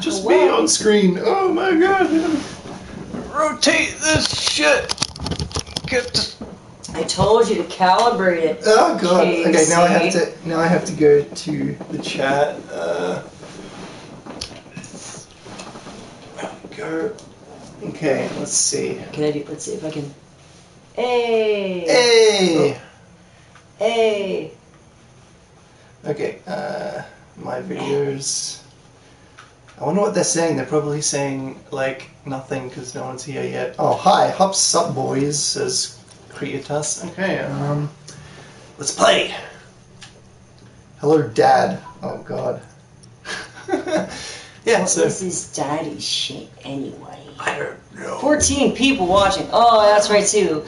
just me on screen. Oh my god. Rotate this shit. Get this. I told you to calibrate it. Oh god. Okay, now I have to. Now I have to go to the chat. Uh, go. Okay, let's see. Can I do? Let's see if I can. Hey. Hey. Hey. Okay. Uh, my videos. I wonder what they're saying. They're probably saying like nothing because no one's here yet. Oh hi, hops up boys says Creatus. Okay. Um, let's play. Hello, Dad. Oh God. yeah. What So is this daddy shit anyway? I don't know. 14 people watching. Oh, that's right too.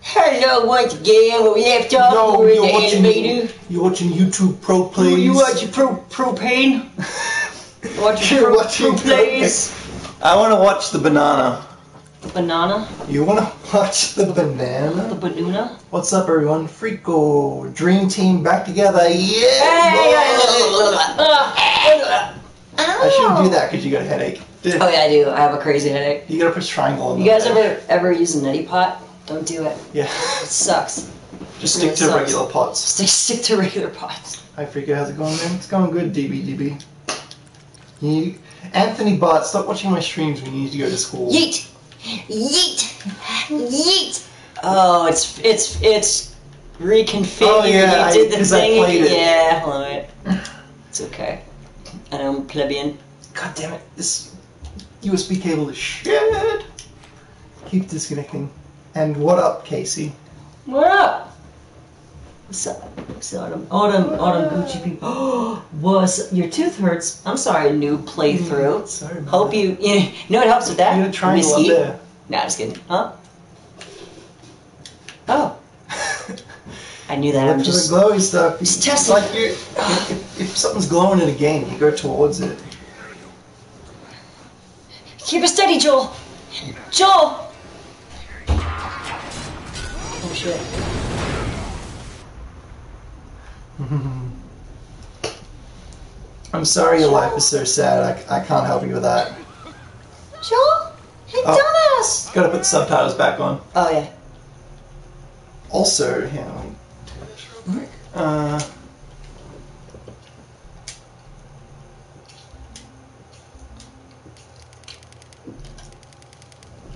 Hello once again. Where we left off. No, we're in the watching, animator. you're watching YouTube Pro Plays. You watching pro propane? Watching You're pro, watching pro plays. I want to watch the banana. The banana. You want to watch the banana? The banana. What's up, everyone? Freako, Dream Team back together. Yeah! I shouldn't do that because you got a headache. Oh yeah, I do. I have a crazy headache. You gotta press triangle on You guys ever ever use a neti pot? Don't do it. Yeah. It sucks. Just really stick to sucks. regular pots. Stick stick to regular pots. Hi, Freako. How's it going, man? It's going good, DB, DB. You, Anthony Bart, stop watching my streams when you need to go to school. Yeet, yeet, yeet. Oh, it's it's it's reconfigured. Oh, yeah, you did I- the thing. played it. Yeah, it. It's okay. I know I'm plebeian. God damn it. This USB cable is shit. Keep disconnecting. And what up, Casey? What up? What's up? What's up? Autumn, autumn, autumn Gucci people. Was your tooth hurts? I'm sorry, new playthrough. Mm, sorry about Hope that. you, you know it helps with that? You got a triangle up there. Nah, just kidding. Huh? Oh, I knew that. Look I'm just the glowy stuff. just testing. like you, if, if, if something's glowing in a game, you go towards it. keep it steady, Joel. Joel. Oh shit. I'm sorry your life is so sad. I, I can't help you with that. Joel. Hey, Oh. dumbass. Gotta put the subtitles back on. Oh yeah. Also, hang on. Uh,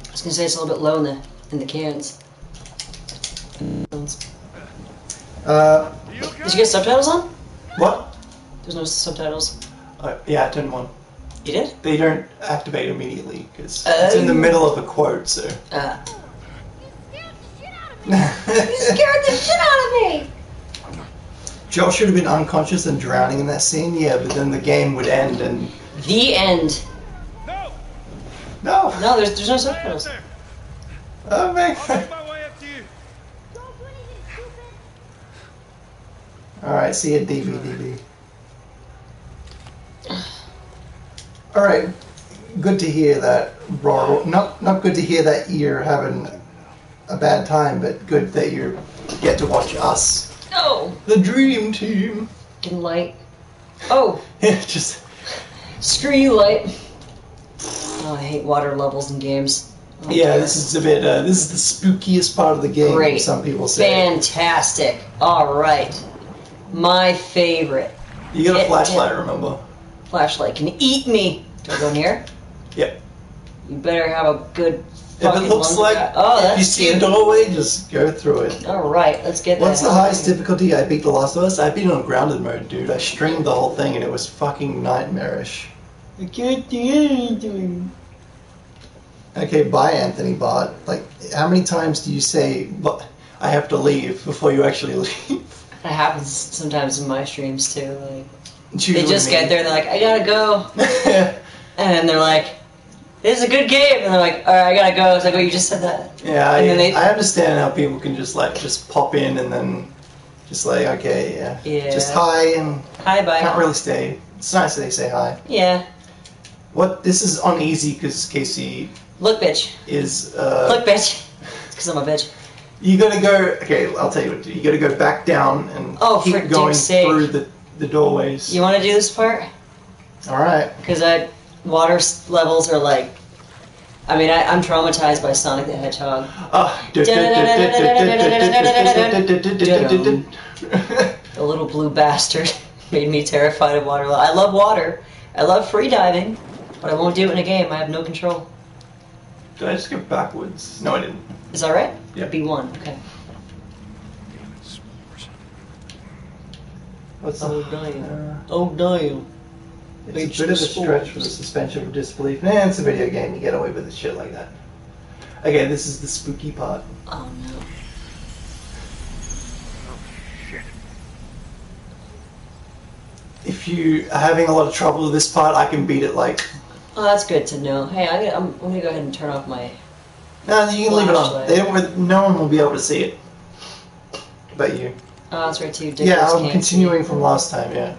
I was gonna say it's a little bit low in the in the cans. uh, Did you get subtitles on? what? There's no subtitles. Uh, yeah, I turned one. You did? They don't activate immediately because it's in the Oh. middle of a quote, so. Uh. Scared the shit out of me. You scared the shit out of me! Joel should have been unconscious and drowning in that scene, yeah, but then the game would end and. The end. No! No! No, there's there's no subtitles. Oh, man. Make my way up to you. Alright, see you, DB, DB. Alright, good to hear that, Ror. Not, not good to hear that you're having a bad time, but good that you get to watch us. No. The Dream Team. Getting light. Oh, Yeah, just. screw you, light. Oh, I hate water levels in games. Oh, Yeah, this is a bit. Uh, this is the spookiest part of the game. Great. Some people say. fantastic. All right, my favorite You got a Get flashlight, down. remember? flashlight can eat me. Do I go in here? Yep. You better have a good. If it looks like Oh, that's if you see a doorway, just go through it. All right, let's get What's the highest difficulty I beat The Last of Us? I beat it on grounded mode, dude. I streamed the whole thing and it was fucking nightmarish. I can't do anything. Okay, bye, Anthony Bot. Like, how many times do you say, but I have to leave before you actually leave? That happens sometimes in my streams too. Like they just me. get there, and they're like, I gotta go, and then they're like, This is a good game, and they're like, All right, I gotta go. It's like, well, you just said that. yeah, I, then they- I understand how people can just, like, just pop in and then just like, okay, yeah. Yeah. Just hi and Hi, bye. can't really stay. It's nice that they say hi. Yeah. What, this is uneasy because Casey Look, bitch. is, uh... Look, bitch. It's because I'm a bitch. You gotta go. Okay, I'll tell you what. to do. You gotta go back down and Oh, for keep going dick's sake. through the, the doorways. You want to do this part? All right. Because I water s- levels are like. I mean, I, I'm traumatized by Sonic the Hedgehog. Ah. The little blue bastard made me terrified of water. I love water. I love free diving, but I won't do it in a game. I have no control. Did I just go backwards? No, I didn't. Is that right? Yeah. B1. Okay. What's Oh, the- damn. uh, Oh damn. It's a bit of a stretch for the suspension of disbelief. Nah, it's a video game. You get away with the shit like that. Okay, this is the spooky part. Oh no. Oh shit. If you are having a lot of trouble with this part, I can beat it like. Oh, that's good to know. Hey, I, I'm, I'm gonna go ahead and turn off my. No, you can leave it on. Flashlight. They don't, no one will be able to see it. But you. Oh, that's right too. Yeah, I'm can't continuing from last time, yeah.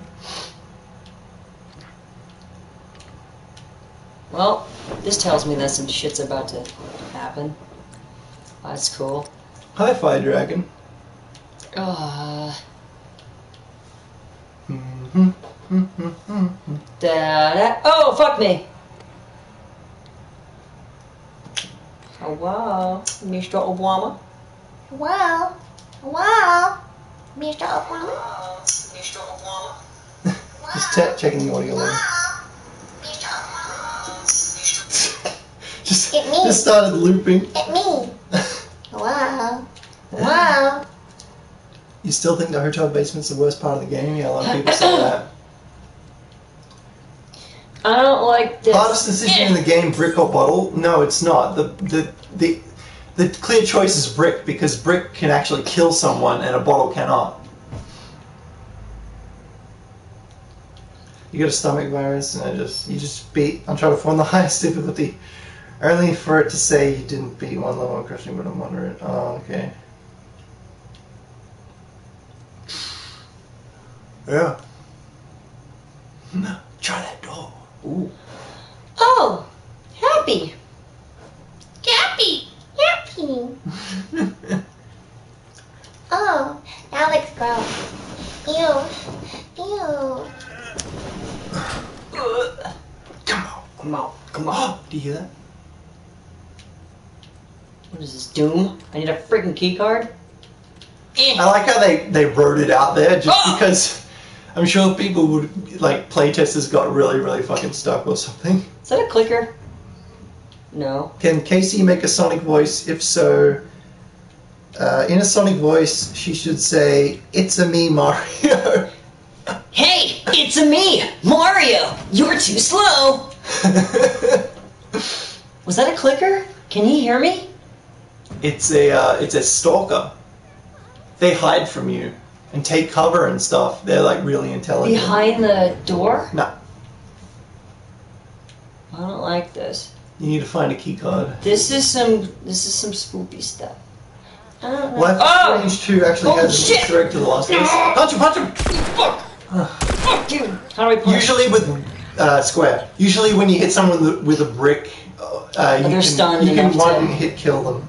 Well, this tells me that some shit's about to happen. That's cool. Hi, Fire Dragon. Uh, Mhm, mhm, mhm. da, da. Oh, fuck me. Oh, wow. Mr. Obama. Wow. Wow. Mr. Obama. Mr. Obama. Just te- checking the audio level. Wow. Mr. Obama. just, It means- just started looping. It me. Wow. Wow. You still think the hotel basement's the worst part of the game? Yeah, a lot of people say that. I don't like this. Hardest decision in the game, brick or bottle? No, it's not. The the the the clear choice is brick because brick can actually kill someone and a bottle cannot. You got a stomach virus and I just you just beat I'm trying to find the highest difficulty. Only for it to say you didn't beat one level of crushing, but I'm wondering. Oh, okay. Yeah. Try that door. Ooh. Oh. Happy. Happy. Happy. Oh. That looks gross. Ew. Ew. Come on. Come on. Come on. Do you hear that? What is this, Doom? I need a freaking key card? I like how they, they wrote it out there just because I'm sure people would, like, playtesters got really, really fucking stuck or something. Is that a clicker? No. Can Casey make a Sonic voice? If so, uh, in a Sonic voice, she should say, It's a me, Mario. Hey, it's a me, Mario. You're too slow. Was that a clicker? Can he hear me? it's a uh, it's a stalker. They hide from you and take cover and stuff. They're like really intelligent. Behind the door? No, I don't like this. you need to find a key card. This is some this is some spooky stuff. I don't know. Life Oh! Strange 2 actually Oh, has a shit! Easter to the last one. Punch him, punch him! Fuck! Fuck you! How do I punch? Usually with uh, square. Usually when you hit someone with- a brick, uh, you, can, you can to- one hit kill them.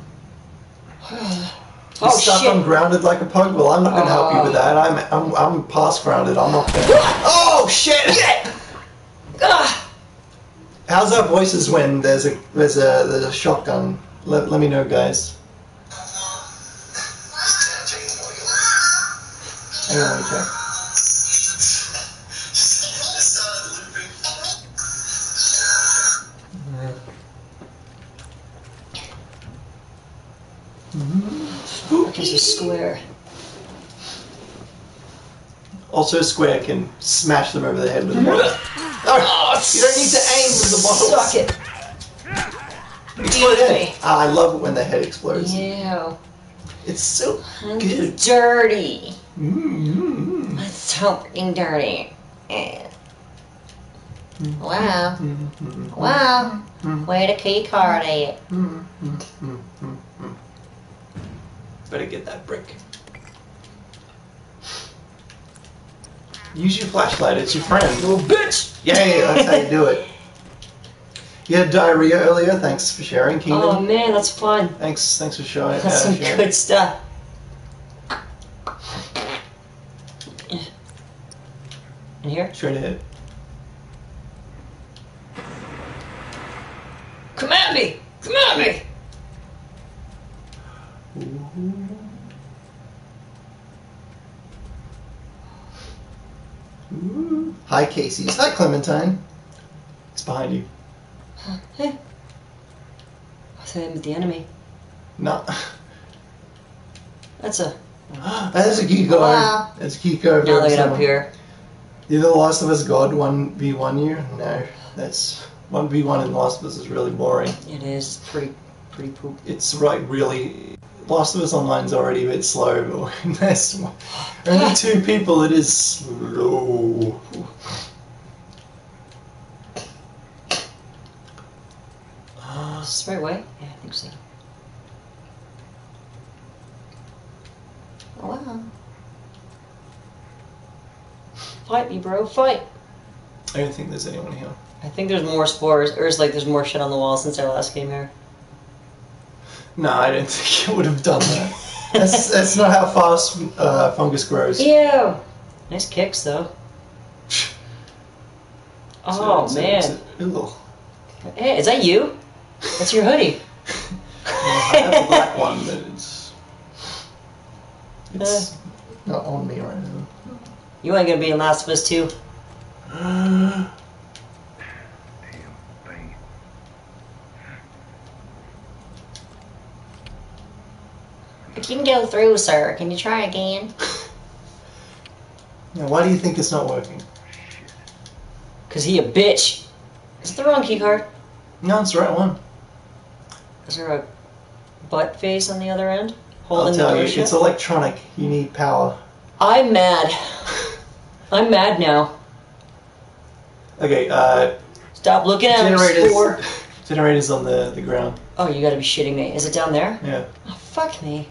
You're stuck shit! on grounded like a pug. Well, I'm not going to help you with that. I'm I'm, I'm past grounded. I'm not. Gonna... oh shit! Ah! How's our voices when there's a there's a there's a shotgun? Let, let me know, guys. Hang on, let me check. Square. Also, Square can smash them over the head with a bottle. Oh, you don't need to aim with the bottle. Suck it. Explode head. Ah, I love it when the head explodes. Ew. It's so good. dirty. Mm-hmm. It's so freaking dirty. Wow. Wow. Where the key card at? Better get that brick. Use your flashlight, it's your friend. Little bitch! Yay, that's how you do it. You had diarrhea earlier, thanks for sharing, Keenan. Oh man, that's fun. Thanks, thanks for showing. That's uh, some sharing. good stuff. In here? Straight ahead. Come at me! Come at me! Ooh. Hi, Casey's. Hi, Clementine. It's behind you. Hey. I thought him with the enemy. No. That's a. That's a key card. Wow. That's a key card. Now for look it up here. You're the Last of Us God 1v1 you? No. That's 1v1 in Last of Us is really boring. It is pretty, pretty poop. It's like really. Last of Us Online's already a bit slow, but there's only two people, it is slow. Uh, is this the right way? Yeah, I think so. Oh, wow. Fight me, bro. Fight. I don't think there's anyone here. I think there's more spores, or it's like there's more shit on the wall since our last game here. No, I don't think it would have done that. that's, that's not how fast uh, fungus grows. Ew. Nice kicks though. Oh man. ugh. Hey, is that you? That's your hoodie. I have a black one, but it's it's not on me right now. You ain't gonna be in Last of Us 2. It didn't go through, sir. Can you try again? Now, why do you think it's not working? Cause he a bitch. Is it the wrong keycard? No, it's the right one. Is there a butt face on the other end? Holding I'll tell the you, it's electronic. You need power. I'm mad. I'm mad now. Okay, uh, Stop looking at me, generators. spore. Generators on the, the ground. Oh, you gotta be shitting me. Is it down there? Yeah. Oh, fuck me.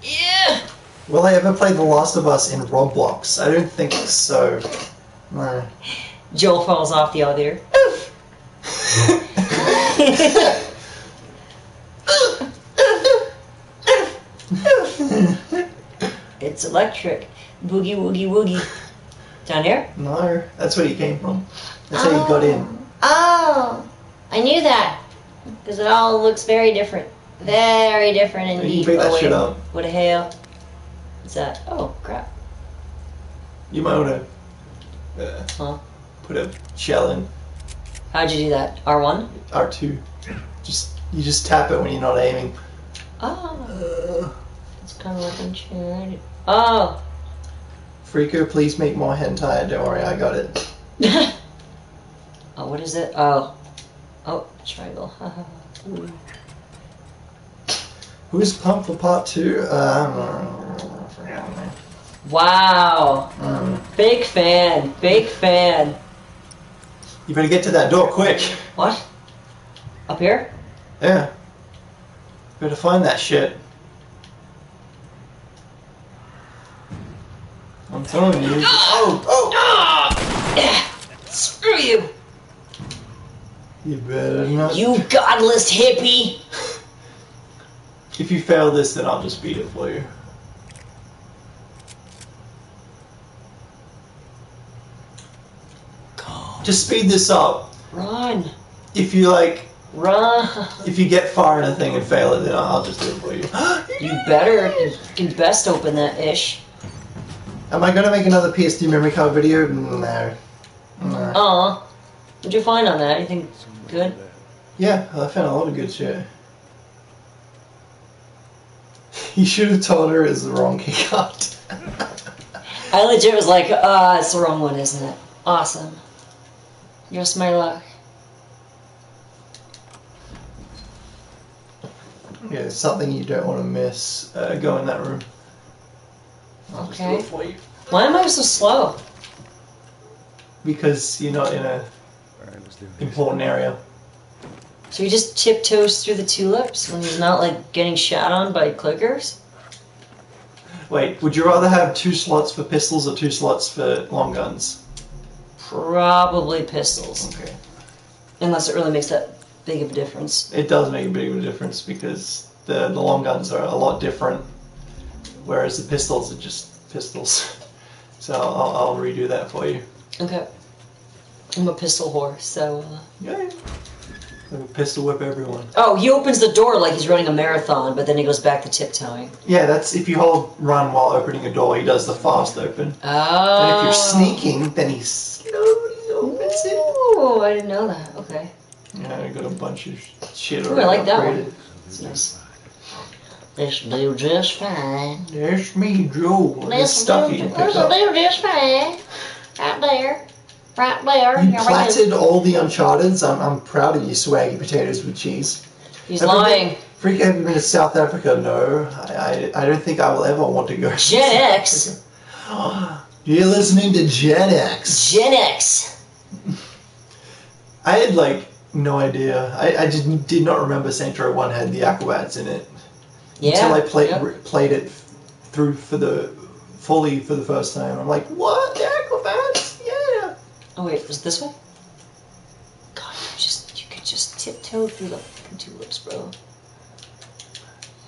Yeah! Will I ever play The Last of Us in Roblox? I don't think so. No. Joel falls off the elevator. Oof! It's electric. Boogie woogie woogie. Down here? no, that's where you came from. That's how you got in. Oh, oh. I knew that. Because it all looks very different. Very different You indeed. pick that shit wait. up. What a hell. What's that? Oh, crap. You might want to uh, Huh? put a shell in How'd you do that? R1? R2. Just you just tap it when you're not aiming. Oh, Uh, it's kind of like Uncharted. Oh! Freako, please make more hentai. Don't worry, I got it. oh, what is it? Oh. Oh, triangle. Who's pumped for part two? Um, wow! Um, Big fan. Big fan. you better get to that door quick. What? Up here? Yeah. Better find that shit. I'm telling you. Oh, oh! Ah! Screw you! You better not. You godless hippie! If you fail this, then I'll just beat it for you. Just speed this up. Run! If you like, Run! if you get far in a thing and fail it, then I'll just do it for you. You better. You can best open that ish. Am I gonna make another PSD memory card video? No. No. Aw. What'd you find on that? Anything good? Yeah, I found a lot of good shit. You should have told her it's the wrong key card. I legit was like, ah, it's the wrong one, isn't it? Awesome. Just my luck. yeah, it's something you don't want to miss. Uh, go in that room. I'll just do Okay. it for you. Why am I so slow? Because you're not in a important area. So he just tiptoes through the tulips when he's not like getting shot on by clickers? Wait, would you rather have two slots for pistols or two slots for long guns? Probably pistols. Okay. Unless it really makes that big of a difference. It does make a big of a difference because the, the long guns are a lot different, whereas the pistols are just pistols. So I'll, I'll redo that for you. Okay. I'm a pistol whore, so uh, Yeah. Pistol whip everyone. Oh, he opens the door like he's running a marathon, but then he goes back to tiptoeing. Yeah, that's if you hold run while opening a door, he does the fast open. Oh. And if you're oh. sneaking, then he slowly opens it. Oh, I didn't know that. Okay. Yeah, I got a bunch of shit Ooh, I already like that upgraded. one. That's nice. This do just fine. There's me, Joe. This stuff will you do, can pick this will up. do just fine. Right there. Right there. You Here we go. platted all the Uncharted's. I'm, I'm proud of you, swaggy potatoes with cheese. He's Have lying. been- Freak, have you been to South Africa? No. I, I, I don't think I will ever want to go. to Gen X. You're listening to Gen X. Gen X. I had like no idea. I, I did, did not remember Row 1 had the Aquabats in it Yeah. until I played Yep. played it through for the fully for the first time. I'm like, what? The Aquabats? Yeah. Oh wait, was this way? God, you just you could just tiptoe through the fucking tulips, bro.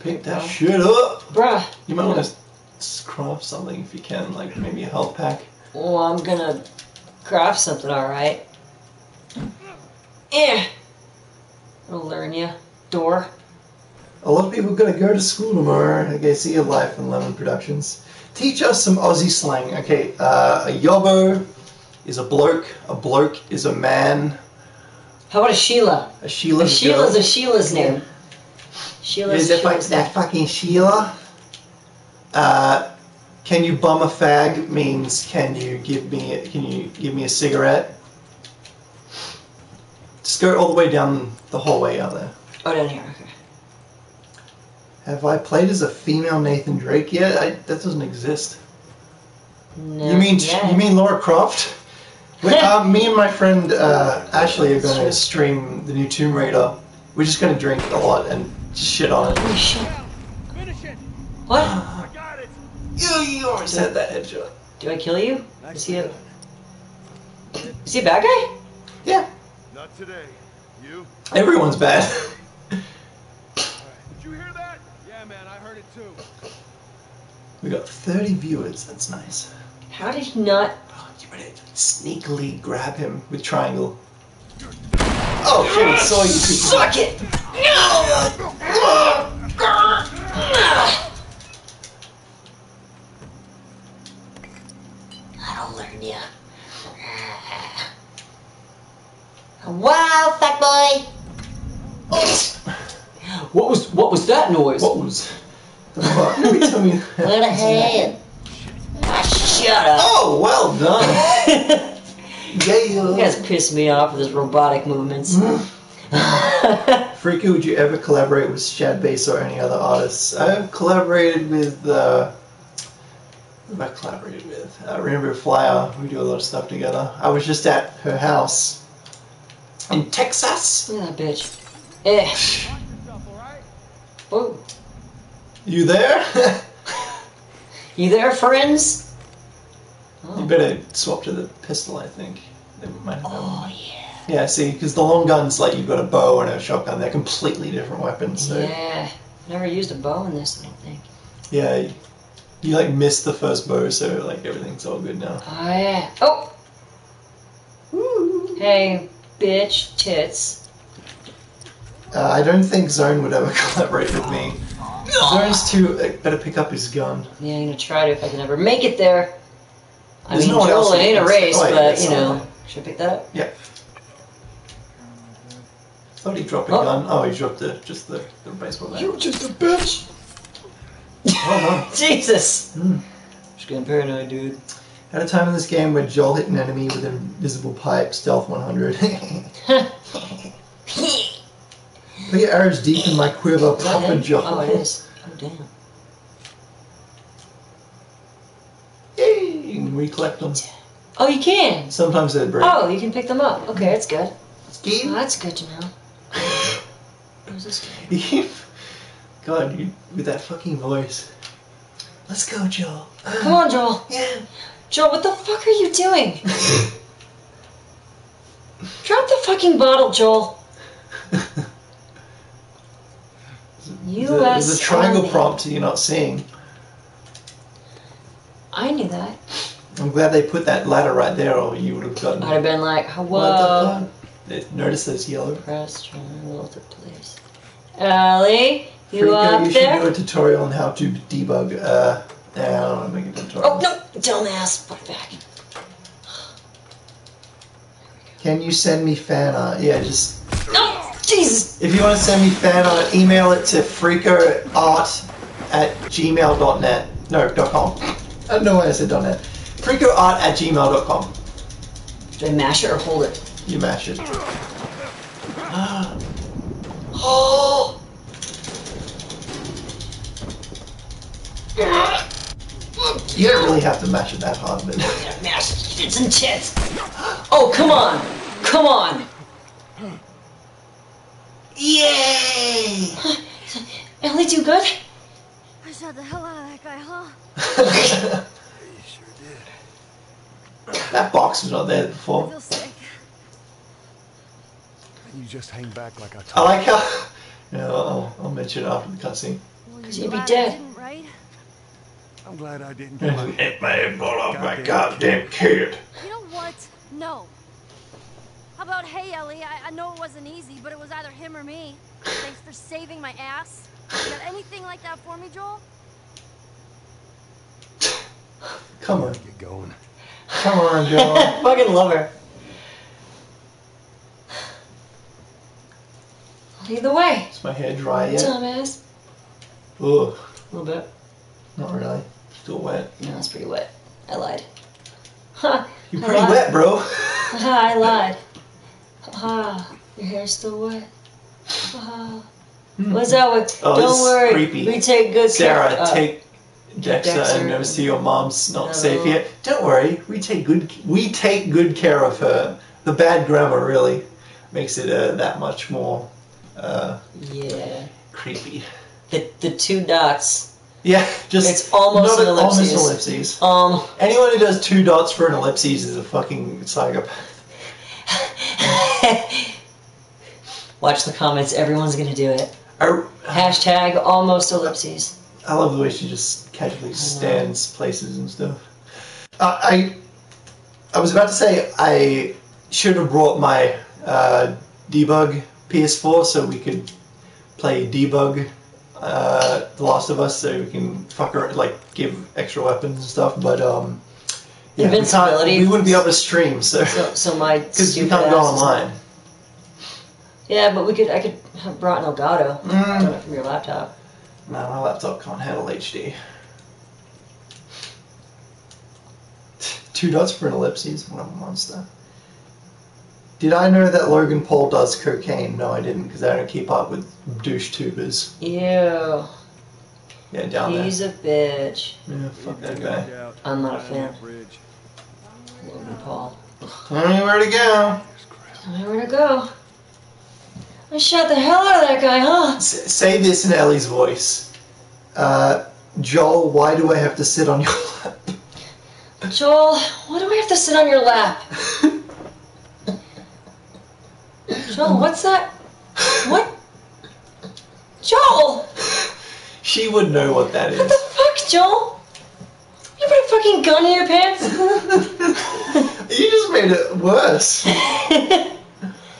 Pick that shit up. Bruh. You might want to craft something if you can, like maybe a health pack. Oh, I'm gonna craft something, alright. Eh. I'll learn you. Door. A lot of people gotta go to school tomorrow. Okay, see you live in Lemon Productions. Teach us some Aussie slang. Okay, uh, a yobbo is a bloke. A bloke is a man. How about a Sheila? A Sheila's A Sheila's a Sheila's name. Sheila's Is that, Sheila's that fucking Sheila? Uh, can you bum a fag means can you give me can you give me a cigarette? Just go all the way down the hallway out there. Oh, down here. Okay. Have I played as a female Nathan Drake yet? I, that doesn't exist. No. You mean yeah. you mean Lara Croft? We, uh, me and my friend uh, Ashley are going to stream the new Tomb Raider. We're just going to drink a lot and just shit on it. Holy shit. Finish it! What? I got it! You, you almost had that headshot. Do I kill you? Is he a Is he a bad guy? Yeah, Not today. You? everyone's bad. Did you hear that? Yeah, man, I heard it too. we got 30 viewers. That's nice. How did he not Oh, you better sneakily grab him with triangle. Oh shit! He saw you. Suck it! I'll learn you. Wow, fat boy. What was what was that noise? What was? The fuck? Every time you- What a head. Shut up. Oh, well done. yeah. You guys piss me off with his robotic movements. Freaky, would you ever collaborate with Shadbase or any other artists? I've collaborated with. Uh, who have I collaborated with? Uh, Rainbow Flyer. We do a lot of stuff together. I was just at her house in Texas. Look at that bitch. Eh. Watch yourself, alright? Whoa. You there? You there, friends? You Oh, better swap to the pistol, I think. They might have oh yeah. Yeah, see, because the long guns, like you've got a bow and a shotgun, they're completely different weapons. So Yeah. Never used a bow in this, I don't think. yeah, you, you like missed the first bow, so like everything's all good now. Oh yeah. Oh! Hey, bitch, tits. Uh, I don't think Zone would ever collaborate with me. Zone's too. Uh, better pick up his gun. Yeah, I'm gonna try to if I can ever make it there. I There's mean, no one else Joel, it who ain't a thinks- race, oh, yeah, but you not. know. Should I pick that up? Yeah. Thought he dropped a Oh. gun. Oh, he dropped the just the, the baseball bat. You're just a bitch! Well Jesus! Hmm. Just getting paranoid, dude. At a time in this game where Joel hit an enemy with an invisible pipe, stealth 100. Look at arrows deep in my quiver, Is that proper him? Joel. Oh, it is. Oh, damn. Yay! You can recollect them. Oh, you can? Sometimes they break. Oh, you can pick them up. Okay, that's good. Oh, Ski? that's good to know. Where's this guy? God, you, with that fucking voice. Let's go, Joel. Come on, Joel. Yeah. Joel, what the fuck are you doing? Drop the fucking bottle, Joel. There's a, there's a triangle Army. prompt you're not seeing. I knew that. I'm glad they put that ladder right there, or you would have gotten. I'd have been like, What whoa. the Notice those yellow. Press to place. Ellie, you Freako, up you should do a tutorial on how to debug. Uh, I don't want to make a tutorial. Oh no, dumbass! Put it back. Can you send me fan art? Yeah, just No, Jesus. if you want to send me fan art, email it to freakoart at gmail.net. No, dot com. I don't know why I said dot .net. Freakoart at gmail.com. Do I mash it or hold it? You mash it. Oh. You don't really have to mash it that hard, but Yeah, mash it. It's in tits. Oh, come on. Come on. yay! Ellie, do good? I shot the hell out of that guy, huh? You sure did. that box was not there before. You just hang back like I I told like how. Yeah, I'll, I'll mention it after the cutscene. Well, 'Cause you're you'd be dead. right? I'm glad I didn't get my It may have bought off my goddamn kid. You know what? No. How about, hey, Ellie, I, I know it wasn't easy, but it was either him or me. Thanks for saving my ass. You got anything like that for me, Joel? Come on. get going. Come on, Joe. Fucking love her. Lead the way. Is my hair dry yet? Dumbass. Ugh, A little bit. not really. Still wet. No, it's pretty wet. I lied. Ha! You're I pretty lied. wet, bro. Ha! I lied. Ha! Your hair's still wet. Ha! Hmm. What's that? With? Oh, Don't worry. creepy. We take good Sarah, care. Sarah, take Dexter, Dexter. and notice to your mom's not No. safe yet. Don't worry, we take good we take good care of her. The bad grammar really makes it uh, that much more uh, Yeah. creepy. The the two dots. Yeah, just It's almost an almost ellipses. an ellipses. Um. Anyone who does two dots for an ellipses is a fucking psychopath. Watch the comments. Everyone's gonna do it. I, Hashtag almost ellipses. I love the way she just casually stands places and stuff. Uh, I I was about to say I should have brought my uh, debug PS4 so we could play debug uh, The Last of Us so we can fuck around, like give extra weapons and stuff. But um, yeah, we, Invincibility. we wouldn't be able to stream so So, so my because you can't go online. Yeah, but we could. I could have brought an Elgato. Mm. From your laptop. No, my laptop can't handle HD. Two dots for an ellipses. What a monster. Did I know that Logan Paul does cocaine? No, I didn't, because I don't keep up with douche tubers. Ew. Yeah, down He's a bitch. Yeah, fuck that guy. I'm not a fan. Logan Paul. Tell me where to go. Tell me where to go. I shot the hell out of that guy, huh? S- say this in Ellie's voice. Uh, Joel, why do I have to sit on your lap? Joel, why do I have to sit on your lap? Joel, what's that? What? Joel! she would know what that is. What the fuck, Joel? You put a fucking gun in your pants? you just made it worse.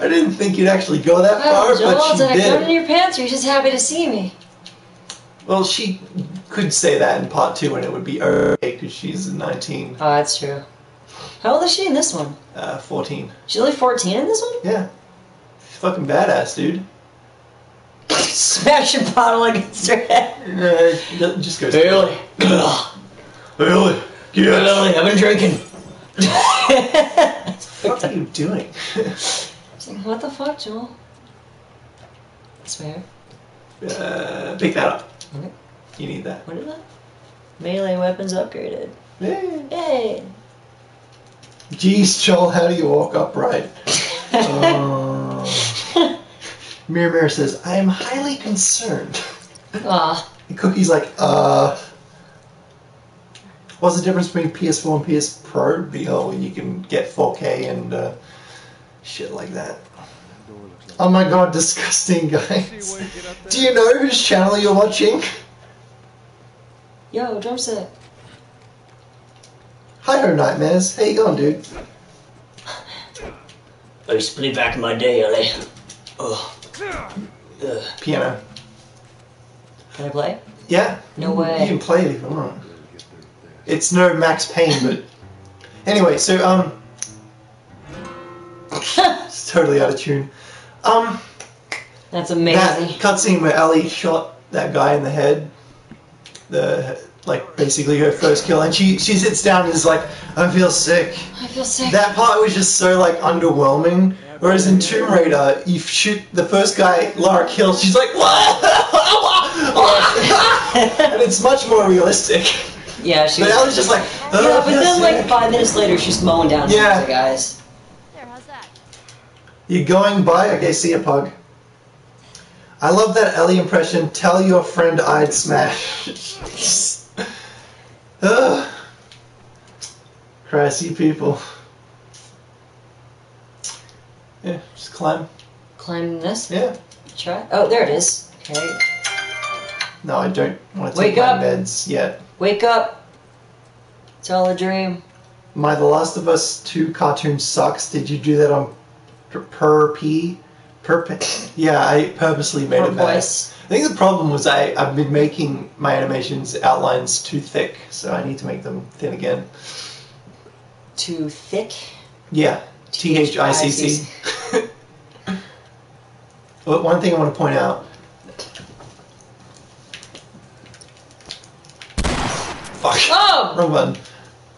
I didn't think you'd actually go that far, Oh, Joel, but she that a gun in your pants or are you just happy to see me? Well, she could say that in part two, and it would be okay because she's 19, Oh, that's true. How old is she in this one? uh, 14. She's only 14 in this one? Yeah, she's fucking badass, dude. Smash a bottle against her head. Uh, just goes. Haley. Haley, get Haley, I've been drinking. What are you doing? It's like, what the fuck, Joel? That's fair. uh, pick that up. Okay. You need that. What is that? Melee weapons upgraded. Yeah. Yay! Jeez, Joel, how do you walk upright? Oh. Mirror Mirror says, I am highly concerned. Aw, And Cookie's like, uh. What's the difference between PS4 and PS Pro? The- Oh, you can get 4K and uh, shit like that. Door looks like Oh my god, disgusting, See guys. what you get up there? Do you know whose channel you're watching? yo, drum set. Hi ho, Nightmares. How you going, dude? I used to play back in my day, Ellie. Oh. Ugh. Piano. Can I play? Yeah. No way. You can play it if you want. It's no Max Payne, but anyway. So um, it's totally out of tune. Um, That's that amazing. cutscene where Ellie shot that guy in the head, the like basically her first kill, and she she sits down and is like, I feel sick. I feel sick. That part was just so like underwhelming. Whereas in Tomb Raider, you shoot the first guy Lara kills, she's like, what? and it's much more realistic. yeah, she But was. Ellie's just like, oh, yeah, but then like five minutes later, she's mowing down yeah. guys. There, how's that? You're going by? Okay, see ya, pug. I love that Ellie impression. Tell your friend I'd smash. Ugh. Crassy people. Yeah, just climb. Climb this. Yeah. Try. Oh, there it is. Okay. No, I don't want to Wake take my up. meds yet. Wake up. It's all a dream. My The Last of Us 2 cartoon sucks. Did you do that on per, per P? Per P? Yeah, I purposely made Her it bad. voice. I think the problem was I, I've been making my animations outlines too thick, so I need to make them thin again. Too thick. Yeah, T H I C C. But one thing I want to point out. Fuck. Oh! Wrong button.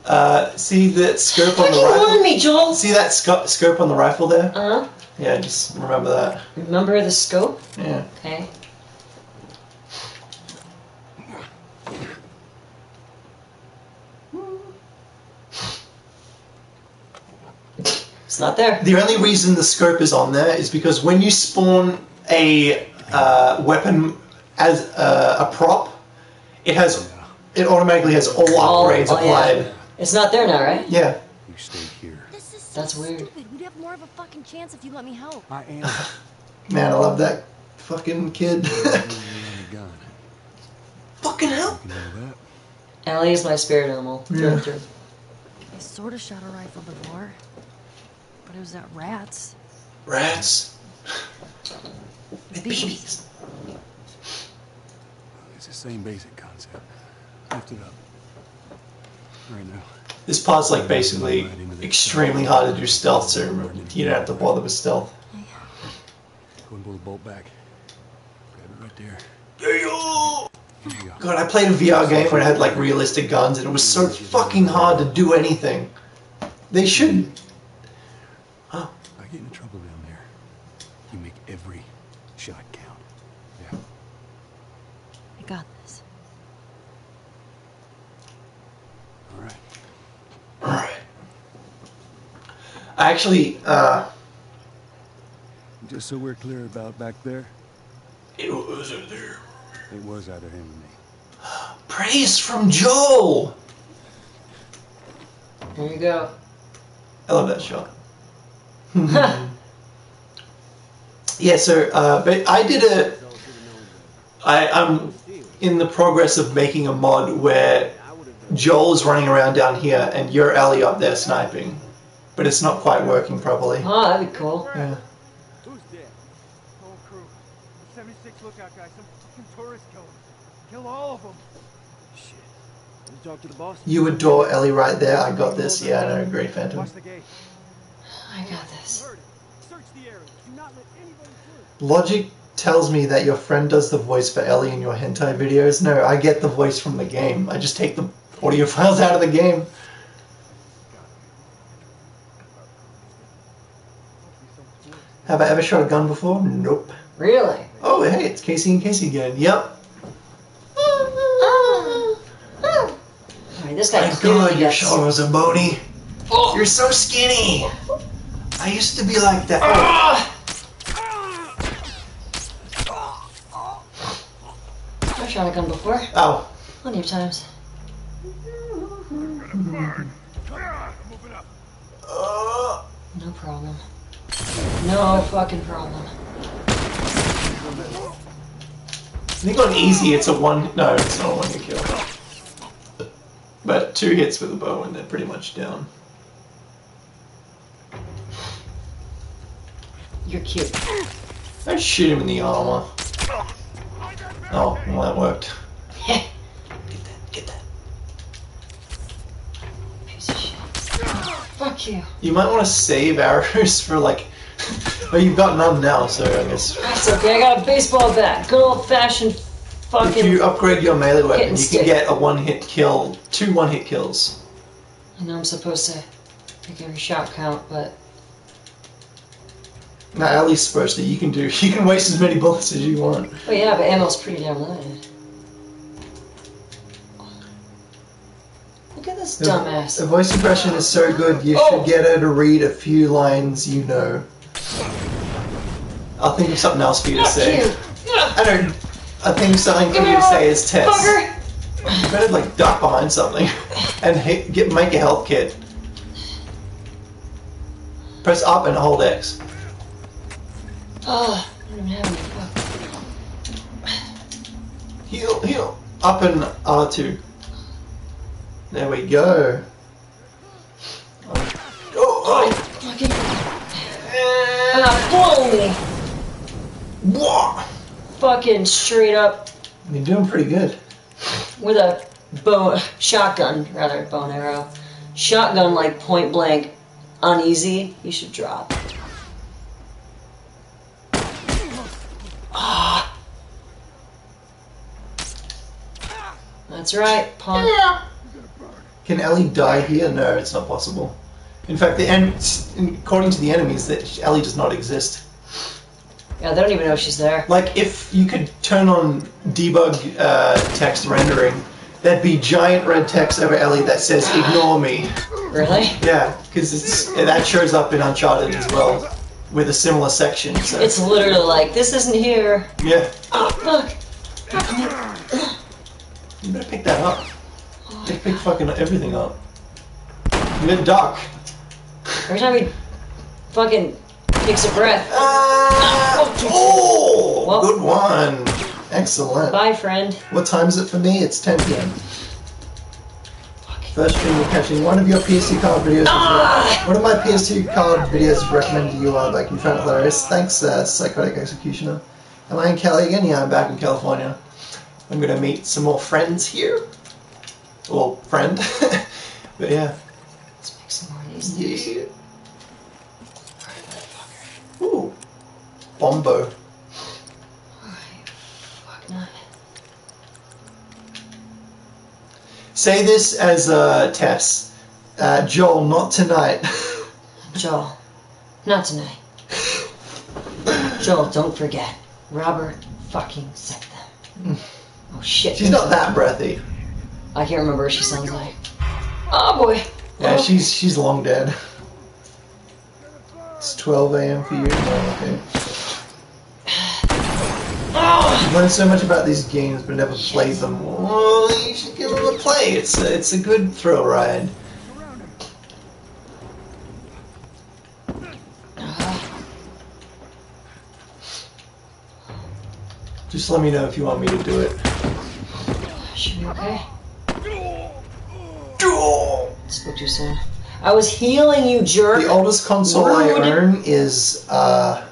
Uh, see that scope on the rifle? me, Joel! See that sco- scope on the rifle there? Uh huh. Yeah, just remember that. Remember the scope? Yeah. Okay. It's not there. The only reason the scope is on there is because when you spawn a uh, weapon as uh, a prop, it has it automatically has all All- upgrades oh, yeah. applied. It's not there now, right? Yeah. You stay here. This is so That's weird. stupid. We'd have more of a fucking chance if you let me help. I am Man, I love that fucking kid. a gun. fucking help. You know that? Ellie is my spirit animal. through Yeah. and through. I sort of shot a rifle before, but it was at rats. Rats. They're babies. It's the same basic concept. Lift it up. Right now. This part's like basically extremely hard to do stealth, so you don't have to bother with stealth. Go and pull the bolt back. Grab it right there. There you Here you go. God, I played a VR game where it had like realistic guns, and it was so fucking hard to do anything. They should. I get into trouble down there. You make every shot count. Yeah. I got this. All right. Alright. I actually, uh, Just so we're clear about back there, it was there. it was either him or me. Praise from Joel. There you go. I love that shot. yeah, so uh, but I did a. I, I'm in the progress of making a mod where Joel is running around down here and you're Ellie up there sniping, but it's not quite working properly. Oh, that'd be cool. Yeah. Who's dead? Whole crew. The 76 lookout guy, some fucking tourist killer. Kill all of them. Shit. You talk to the boss? You adore Ellie right there. I got this. Yeah, I know. Great Phantom. Watch the gate. I got this. Search the area. Do not let anybody through. Logic tells me that your friend does the voice for Ellie in your hentai videos. No, I get the voice from the game. I just take the audio files out of the game. Have I ever shot a gun before? Nope. Really? Oh, hey, it's Casey and Casey again. Yep. Alright, this guy My God, your gets- shoulders are bony. Oh. You're so skinny. I used to be like that. Oh, I've shot a gun before. Oh. Plenty of times. Uh, No problem. No fucking problem. I think on easy it's a one. No, it's not a one hit kill. But two hits with a bow and they're pretty much down. You're cute. Don't shoot him in the armor. Oh, well that worked. Heh. Get that, get that. Piece of shit. Fuck you. You might want to save arrows for like. well, you've got none now, so I guess. That's okay. I got a baseball bat. Good old fashioned If you upgrade your melee weapon, you stick. can get a one-hit kill, two one-hit kills. I know I'm supposed to make every shot count, but Not at least supposed to. You can do. You can waste as many bullets as you want. oh yeah, but ammo's pretty damn limited. Look at this The- dumbass. The voice impression is so good, you Oh. should get her to read a few lines you know. I'll think of something else for you to say. you. I don't. I think something for you to say is Tess. Fucker. You better like duck behind something and hit, get make a health kit. Press up and hold X. Oh, I don't even have any. Fuck. Heal, heal. Up and uh, R2. There we go. Oh, oh. Fucking. Blow me. Whoa. Fucking straight up You're doing pretty good. with a bow shotgun, rather bow and arrow. Shotgun like point blank, uneasy. You should drop. Ah. That's right, punk. Can Ellie die here? No, it's not possible. In fact, the en- according to the enemies, that Ellie does not exist. Yeah, they don't even know she's there. Like, if you could turn on debug uh, text rendering, there'd be giant red text over Ellie that says "Ignore me." Really? Yeah, because it's that shows up in Uncharted as well, with a similar section. So It's literally like, this isn't here. yeah, Oh, fuck. you better pick that up. Just pick fucking everything up. Better duck. Every time he fucking takes a breath. Ah, oh, Well- good one. Excellent. Bye, friend. What time is it for me? It's 10 p.m. First stream you're catching one of your PS2 card videos. Ah! One of my PS2 card videos recommended to you are like you found hilarious. Thanks, uh, Psychotic Executioner. Am I in Cali again? Yeah, I'm back in California. I'm gonna meet some more friends here. Well, friend. but yeah. Let's make some more of these things. Yeah. Ooh. Bombo. Alright, fuck not. Say this as uh, Tess. Uh, Joel, not tonight. Joel, not tonight. Joel, don't forget. Robert fucking sent them. Oh shit. She's not that breathy. I can't remember what she sounds like. Oh boy. Yeah, Oh. she's she's long dead. It's 12 a.m. for you. Oh, okay. Oh, You've learned so much about these games, but never played them. Well, you should give them a play. It's a, it's a good thrill ride. Just let me know if you want me to do it. should be okay. The Spoke too soon. I was healing you, jerk. The oldest console I Rude. own is uh,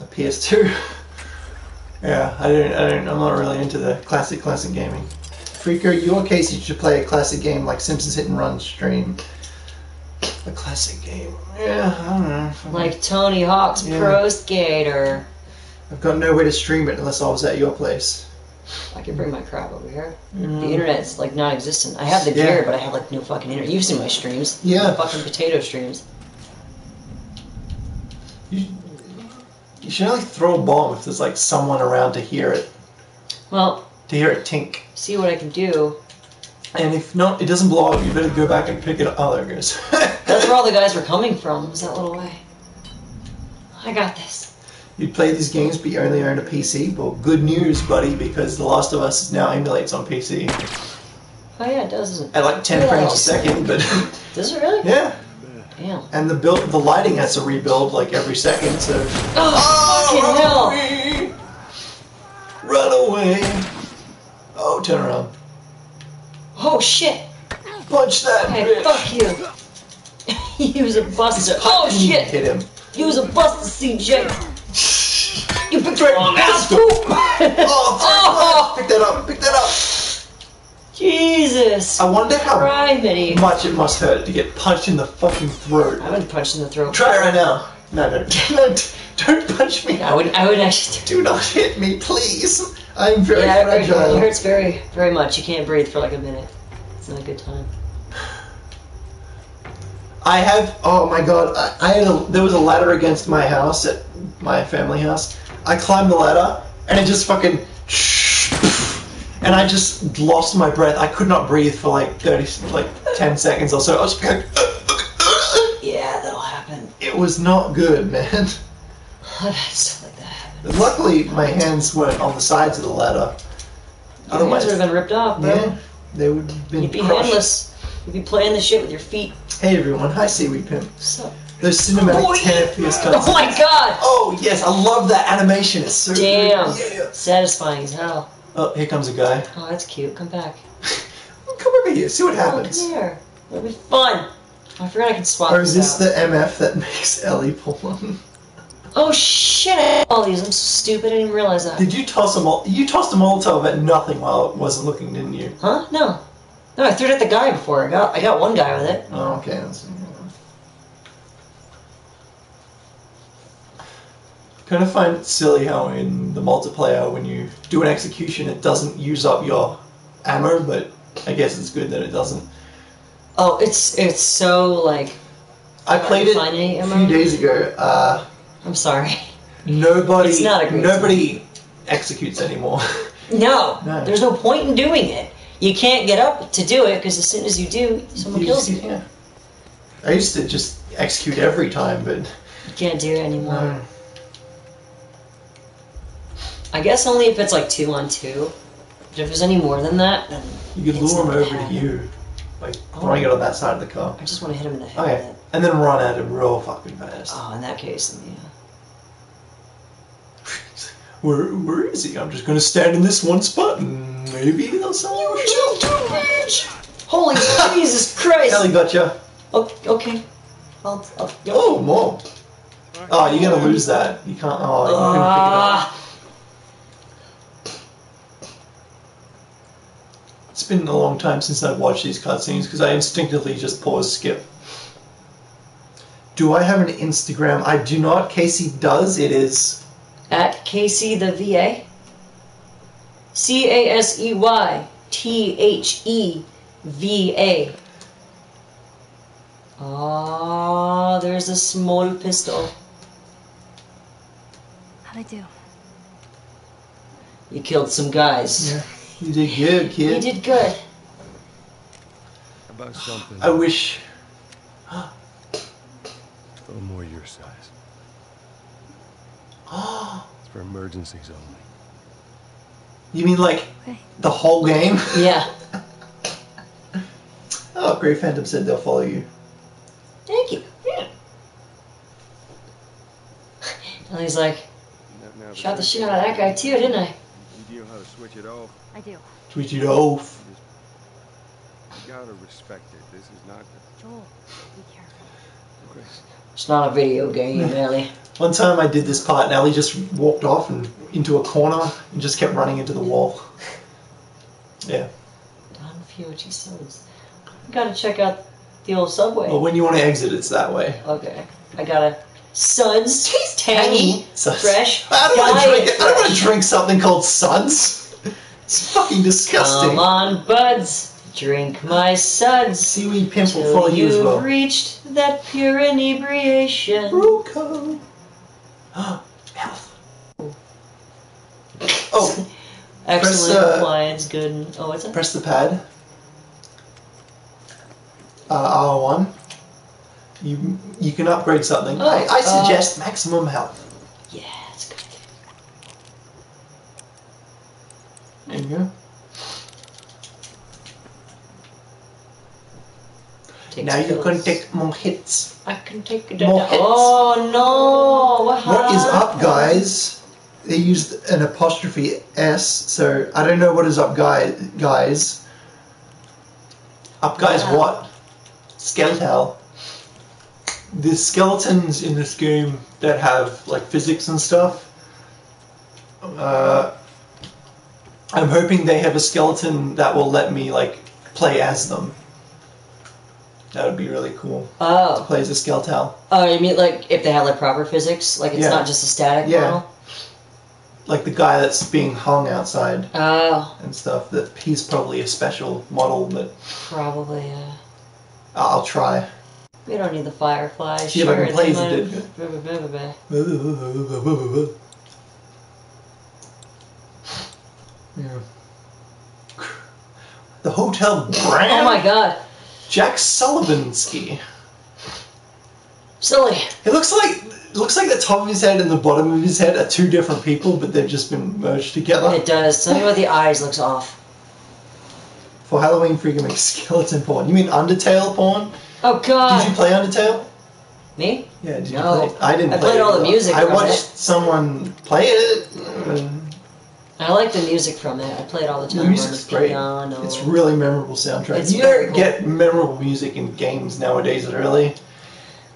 a PS2. yeah, I don't, I don't, I'm not really into the classic, classic gaming. Freaker, your case, you should play a classic game like Simpsons Hit and Run stream. A classic game. Yeah, I don't know. Like Tony Hawk's Yeah. Pro Skater. I've got no way to stream it unless I was at your place. I can bring my crap over here. Mm. The internet's like non-existent. I have the Yeah. gear, but I have like no fucking internet. You've seen my streams. Yeah. Fucking potato streams. You, you should only throw a bomb if there's like someone around to hear it, Well, to hear it tink. see what I can do. And if not, it doesn't blow up. You better go back and pick it up. Oh, there it goes. That's where all the guys were coming from. Was that little way? I got this. You play these games, but you only own a PC. Well, good news, buddy, because The Last of Us now emulates on PC Oh yeah, it does. At like 10 Yeah. frames a second. But Does it really? yeah, Damn. and the build, the lighting has to rebuild like every second. So Oh, oh fucking hell! Run away! Oh, turn around. Oh shit! Punch that Hey, bitch. fuck you. he was a buster. Oh shit! Hit him. He was a buster, CJ. You picked the wrong ass. Oh, pick that up, pick that up. Jesus. I wonder how Criminy. much it must hurt to get punched in the fucking throat. I've been punched in the throat. Try it right now. No, no, no, don't punch me. I would, I would actually. Do not hit me, please. I'm very Yeah, it, it hurts very, very much. You can't breathe for like a minute. It's not a good time. I have. Oh my god! I, I had a, there was a ladder against my house at my family house. I climbed the ladder and it just fucking. And I just lost my breath. I could not breathe for like thirty, like ten seconds or so. I was like, Yeah, that'll happen. it was not good, man. I've like that happen. Luckily, my hands weren't on the sides of the ladder. Your hands would have been ripped off, bro. yeah, they would have been You'd be crushed. handless. You'd be playing the shit with your feet. Hey everyone, hi Seaweed Pimp. What's up? Those cinematic. 10 FPS Oh my god! Oh yes, I love that animation. It's so Damn. good. Yeah. Satisfying as hell. Oh, here comes a guy. Oh, that's cute. Come back. Come over here, see what Oh, happens. come here. It'll be fun. Oh, I forgot I could swap Or is this these the. MF that makes Ellie pull one? Oh shit! All these. I'm so stupid. I didn't realize that. Did you toss a mol- You tossed a Molotov at nothing while it wasn't looking, didn't you? Huh? No. No, I threw it at the guy before. I got I got one guy with it. Oh, okay. That's... Kind of find it silly how in the multiplayer, when you do an execution, it doesn't use up your ammo, but I guess it's good that it doesn't. Oh, it's it's so like I played it a few days ago. Uh, I'm sorry. nobody, It's not a great nobody executes anymore. No, No. there's no point in doing it. You can't get up to do it because as soon as you do, someone You kills just- you. yeah. I used to just execute every time, but You can't do it anymore. I guess only if it's like two on two. But if there's any more than that, then you could lure not over to you, like Oh. throwing it on that side of the car. I just want to hit him in the head Okay, and then run at him real fucking fast. Oh, in that case, then yeah. Where, where is he? I'm just gonna stand in this one spot and maybe they'll sell you. Holy Jesus Christ! Ellie gotcha. O- okay. I'll, I'll, Oh, more. Oh, you're gonna lose that. You can't. Oh, you couldn't pick it up. Ah, It's been a long time since I've watched these cutscenes because I instinctively just pause skip. Do I have an Instagram? I do not. Casey does. It is at Casey the VA. C A S E Y T H E V A. Ah, there's a small pistol. How'd I do? You killed some guys. Yeah. You did good, kid. You did good. About something I wish. a little more your size. It's for emergencies only. You mean like Okay. the whole game? Yeah. Oh, Grey Phantom said they'll follow you. Thank you. Yeah. And he's like, Now- now shot the shit out of that guy too, didn't I? You know how to switch it off. I do. Tweet it off. You gotta respect it. This is not the Joel, be careful. It's not a video game, Ellie. One time I did this part and Ellie just walked off and into a corner and just kept running into the wall. Yeah. Don Fiochi Sons. Gotta check out the old subway. Well, when you want to exit, it's that way. Okay. I gotta. Suds. Tangy. Suds. Fresh. I don't want to diet drink. I don't want to drink something called Suds. It's fucking disgusting. Come on, buds. Drink my suds. Seaweed pimp will Till follow you as you've well. reached that pure inebriation. Ruko. Health. Oh, Excellent uh, compliance, good. and- Oh, what's that? press the pad. Uh, R1. You you can upgrade something. Oh, I, I uh, suggest maximum health. Yeah, it's good. There you go. Take now you can pills. take more hits. I can take it. More hits. Oh no! What, What is up, happened? guys? They used an apostrophe S, so I don't know what is up, guy, guys. Up, guys, Wow. what? Skeletal. the skeletons in this game that have like physics and stuff. Uh, I'm hoping they have a skeleton that will let me like play as them. That would be really cool. Oh. To Play as a skeletal. Oh, you mean like if they had like proper physics? Like it's Yeah. not just a static Yeah. model? Like the guy that's being hung outside Oh, and stuff. That he's probably a special model, but probably, uh. I'll try. We don't need the firefly. See if I sure, can play as a might- Yeah. The Hotel Brand. Oh my god. Jack Sullivanski. Silly. It looks like it looks like the top of his head and the bottom of his head are two different people, but they've just been merged together. It does. Something about the eyes looks off. For Halloween, freaking make skeleton porn. You mean Undertale porn? Oh god. Did you play Undertale? Me? Yeah, did you No. play? I didn't. I play played it all the music I watched it. someone play it. I like the music from it. I play it all the time. The music's the great. piano. It's really memorable soundtrack. It's you don't get memorable music in games nowadays, really.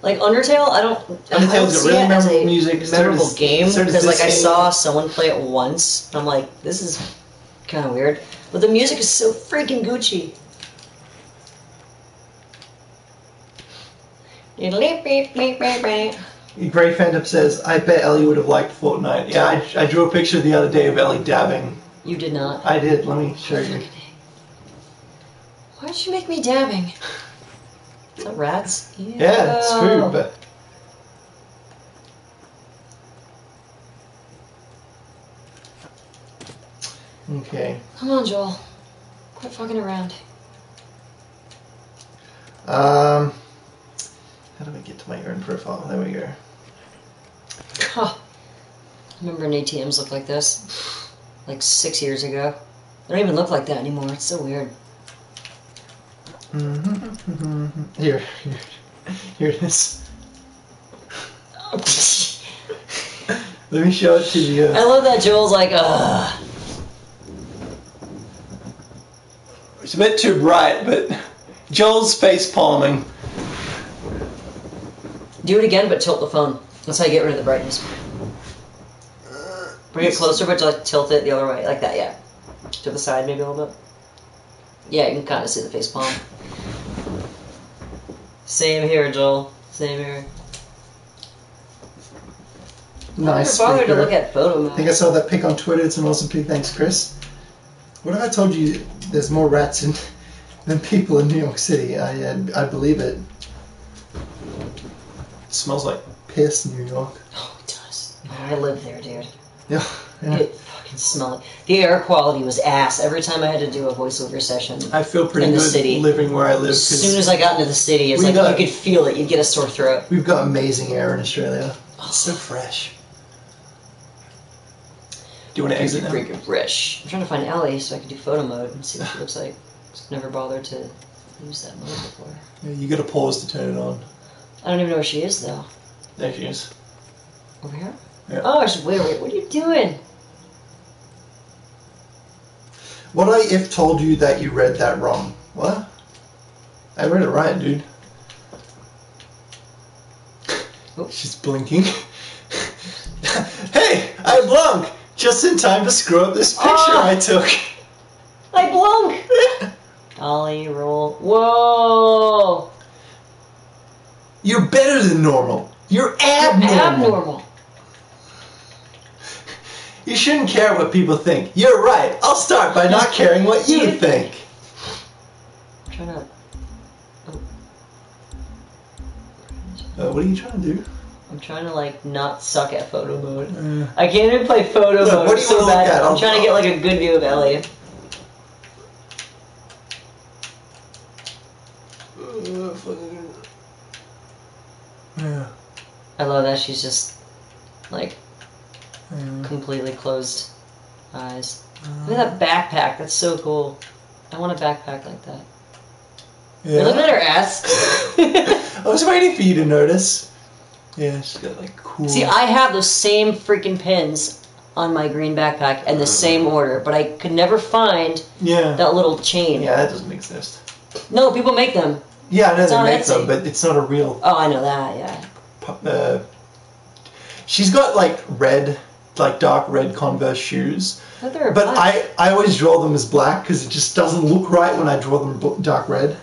Like Undertale, I don't. I don't Undertale's see really it as memorable a music, memorable game because like this I saw someone play it once. And I'm like, this is kind of weird. But the music is so freaking Gucci. Gray Phantom says, I bet Ellie would have liked Fortnite. Yeah, I, I drew a picture the other day of Ellie dabbing. You did not. I did, let me show you. Why'd you make me dabbing? Is that rats? Yeah, it's food, but. Okay. Come on, Joel. Quit fucking around. Um, how do I get to my earn profile? There we go. Huh. Remember when ATMs looked like this? Like six years ago? They don't even look like that anymore. It's so weird. Mm-hmm. Here, here, here it is. Let me show it to you. I love that Joel's like, ugh. It's a bit too bright, but Joel's face palming. Do it again, but tilt the phone. That's how you get rid of the brightness. Bring it closer, but like tilt it the other way, like that. Yeah, to the side maybe a little bit. Yeah, you can kind of see the face palm. Same here, Joel. Same here. Nice. I never bothered to look at photo I think I saw that pic on Twitter. It's an awesome pic. Thanks, Chris. What if I told you there's more rats in, than people in New York City? I uh, I believe it. It smells like piss, New York. Oh, it does. Oh, I live there, dude. Yeah. yeah. It fucking smelled. The air quality was ass every time I had to do a voiceover session. I feel pretty in the good city. living where I live As soon as I got into the city, it's like got- you could feel it. You'd get a sore throat. we've got amazing air in Australia. Oh. It's so fresh. Do you want to exit now? Freaking fresh. I'm trying to find Ellie so I can do photo mode and see what she looks like. Just never bothered to use that mode before. Yeah, you got to pause to turn it on. I don't even know where she is though. There she is. Over here? Yeah. Oh, she's wait, wait, what are you doing? What I if told you that you read that wrong? What? I read it right, dude. Oh. She's blinking. hey, I blunk just in time to screw up this picture Ah. I took. I blunk! Dolly roll. Whoa! You're better than normal. You're abnormal. Abnormal. You shouldn't care what people think. You're right. I'll start by not caring what you You think. I'm trying to. Uh, what are you trying to do? I'm trying to like not suck at photo mode. Uh, I can't even play photo Look, mode. what do you so look bad. at? I'm I'll- trying to get like a good view of Ellie. yeah. I love that she's just like yeah. completely closed eyes. Mm. Look at that backpack. That's so cool. I want a backpack like that. Yeah. Look at her ass. I was waiting for you to notice. Yeah, she's got like cool. See, I have those same freaking pins on my green backpack in the mm. same order, but I could never find yeah. that little chain. Yeah, that doesn't exist. No, people make them. Yeah, I know It's they make Etsy. them, but it's not a real. Oh, I know that. Yeah. Pu- Uh, she's got like red, like dark red Converse shoes, I thought they were but black. I I always draw them as black because it just doesn't look right when I draw them dark red.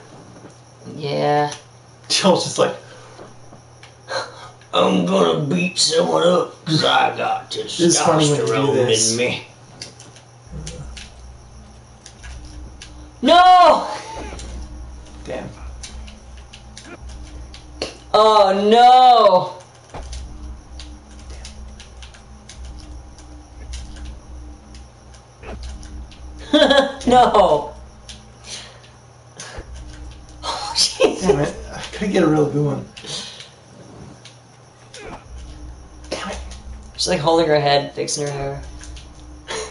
Yeah. Jill's just like, I'm gonna beat someone up because I got is funny when you do testosterone in me. No! damn. Oh no! no! Oh, jeez. Damn it! I gotta get a real good one. Damn it! She's like holding her head, fixing her hair.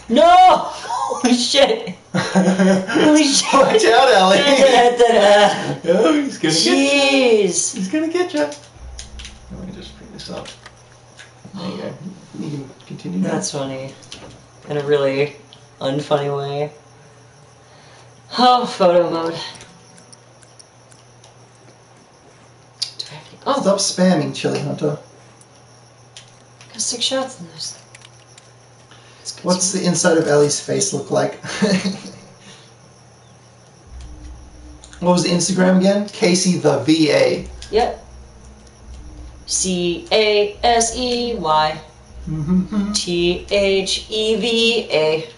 No! Holy shit! Holy shit! Watch out, Ellie! Oh, he's gonna get you. Jeez! He's gonna get you. Let me just bring this up. There you go. You can continue. now. That's funny. In a really unfunny way. Oh, photo mode. Do I have any? Oh, Stop spamming, Chili Hunter. got six shots in this. What's the inside of Ellie's face look like? what was the Instagram again? Casey the VA. Yep. C A S E Y. T H E V A.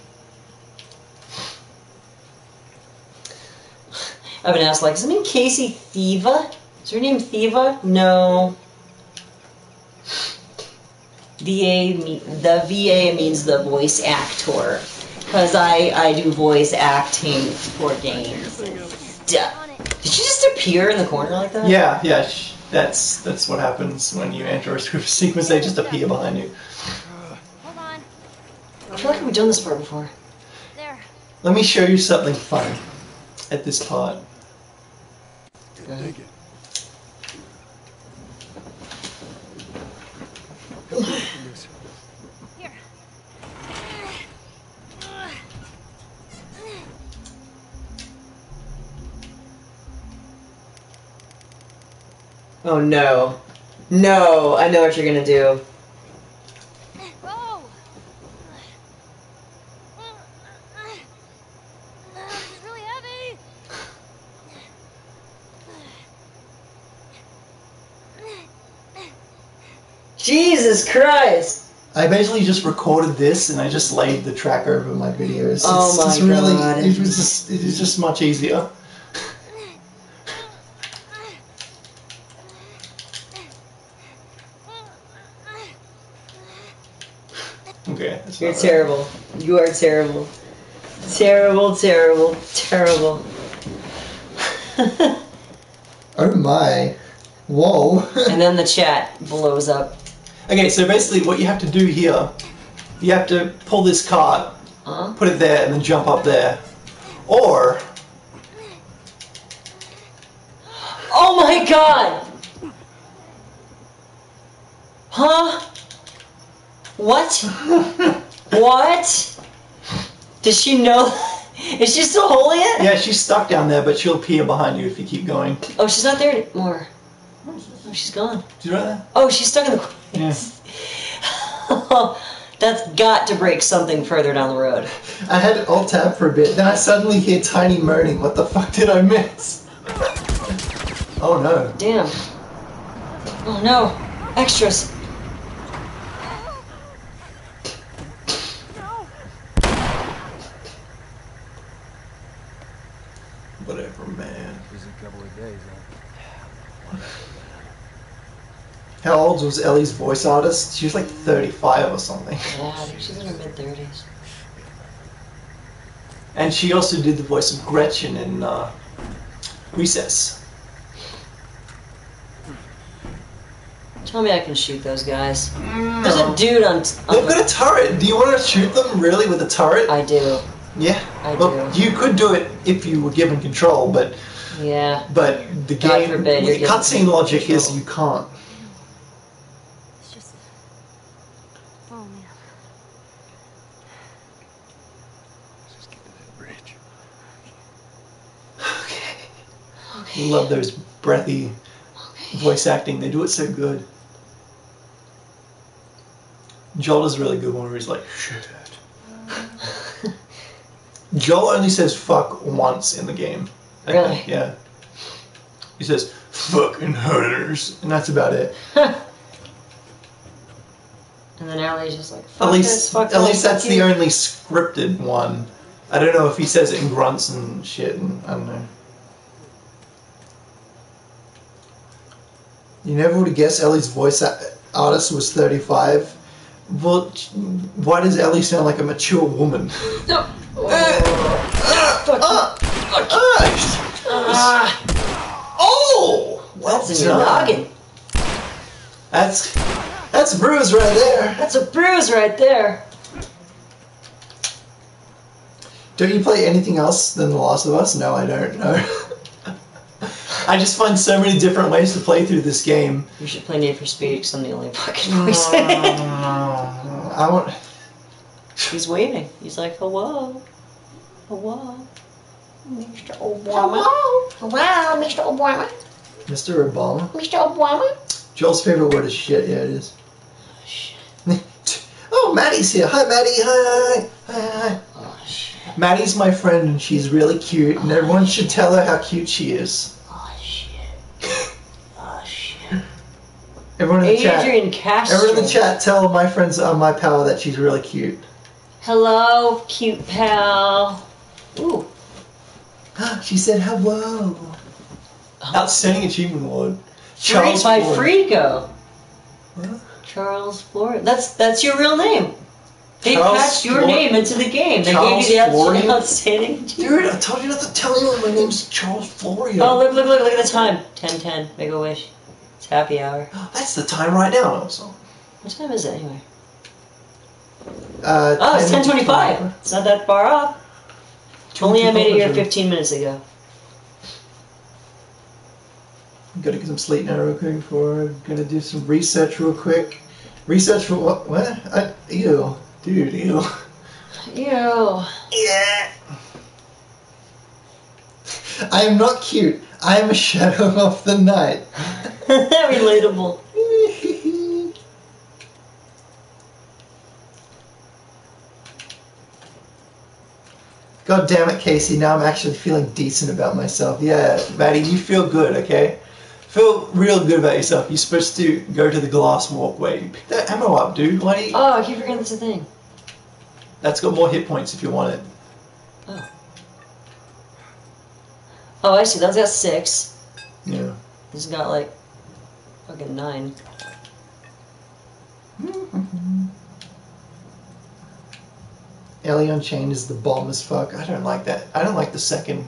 I've been asked, like, does it mean Casey Thiva? Is her name Thiva? No. VA, the VA means the voice actor. Because I, I do voice acting for games. Duh. Did she just appear in the corner like that? Yeah, yeah. sh- That's that's what happens when you enter a script sequence. They just appear behind you. Hold on. I feel like we've done this part before. There. Let me show you something fun at this part. Take it. Oh no. No, I know what you're gonna do. Whoa! This is really heavy. Jesus Christ! I basically just recorded this and I just laid the track over my videos. Oh my just really, God. It was just, it was just much easier. Okay, that's You're not right. terrible. You are terrible. Terrible, terrible, terrible. Oh my. Whoa. and then the chat blows up. okay, so basically what you have to do here, you have to pull this cart, Huh? put it there, and then jump up there. Or, Oh my god! Huh? What? what? Does she know? Is she still holding it? yeah, she's stuck down there, but she'll appear behind you if you keep going. Oh, she's not there anymore. Oh, she's gone. Do you know that? Oh, she's stuck in the corner. Yeah. That's got to break something further down the road. I had alt tab for a bit, then I suddenly hear Tiny moaning. What the fuck did I miss? Oh no. Damn. Oh no. Extras. No. Whatever, man. Busy couple of days, huh? How old was Ellie's voice artist? She was like 35 or something. Yeah, I think she's in her mid 30s. And she also did the voice of Gretchen in uh, Recess. Tell me I can shoot those guys. There's a dude on. on They've got a turret. Do you want to shoot them really with a turret? I do. yeah. I well, do. you could do it if you were given control, but Yeah. but the God game, forbid the cutscene logic is you can't. It's just. Oh man. Let's just get to that bridge. Okay. Love those breathy voice acting. They do it so good. Joel is a really good one where he's like, shit. Joel only says fuck once in the game. Really? think, Yeah. He says, fucking hunters. And that's about it. And then Ellie's just like, fuck At this, least, fuck at that, least fuck that's you. the only scripted one. I don't know if he says it in grunts and shit, and I don't know. You never would have guessed Ellie's voice artist was 35. Well, why does Ellie sound like a mature woman? No. Ah, ah. Ah, Oh! Well that's in your done. noggin. That's that's a bruise right there. That's a bruise right there. Don't you play anything else than The Last of Us? No, I don't. No. I just find so many different ways to play through this game. You should play Need for Speed because I'm the only fucking voice. I want. He's waving. He's like, hello. Hello. Mr. Obama. Hello, hello Mr. Obama. Mr. Obama. Mr. Obama. Joel's favorite word is shit. Yeah, it is. oh, oh Maddie's here. Hi, Maddie. Hi. Hi. Hi. Oh, shit. Maddie's my friend, and she's really cute, and everyone should tell her how cute she is. Oh, shit. Oh, shit. Everyone in the chat. Adrian Castro. Everyone in the chat, tell my friends on my pal that she's really cute. Hello, cute pal. Ooh. she said hello. Oh. Outstanding achievement award. Charles by Ford. Freako. Huh? Charles Florian. That's that's your real name. They Charles patched your Flor- name into the game. They Charles gave you the Florian? outstanding. Dude, I told you not to tell anyone my name's Charles Florio. Oh, look, look, look, look at the time. 10 10. Make a wish. It's happy hour. That's the time right now, also. What time is it anyway? Uh, Oh, it's 10:25. It's not that far off. Only I made it here 15 minutes ago. Gotta get some sleep now, real quick. Before I'm gonna do some research, real quick. Research for what? What? I, ew, dude, ew. Ew. Yeah. I am not cute. I am a shadow of the night. Relatable. God damn it, Casey. Now I'm actually feeling decent about myself. Yeah, Maddie, you feel good, okay? Feel real good about yourself. You're supposed to go to the glass walkway. Pick that ammo up, dude. Why do you... Oh, I keep forgetting that's a thing. That's got more hit points if you want it. Oh, Oh, I see. That's got six. Yeah. This has got like fucking nine. Mm-hmm. Ellie Chain is the bomb as fuck. I don't like that. I don't like the second.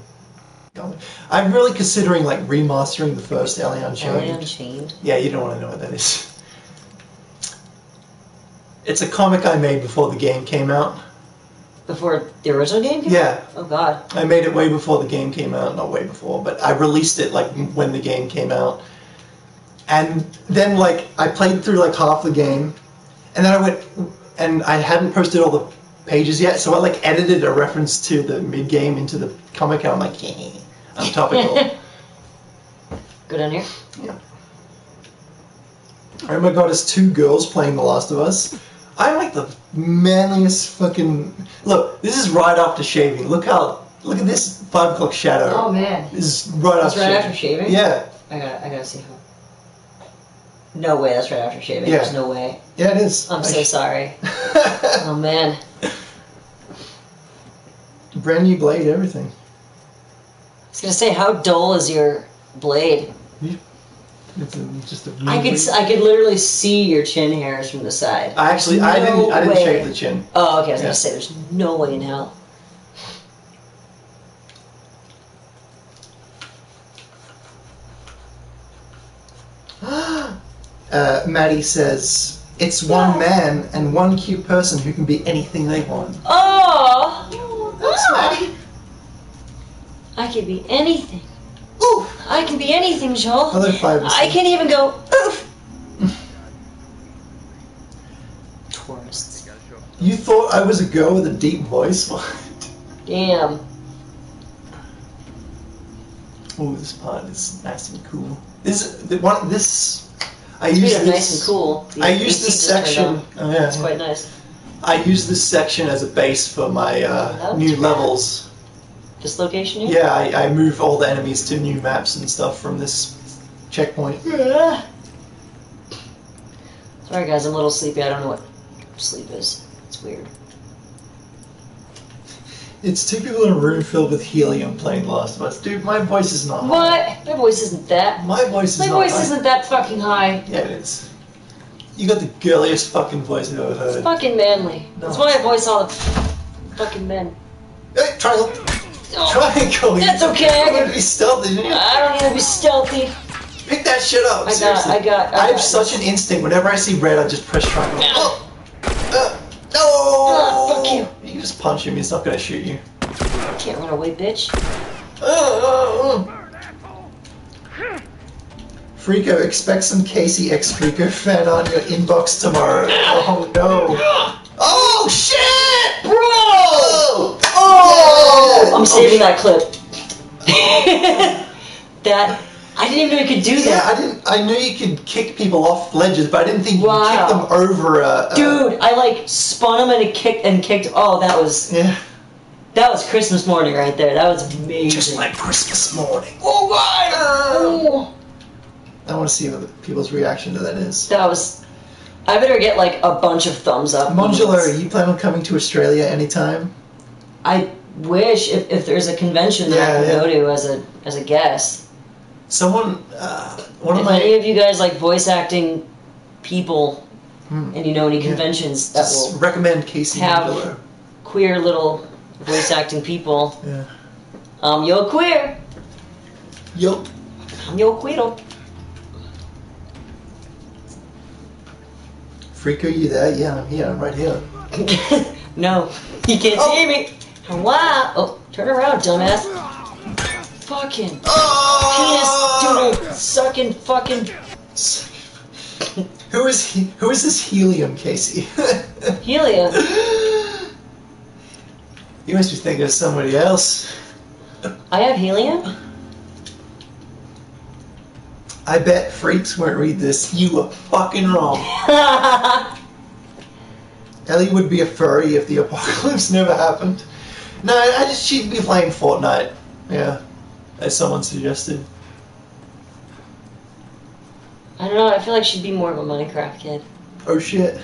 I'm really considering like remastering the first Ellie Chain. Alien Unchained. Yeah, you don't want to know what that is. It's a comic I made before the game came out. Before the original game came Yeah, out? Oh god. I made it way before the game came out. Not way before, but I released it like when the game came out. And then like I played through like half the game, and then I went and I hadn't posted all the pages yet, so I like edited a reference to the mid game into the comic, and I'm like, I'm topical. Good on here. Oh my god, it's two girls playing The Last of Us. I'm like the manliest fucking. Look, this is right after shaving. Look how. Look at this five o'clock shadow. Oh man. This is right That's after right shaving. after shaving? Yeah, I gotta I gotta see how. No way, that's right after shaving. Yeah. There's no way. yeah, it is. I'm so sorry. Oh man. Brand new blade, everything. I was gonna say, how dull is your blade? It's a, just a. I could s- I could literally see your chin hairs from the side. I actually, I No didn't, I didn't way. shave the chin. Oh, okay. I was Yeah. gonna say, there's no way in hell. Uh, Maddie says it's one man and one cute person who can be anything they want. Oh, That's Maddie. I could be anything. Ooh, I can be anything, Joel. hello, five. I can't even go. Oof. Tourists. You thought I was a girl with a deep voice? What? Damn. Oh, this part is nice and cool. This the one this. I Speaking use this. nice and cool, the I use this section. Oh, yeah. It's quite nice. I use this section as a base for my uh, new levels. This location here? Yeah, I, I move all the enemies to new maps and stuff from this checkpoint. Yeah. Sorry guys, I'm a little sleepy. I don't know what sleep is. It's weird. It's two people in a room filled with helium playing Last of Us. Dude, my voice is not. high. What? My voice isn't that. My voice is My voice high. isn't that fucking high. Yeah, it is. You got the girliest fucking voice I've ever It's fucking manly. That's why I voice all the fucking men. Hey, triangle. Oh, Triangle. That's okay, I can- to be stealthy? I don't need to be stealthy. Pick that shit up. I got, seriously. I got, I I have got such an instinct. Whenever I see red, I just press triangle. Oh. Uh, no. Ah, fuck you. You can just punch him. He's not gonna shoot you. Can't run away, bitch. Uh, uh, uh. Freako, expect some Casey X Freako fan on your inbox tomorrow. Oh no. Oh shit! Bro! Oh! I'm Yeah. saving that clip. that I didn't even know you could do that. Yeah. I didn't. I knew you could kick people off ledges, but I didn't think you Wow. could kick them over a. a Dude, I like spun him and it kicked and kicked. Oh, that was Yeah. that was Christmas morning right there. That was amazing. Just like Christmas morning. oh god! Oh, I want to see what the, people's reaction to that is. that was. I better get like a bunch of thumbs up. Modular, you plan on coming to Australia anytime? I wish if, if there's a convention that I Yeah, can yeah. go to as a as a guest. Someone, uh, one of my. any of you guys like voice acting people, Hmm. and you know any Yeah. conventions that Just will recommend Casey have- Modular. queer little voice acting people, Yeah. um, yo queer, Yup. I'm yo queero. Freako, you there? Yeah, I'm here. I'm right here. no, you can't Oh. see me. Wow. Oh, turn around, dumbass. Fucking Oh! penis doodle sucking fucking Who is he? Who is this helium, Casey? helium. you must be thinking of somebody else. I have helium. I bet freaks won't read this. You were fucking wrong. Ellie would be a furry if the apocalypse never happened. No, I just she'd be playing Fortnite. Yeah, as someone suggested. I don't know. I feel like she'd be more of a Minecraft kid. Oh shit.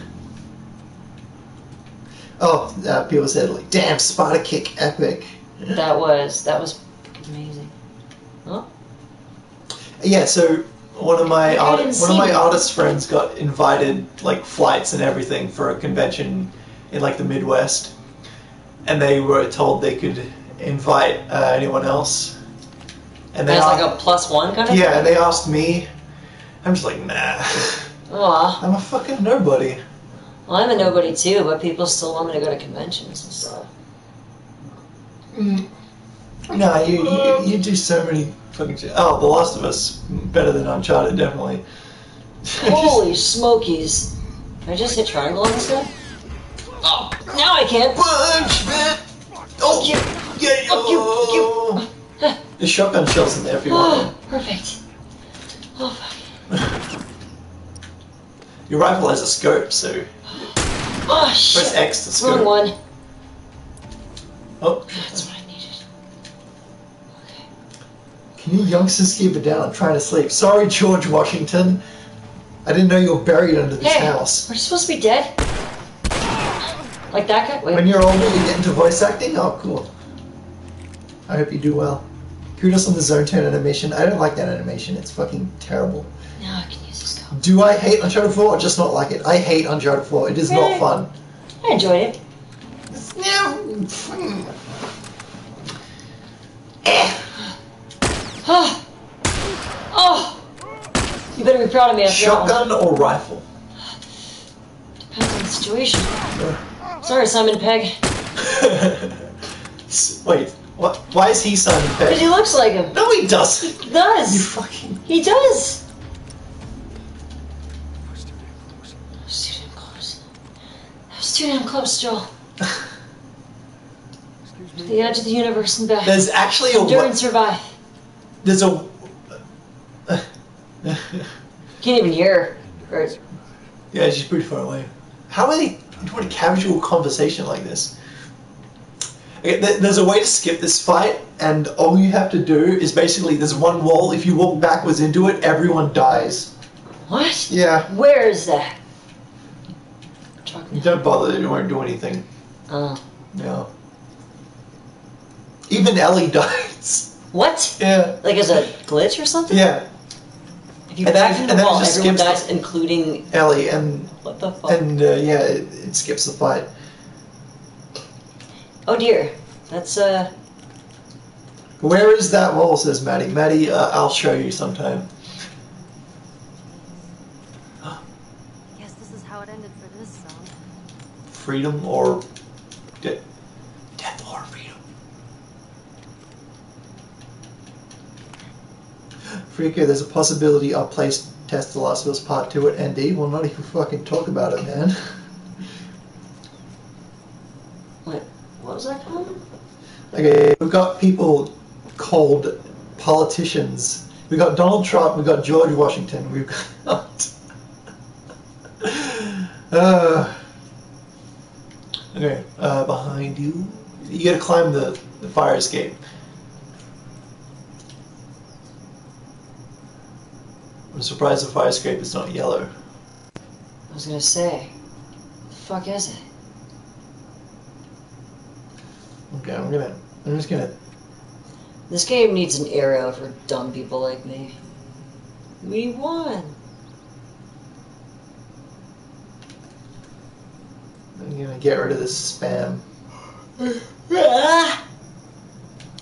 Oh, uh, people said like, "Damn, Sparta kick, epic." That was that was amazing. Huh? Yeah, so one of my art- one of my that. artist friends got invited like flights and everything for a convention in like the Midwest, and they were told they could invite uh, anyone else. And they As like a- plus one kind of. yeah, and they asked me. I'm just like, nah, Aw. I'm a fucking nobody. Well, I'm a nobody too, but people still want me to go to conventions and stuff. Mm. Nah, you, you you do so many fucking shit. Oh, The Last of Us better than Uncharted, definitely. Holy smokies! Did I just hit triangle on this guy? Oh, now I can't. Punch, man! Oh, you. yeah, Fuck you, oh. There's shotgun shells in there if you want Oh, perfect. Oh, fuck. Your rifle has a scope, so Oh, press. X to scope. Wrong one. Oh, That's what I needed. Okay. Can you youngsters keep it down? I'm trying to sleep. Sorry, George Washington. I didn't know you were buried under this Hey, house. we're supposed to be dead? Like that guy? Wait. When you're older, you get into voice acting? Oh, cool. I hope you do well. Kudos on the zone turn animation. I don't like that animation. It's fucking terrible. Now I can use this go. Do I hate Uncharted 4 or just not like it? I hate Uncharted 4. It is not fun. I enjoyed it. It's, yeah, Oh. Oh. You better be proud of me after that one. Shotgun or rifle? Depends on the situation. Sorry, Simon Pegg. Wait, what? Why is he Simon Because he looks like him. No, he doesn't. He You fucking. He does. Too damn close. That was too damn close. That was too damn close, Joel. Excuse To the edge of the universe and back. There's actually a Endure way. and survive. there's a. Can't even hear. her. Or, yeah, she's pretty far away. How are they doing a casual conversation like this? Okay, th- there's a way to skip this fight, and all you have to do is basically there's one wall. If you walk backwards into it, everyone dies. what? Yeah. Where is that? Truck. Don't bother. It won't do anything. Oh. Yeah. Even Ellie dies. What? Yeah. Like as a glitch or something? Yeah. If you And back then- into the wall, just everyone skips dies, including Ellie and what the fuck? and uh, yeah, it, it skips the fight. oh dear, that's uh. Where is that wall? Says Maddie. Maddie, uh, I'll show you sometime. Guess this is how it ended for this zone. Freedom or de- death or freedom. Freaker, there's a possibility I'll place test The Last of Us Part 2 at ND. We'll not even fucking talk about it, man. What? What was that called? Okay, we've got people called politicians. We've got Donald Trump, we've got George Washington, we've got. uh, okay, uh, behind you. You gotta climb the, the fire escape. I'm surprised the fire escape is not yellow. I was gonna say. The fuck is it? Okay, I'm gonna. I'm just gonna. This game needs an arrow for dumb people like me. We won. I'm gonna get rid of this spam.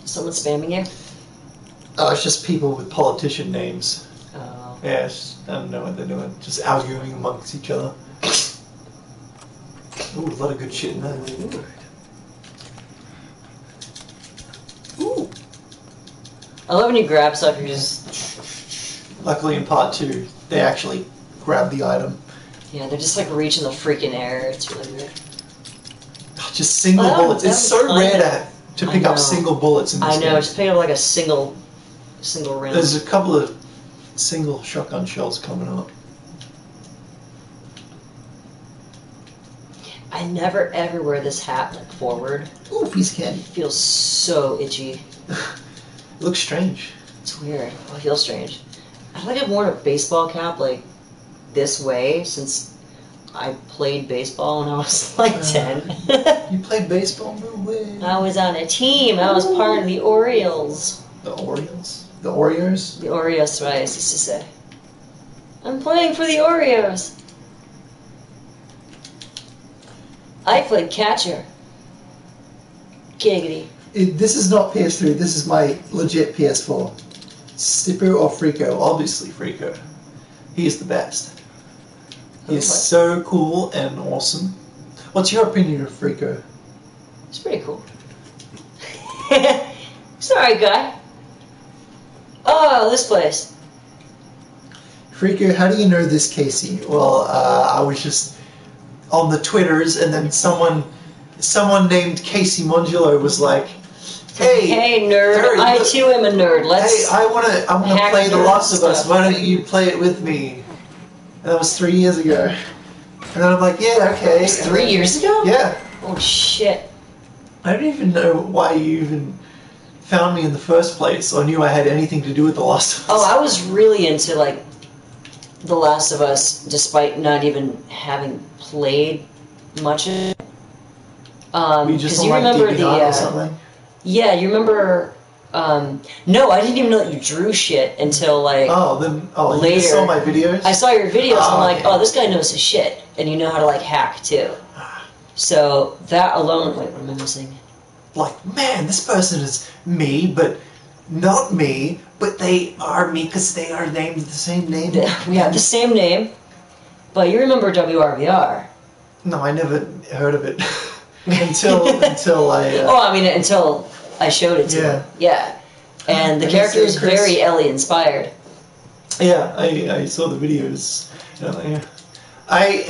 Someone spamming you? Oh, it's just people with politician names. Oh. Yes, I don't know what they're doing. Just arguing amongst each other. Ooh, a lot of good shit in there. Ooh. I love when you grab stuff, you're just. Luckily, in part two, they actually grab the item. Yeah, they're just like reaching the freaking air. It's really weird. Oh, just single Oh, bullets. It's so fun. rare to, to pick up single bullets in this I know, game. just pick up like a single. single round. There's a couple of single shotgun shells coming up. I never ever wear this hat like forward. Ooh, piece of candy. It feels so itchy. Looks strange. It's weird. I feel strange. I feel like I've worn a baseball cap like this way since I played baseball when I was like Uh. 10. You played baseball? No way. I was on a team. I was part of the Orioles. The Orioles? The Oreos? The Oreos, right, I used to say. I'm playing for the Oreos. I played catcher. Giggity. It, this is not PS3. This is my legit PS4. Sippo or Freako? Obviously Freako. He is the best. He is so cool and awesome. What's your opinion of Freako? It's pretty cool. Sorry, guy. Oh, this place. Freako, how do you know this Casey? Well, uh, I was just on the Twitters, and then someone, someone named Casey Mongillo was like, "Hey, Hey, nerd. Harry, I look- too am a nerd. Let's. Hey, I wanna, I wanna play The Last of Us. Why don't you play it with me?" And that was three years ago. And then I'm like, "Yeah, okay." Three then- years ago? Yeah. Oh shit. I don't even know why you even found me in the first place, or knew I had anything to do with The Last of Us. Oh, I was really into like The Last of Us, despite not even having played much of it. Um, you just you like remember the uh, yeah, you remember. Um, no, I didn't even know that you drew shit until like Oh, then oh, you later. just saw my videos. I saw your videos. Oh, I'm like, okay. oh, this guy knows his shit, and you know how to like hack too. So that alone, wait, what am I missing? Like, man, this person is me, but not me, but they are me because they are named the same name. We have the same name, but you remember WRVR. No, I never heard of it until until I. Uh, Oh, I mean, until I showed it to Yeah. him. Yeah. And the you character is Chris? very Ellie inspired. Yeah, I, I saw the videos. Yeah. I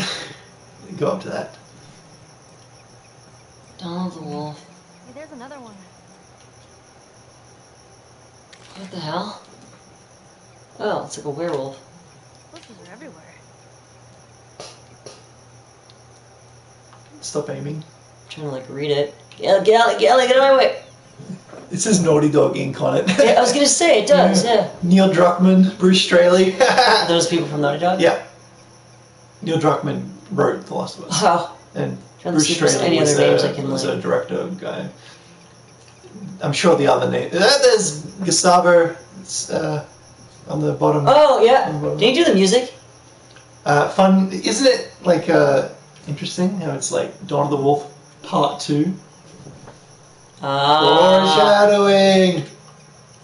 go up to that. Donald the Wolf. Hey, there's another one. What the hell? Oh, it's like a werewolf. Posters are everywhere. Stop aiming. trying to like read it. Get, get out, get out, get out of my way. It says Naughty Dog Inc. on it. Yeah, I was gonna say it does. Yeah. Neil Druckmann, Bruce Straley. Those people from Naughty Dog. yeah. Neil Druckmann wrote The Last of Us. Wow. And Bruce see if there's Straley any was, other names a, I can, was like- a director guy. I'm sure the other name. Uh, there's Gustavo uh, on the bottom. Oh yeah. Can you do the music? Uh, fun, isn't it? Like uh, interesting how it's like Dawn of the Wolf Part Two. Ah. Foreshadowing.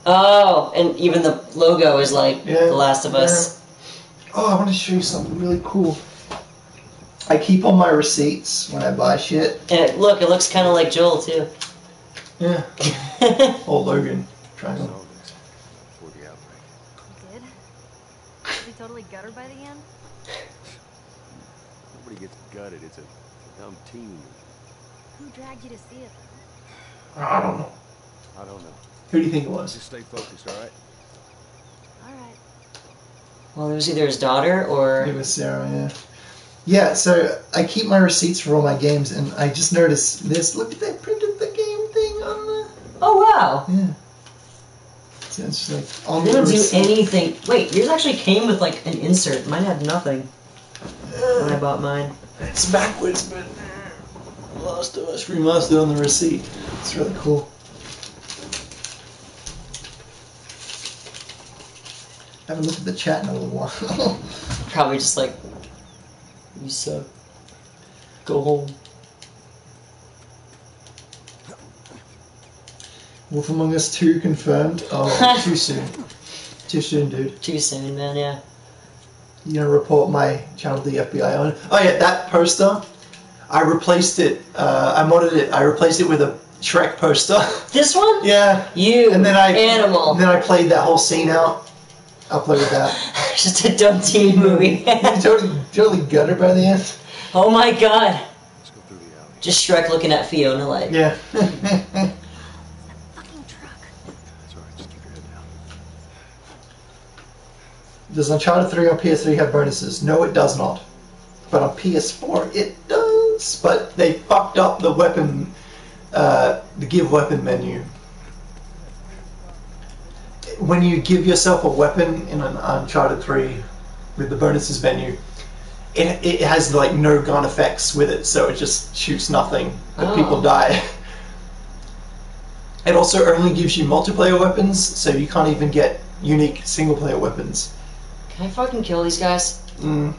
Oh, and even the logo is like Yeah, The Last of Us. Oh, I want to show you something really cool. I keep all my receipts when I buy shit. And it, look, it looks kind of like Joel too. Yeah. Or Logan. Triangle. Saw this before the outbreak. You did? Was he totally gutted by the end? Nobody gets gutted. It's a dumb team. Who dragged you to see it? I don't know. I don't know. Who do you think it was? Just stay focused, all right? All right. well, it was either his daughter or It was Sarah, yeah. Yeah, so I keep my receipts for all my games, and I just noticed this. Look at they printed the game thing on the. oh wow, Yeah. It's like on they the don't do anything. Wait, yours actually came with like an insert. Mine had nothing when I uh, bought mine. It's backwards, but Last of Us remastered on the receipt. It's really cool. I haven't looked at the chat in a little while. Probably just like you suck. Go home. Wolf Among Us 2 confirmed. Oh, too soon. Too soon, dude. Too soon, man. Yeah. You gonna report my channel to the FBI on? Oh yeah, that poster. I replaced it. Uh, I modded it. I replaced it with a Shrek poster. This one? yeah. You And then I animal. And then I played that whole scene out. Uploaded that. just a dumb teen movie. totally, totally gutted by the end. oh my god. Let's go through the alley. Just Shrek looking at Fiona like. Yeah. Fucking truck. It's all right. Just keep your head down. Does Uncharted 3 on PS3 have bonuses? No, it does not. But on PS4, it does. But they fucked up the weapon, uh, the give weapon menu. When you give yourself a weapon in an Uncharted 3 with the bonuses menu, it, it has like no gun effects with it, so it just shoots nothing, but Oh. people die. It also only gives you multiplayer weapons, so you can't even get unique single player weapons. Can I fucking kill these guys? Mm.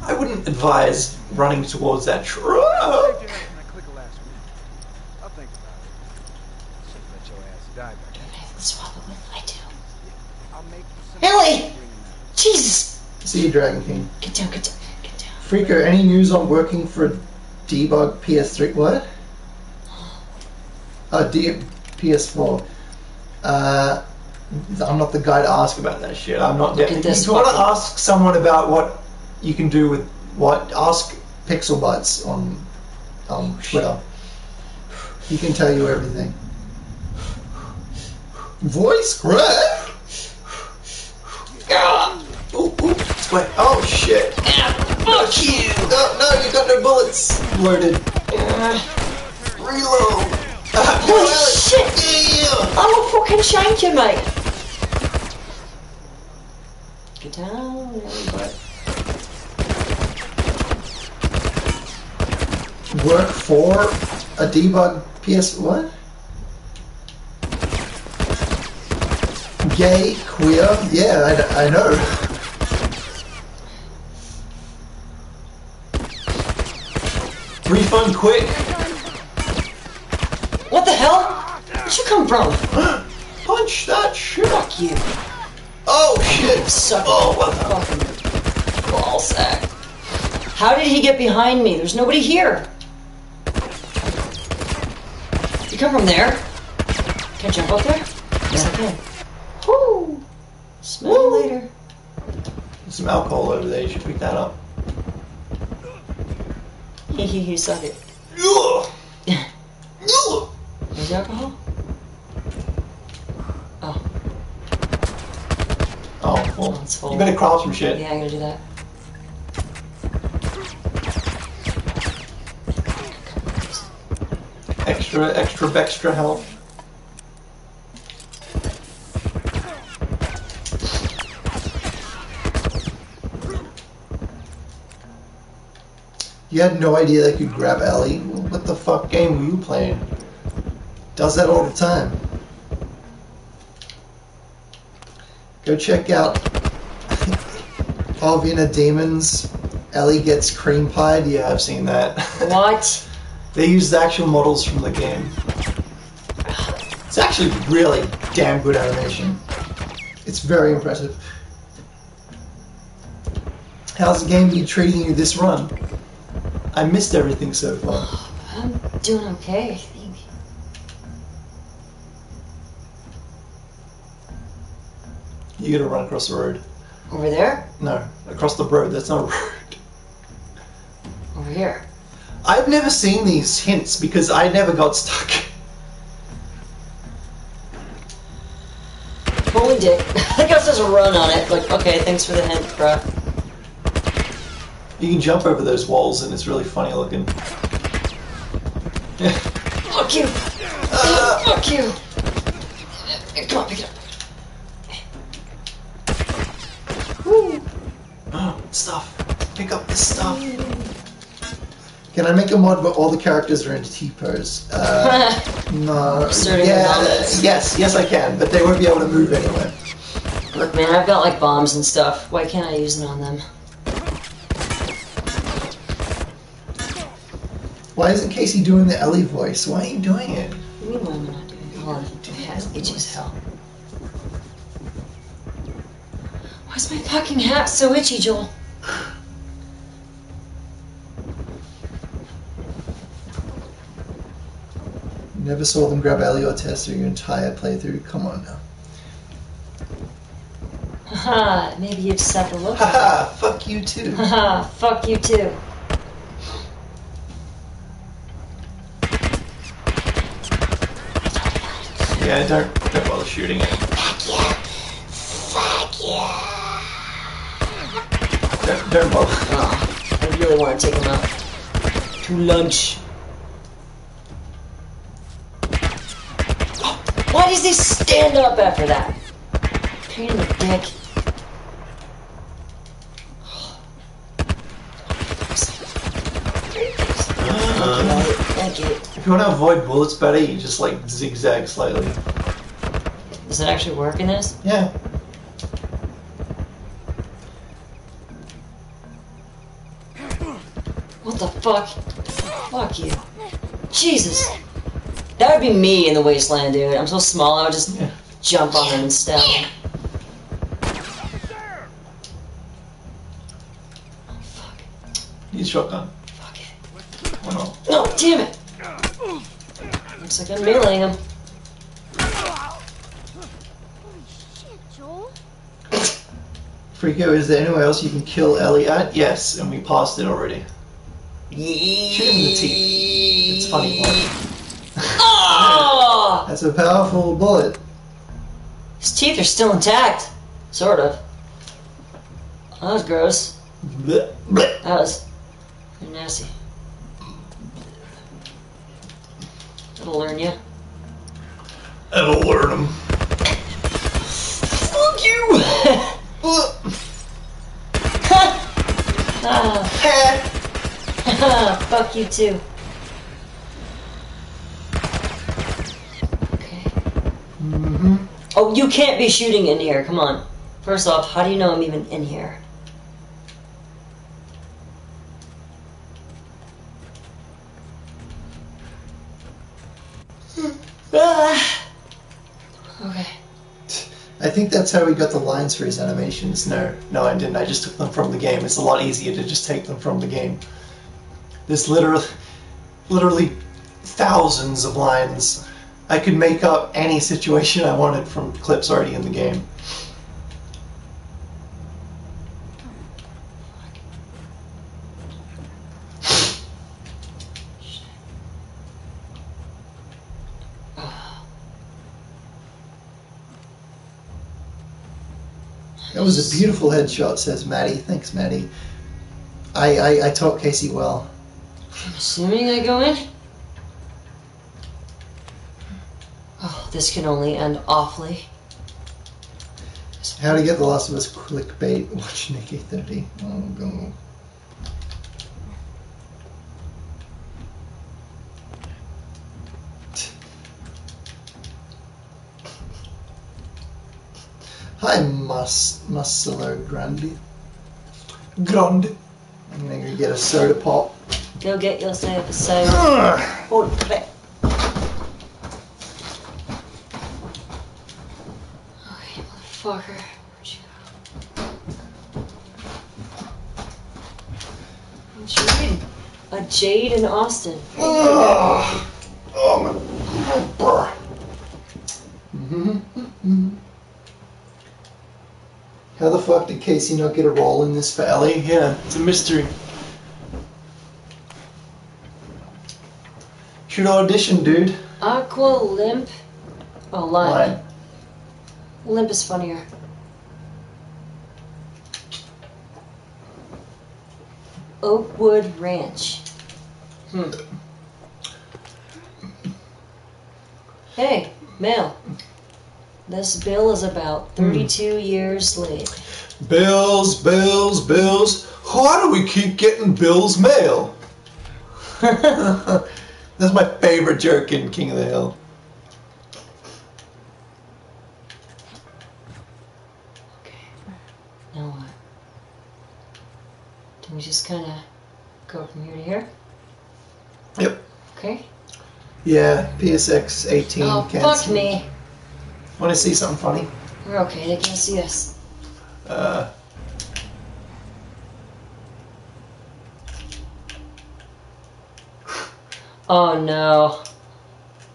I wouldn't advise running towards that truck. Saved your head when I clicked last week. I'll think about it. Should've let your ass die back then. I have to swap it with. I do. I'll make you some. Ellie! Bring 'em out. Jesus! See you, Dragon King. Get down, get down, get down. Freaker, any news on working for a debug PS3? What? Oh, D- PS4. Uh, I'm not the guy to ask about that shit. I'm not. Look at this you want to ask someone about what you can do with what, ask Pixel Butts on on Twitter. He can tell you everything. Voice crack. Ah! Ooh, ooh, it's wet. Oh shit! Fuck you! No, no, you got no bullets loaded. Reload. Ah, no, Holy Alex. shit! Yeah. I'm a fucking shank you, mate! Get down, everybody. Work for a debug PS what? Gay, queer, yeah, I, I know. Refund quick. What the hell? Where'd you come from? Punch that shit. Fuck you. Oh shit. Suck Oh, what the? Fucking ball sack. How did he get behind me? There's nobody here. You come from there? Can I jump up there? Yes, I can. Woo! Smell you later. There's some alcohol over there. You should pick that up. Hee hee hee, suck it. Ugh. Ugh. Is there alcohol? Oh. Oh, it's full. You better craft some shit. Yeah, I'm gonna do that. Extra, extra, extra health. You had no idea they could grab Ellie? What the fuck game were you playing? Does that all the time. Go check out Alvina Demons. Ellie gets cream pied. Yeah, I've seen that. What? They used actual models from the game. It's actually really damn good animation. It's very impressive. How's the game been treating you this run? I missed everything so far. I'm doing okay, I think. You gotta run across the road. Over there? No, across the road. That's not a road. Over here. I've never seen these hints because I never got stuck. Holy dick. I guess there's a run on it. Like, okay, thanks for the hint, bruh. You can jump over those walls and it's really funny looking. Fuck you! Ah. Fuck you! Come on, pick it up. Oh, stuff. Pick up this stuff. Can I make a mod where all the characters are in T-pose? Uh, no. Yeah, yes, yes I can, but they won't be able to move anywhere. Look, man, I've got like bombs and stuff. Why can't I use it on them? Why isn't Casey doing the Ellie voice? Why are you doing it? What do you mean why am I not doing it? Hold on. It has itchy as hell. Why's my fucking hat so itchy, Joel? Never saw them grab Ellie or Tess through your entire playthrough. Come on now. Haha, maybe you just have to look. Haha, fuck you too. Haha, fuck you too. Yeah, don't, don't bother shooting it. Don't, don't bother. Oh, uh, I really want to take him out to lunch. Why does he stand up after that? Pain in the dick. Uh-huh. If you want to avoid bullets better, you just like zigzag slightly. Does it actually work in this? Yeah. What the fuck? Fuck you. Jesus. That would be me in the wasteland, dude. I'm so small, I would just Yeah. jump on them and stab them. Oh, fuck. Use a shotgun. Fuck it. Why not? No, damn it! Looks like I'm meleeing him. Shit, Joel. Freako, is there anywhere else you can kill Ellie at? Yes, and we passed it already. Shoot him in the teeth. It's funny. Oh! That's a powerful bullet. His teeth are still intact. Sort of. That was gross. Blech, blech. That was nasty. That'll learn you. That'll learn him. Fuck you! ah, fuck you too. Okay. hmm Oh, you can't be shooting in here. Come on. First off, how do you know I'm even in here? Ah. Okay. I think that's how we got the lines for his animations. No, no, I didn't. I just took them from the game. It's a lot easier to just take them from the game. There's literally, literally thousands of lines. I could make up any situation I wanted from clips already in the game. That was a beautiful headshot, says Maddie. Thanks, Maddie. I, I, I taught Casey well. I'm assuming I go in. Oh, this can only end awfully. How to get The Last of Us clickbait. Watch Nikki 30. Oh, go. Hi, Mus Muscular Grande. Grande. I'm gonna go get a soda pop. Go get yourself a soda. Ugh. Oh, crap. Okay, motherfucker. Where'd you go? Jade. A Jade in Austin. Ugh. Oh, my. brr. Mhm. How the fuck did Casey not get a role in this for Ellie? Yeah, it's a mystery. Should audition, dude. Aqua Limp. Oh, Lime. Limp is funnier. Oakwood Ranch. Hmm. Hey, mail. This bill is about 32 years late. Bills, bills, bills. Why do we keep getting Bill's mail? That's my favorite joke in King of the Hill. Okay. Now what? Can we just kind of go from here to here? Yep. Okay. Yeah, PSX 18. Oh, can't fuck see. me. Want to see something funny? We're okay. They can't see us. Uh, Oh no.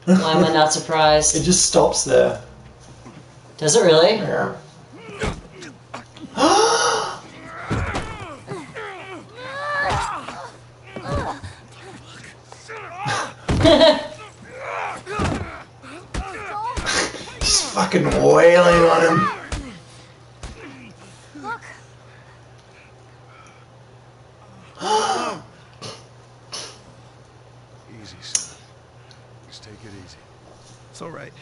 Why am I not surprised? it just stops there. Does it really? Yeah. Just fucking wailing on him. Look, Easy, son. Just take it easy. It's all right.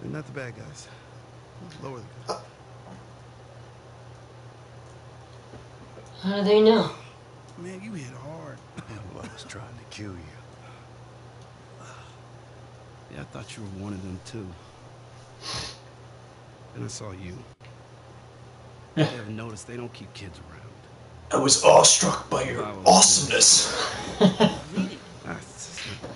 They're not the bad guys. Lower the gun. How do they know? Man, you hit hard. Yeah, well, I was trying to kill you. Yeah, I thought you were one of them too. Then I saw you. I have noticed they don't keep kids around. I was awestruck by your awesomeness. Ah, it's just not-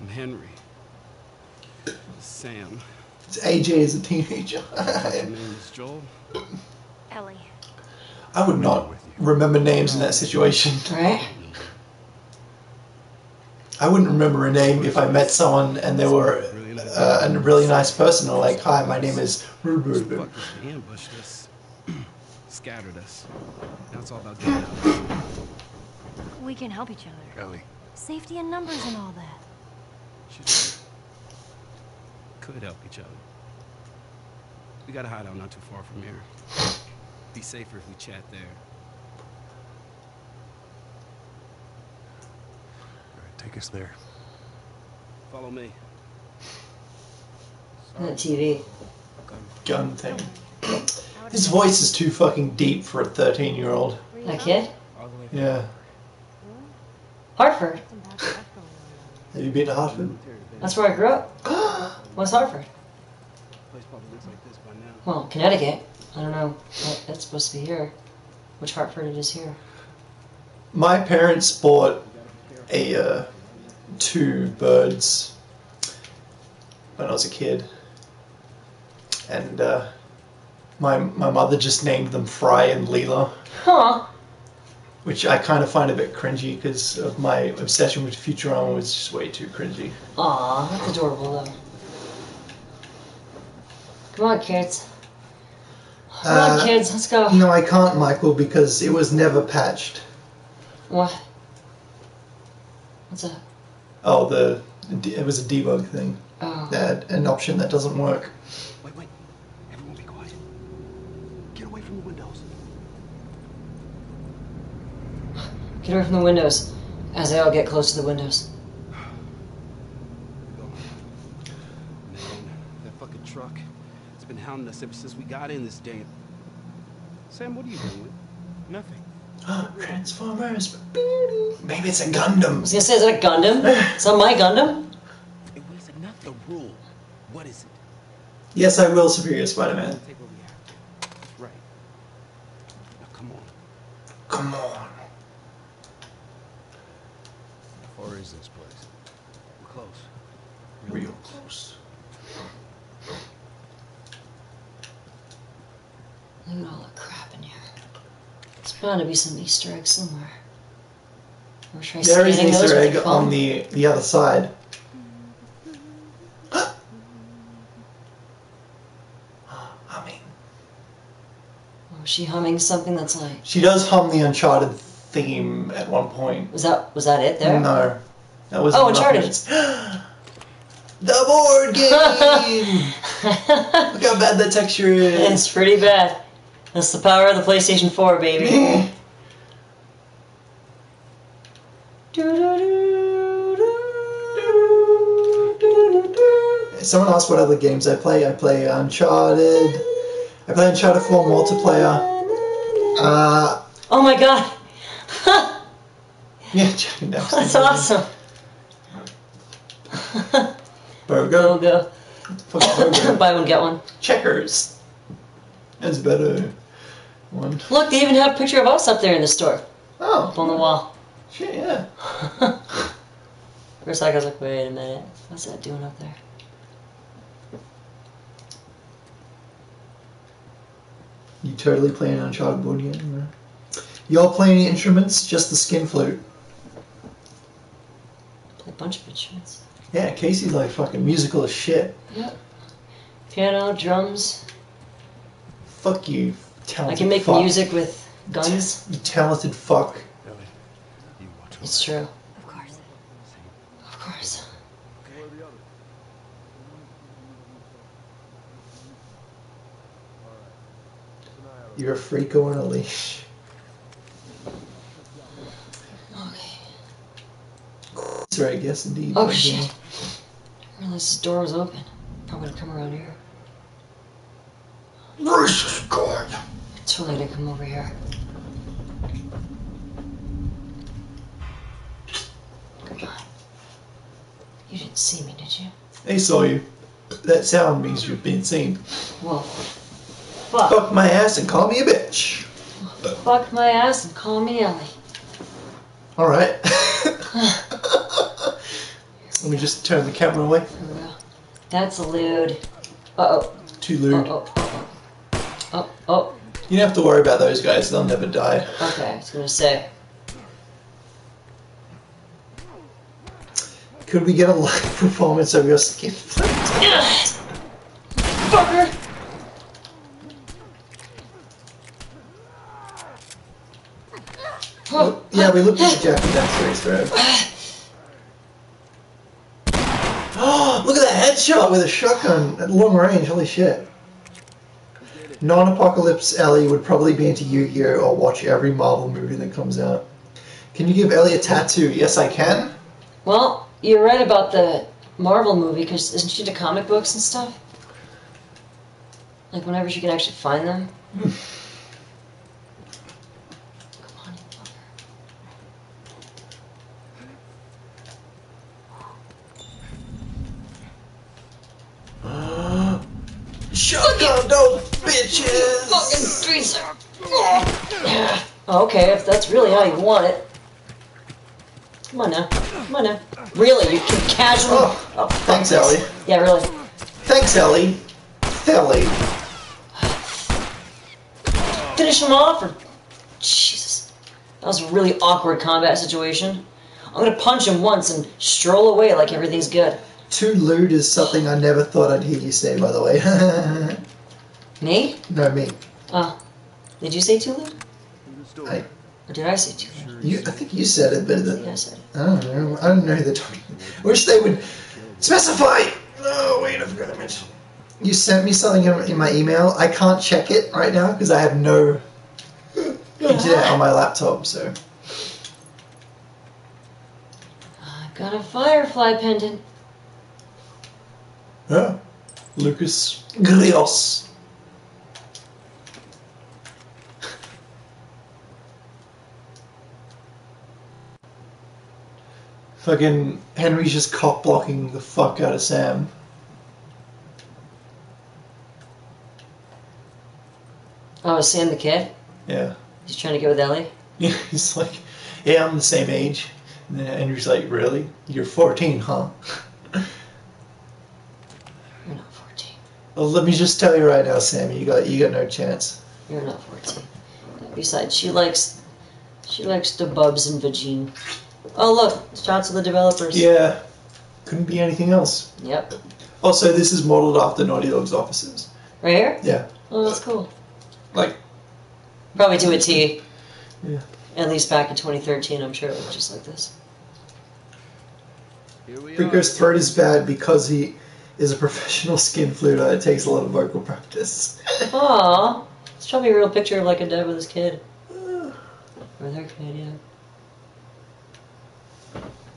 I'm Henry. Sam. It's AJ is a teenager. Your name is Joel. Ellie. I would not remember names in that situation. Right? I wouldn't remember a name if I met someone and they were uh, a really nice person or like, hi, my name is. These ambushed us. Scattered us. Now it's all about getting out. We can help each other. Ellie, Safety in numbers and all that. Should could help each other. We got a hideout not too far from here. Be safer if we chat there. all right, take us there. Follow me. On the TV. Gun thing. His voice is too fucking deep for a 13 year old. A kid? Yeah. Hartford. Have you been to Hartford? That's where I grew up. What's Hartford? Place probably looks like this by now. Well, Connecticut. I don't know what that's supposed to be here. Which Hartford it is here. My parents bought a uh, two birds when I was a kid, and uh, my my mother just named them Fry and Leela, Huh. Which I kind of find a bit cringy because of my obsession with Futurama was just way too cringy. Aw, that's adorable though. Come on, kids. Come Uh, on, kids, let's go. No, I can't, Michael, because it was never patched. What? What's that? Oh, the it was a debug thing. Oh. that an option that doesn't work. Wait, wait. Everyone be quiet. Get away from the windows. Get away from the windows. As they all get close to the windows. Man, that fucking truck. It's been hounding us ever since we got in this damn. Sam, what are you doing? Nothing. Transformers. Maybe it's a Gundam. I was gonna say, is that a Gundam? Is that my Gundam? It was not the rule. What is it? Yes, I will, Superior Spider-Man. Take over here. Right. Now come on. Come on. How far is this place? We're close. Real close. Look at all the crap in here. Bound to be some Easter egg somewhere. Or try There is an Easter egg on the the other side. Ah! I mean, Oh, is she humming something that's like. she does hum the Uncharted theme at one point. Was that was that it there? No, that was Oh. Uncharted. the board game. Look how bad that texture is. it's pretty bad. That's the power of the PlayStation 4, baby. Someone asked what other games I play. I play Uncharted. I play Uncharted 4 multiplayer. Uh, oh my god! yeah, Jak and Daxter. That's awesome. Burger. Burger. Buy one get one. Checkers. That's better. One. Look, they even have a picture of us up there in the store, Oh, up on the wall. shit, yeah. Second, I was like, wait a minute, what's that doing up there? You totally playing on Uncharted board game. Y'all play any instruments? Just the skin flute. Play a bunch of instruments. Yeah, Casey's like fucking musical as shit. Yep. Piano, drums. Fuck you, talented I can make fuck. music with guns. You talented fuck. Ellie, you watch It's true. Of course. Of course. You're a freako on a leash. Okay. Sorry, I guess indeed. Oh shit. I this door was open. Probably gonna come around here. Gracious God. Totally gonna come over here. Come on. You didn't see me, did you? They saw you. That sound means you've been seen. Well, fuck. Fuck my ass and call me a bitch. Fuck my ass and call me Ellie. Alright. Let me just turn the camera away. There we go. That's a lewd. Uh oh. Too lewd. oh. Oh oh. You don't have to worry about those guys, they'll never die. Okay, I was gonna say. Could we get a live performance of your skin flute? Fucker! Oh, yeah, we looked at the Jak and Daxter. Oh, look at that headshot with a shotgun at long range. Holy shit. Non-apocalypse Ellie would probably be into Yu-Gi-Oh or watch every Marvel movie that comes out. Can you give Ellie a tattoo? Yes, I can. Well, you're right about the Marvel movie, because isn't she into comic books and stuff? Like, whenever she can actually find them? Come on, you fucker. Shotgun those bitches! Fucking piece of- Oh, okay, if that's really how you want it. Come on now. Come on now. Really, you can casually. Oh, Oh, Thanks, this. Ellie. Yeah, really. Thanks, Ellie. Ellie. Finish him off, or Jesus, that was a really awkward combat situation. I'm gonna punch him once and stroll away like everything's good. Too lewd is something I never thought I'd hear you say, by the way. Me? no, me. Oh, did you say too lewd? I, Or did I say too lewd? you, I think you said it, but I the, think I said it. I don't know. I don't know who they're talking. Wish they would specify. Oh, it. You sent me something in, in my email. I can't check it right now because I have no internet on my laptop. So I've got a firefly pendant. yeah, Lucas Grios. Fucking Henry's just cock blocking the fuck out of Sam. Oh, is Sam the kid? Yeah. He's trying to get with Ellie? Yeah, he's like, yeah, I'm the same age. And then Andrew's like, really? You're 14, huh? You're not 14. Well, let me just tell you right now, Sammy, you got you got no chance. You're not 14. Besides, she likes she likes the bubs and vagine. Oh look, shots of the developers. Yeah, couldn't be anything else. Yep. Oh, also, this is modeled after Naughty Dog's offices. Right here? Yeah, Oh, that's cool. like Probably to a T. Yeah. At least back in 2013, I'm sure it was just like this. Here we Rico's throat is bad because he is a professional skin fluter. It takes a lot of vocal practice. Aw, let's show me a real picture of like a dad with his kid. Or their kid, yeah.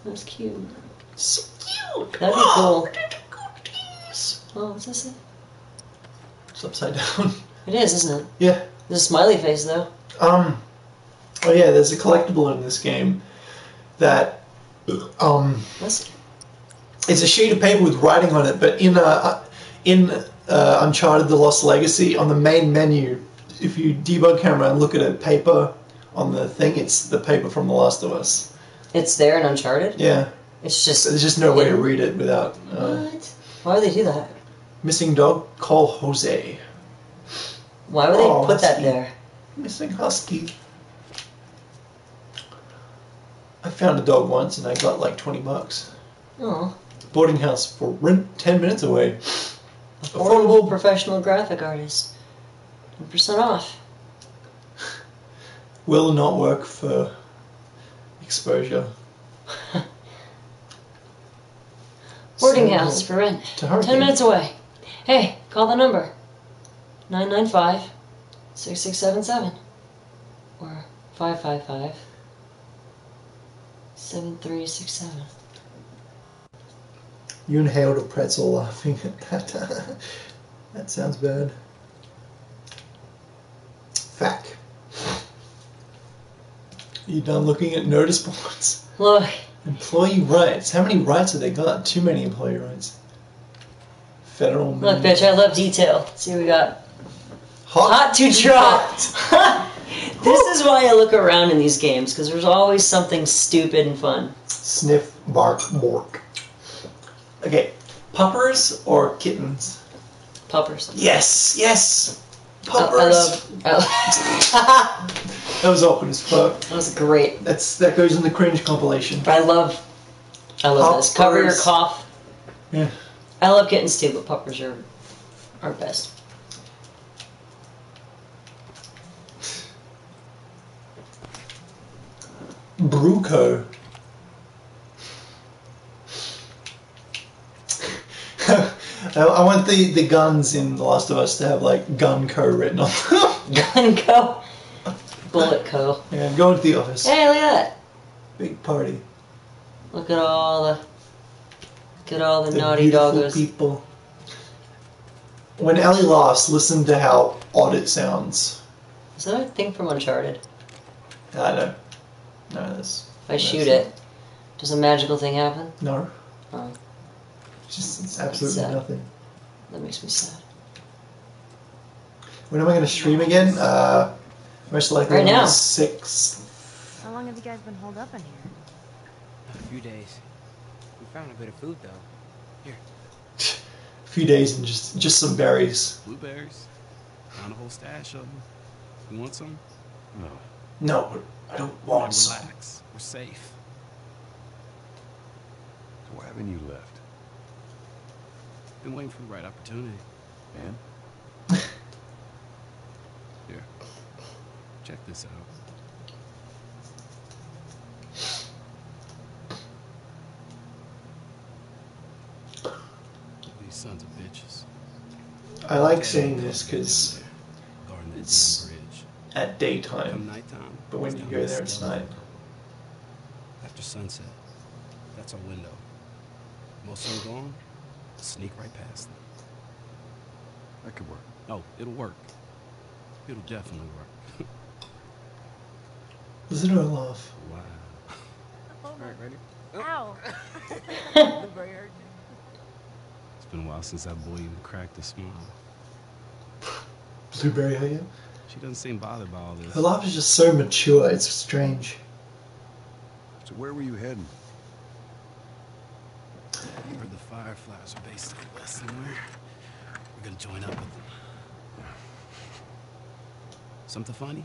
That's cute. so cute. That'd be Oh, cool. Oh, what's this? It's upside down. It is, isn't it? Yeah. There's a smiley face though. Um. Oh yeah, there's a collectible in this game that um That's it's a sheet of paper with writing on it, but in uh, in uh, Uncharted: The Lost Legacy, on the main menu, if you debug camera and look at a paper on the thing, it's the paper from The Last of Us. It's there in Uncharted. Yeah, It's just there's just no way to read it without uh, what? Why would they do that? missing dog. Call Jose. Why would they Oh, put that there? Missing husky. I found a dog once and I got like twenty bucks. Oh, Boarding house for rent ten minutes away. affordable professional graphic artist. 10% off. Will not work for exposure. Boarding So, house for rent. to 10 minutes away. Hey, call the number 995 6677 or 555 7367. You inhaled a pretzel laughing at that. that sounds bad. Fact. You done looking at notice boards? Look, Employee rights. How many rights have they got? Too many employee rights. Federal. look, bitch, I love detail. See what we got. Hot, Hot to trot. this is why I look around in these games because there's always something stupid and fun. Sniff, bark, bork. Okay, puppers or kittens? Puppers. Yes, yes. I, I love. I love that was awkward as fuck. that was great. That's that goes in the cringe compilation. I love. I love this. Cover your cough. Yeah. I love getting too, but puppers are are best. Bruco. I I want the, the guns in The Last of Us to have like Gun Co written on them. Gun Co. Bullet Co. yeah, go into the office. Hey, look at that. Big party. Look at all the. Look at all the, naughty beautiful doggos. people. When Ellie laughs, listen to how odd it sounds. Is that a thing from Uncharted? I know. No, that's If I shoot it, does a magical thing happen? no. Oh. It's just it's absolutely sad. nothing. That makes me sad. When am I going to stream again? Uh, most likely Right on the now. sixth. How long have you guys been holed up in here? A few days. We found a bit of food though. Here. a few days and just just some berries. Blueberries. Found a whole stash of them. You want some? No. No, I don't Now want some. relax. We're safe. So why haven't you left? Been waiting for the right opportunity. Man? Here. Check this out. These Sons of bitches. I like seeing this because It's- damn bridge. at Come daytime, nighttime. but when you down go there, it's skeleton. night. After sunset, that's our window. Most of them gone, sneak right past them. That could work. Oh, it'll work. It'll definitely work. Was it a laugh? wow. Oh Alright, ready? Ow. Blueberry hurt you? It's been a while since that boy even cracked a smile. Blueberry Hill? She doesn't seem bothered by all this. Her laugh is just so mature. It's strange. So where were you heading? I heard the Fireflies are based out west somewhere. We're gonna join up with them. Something funny?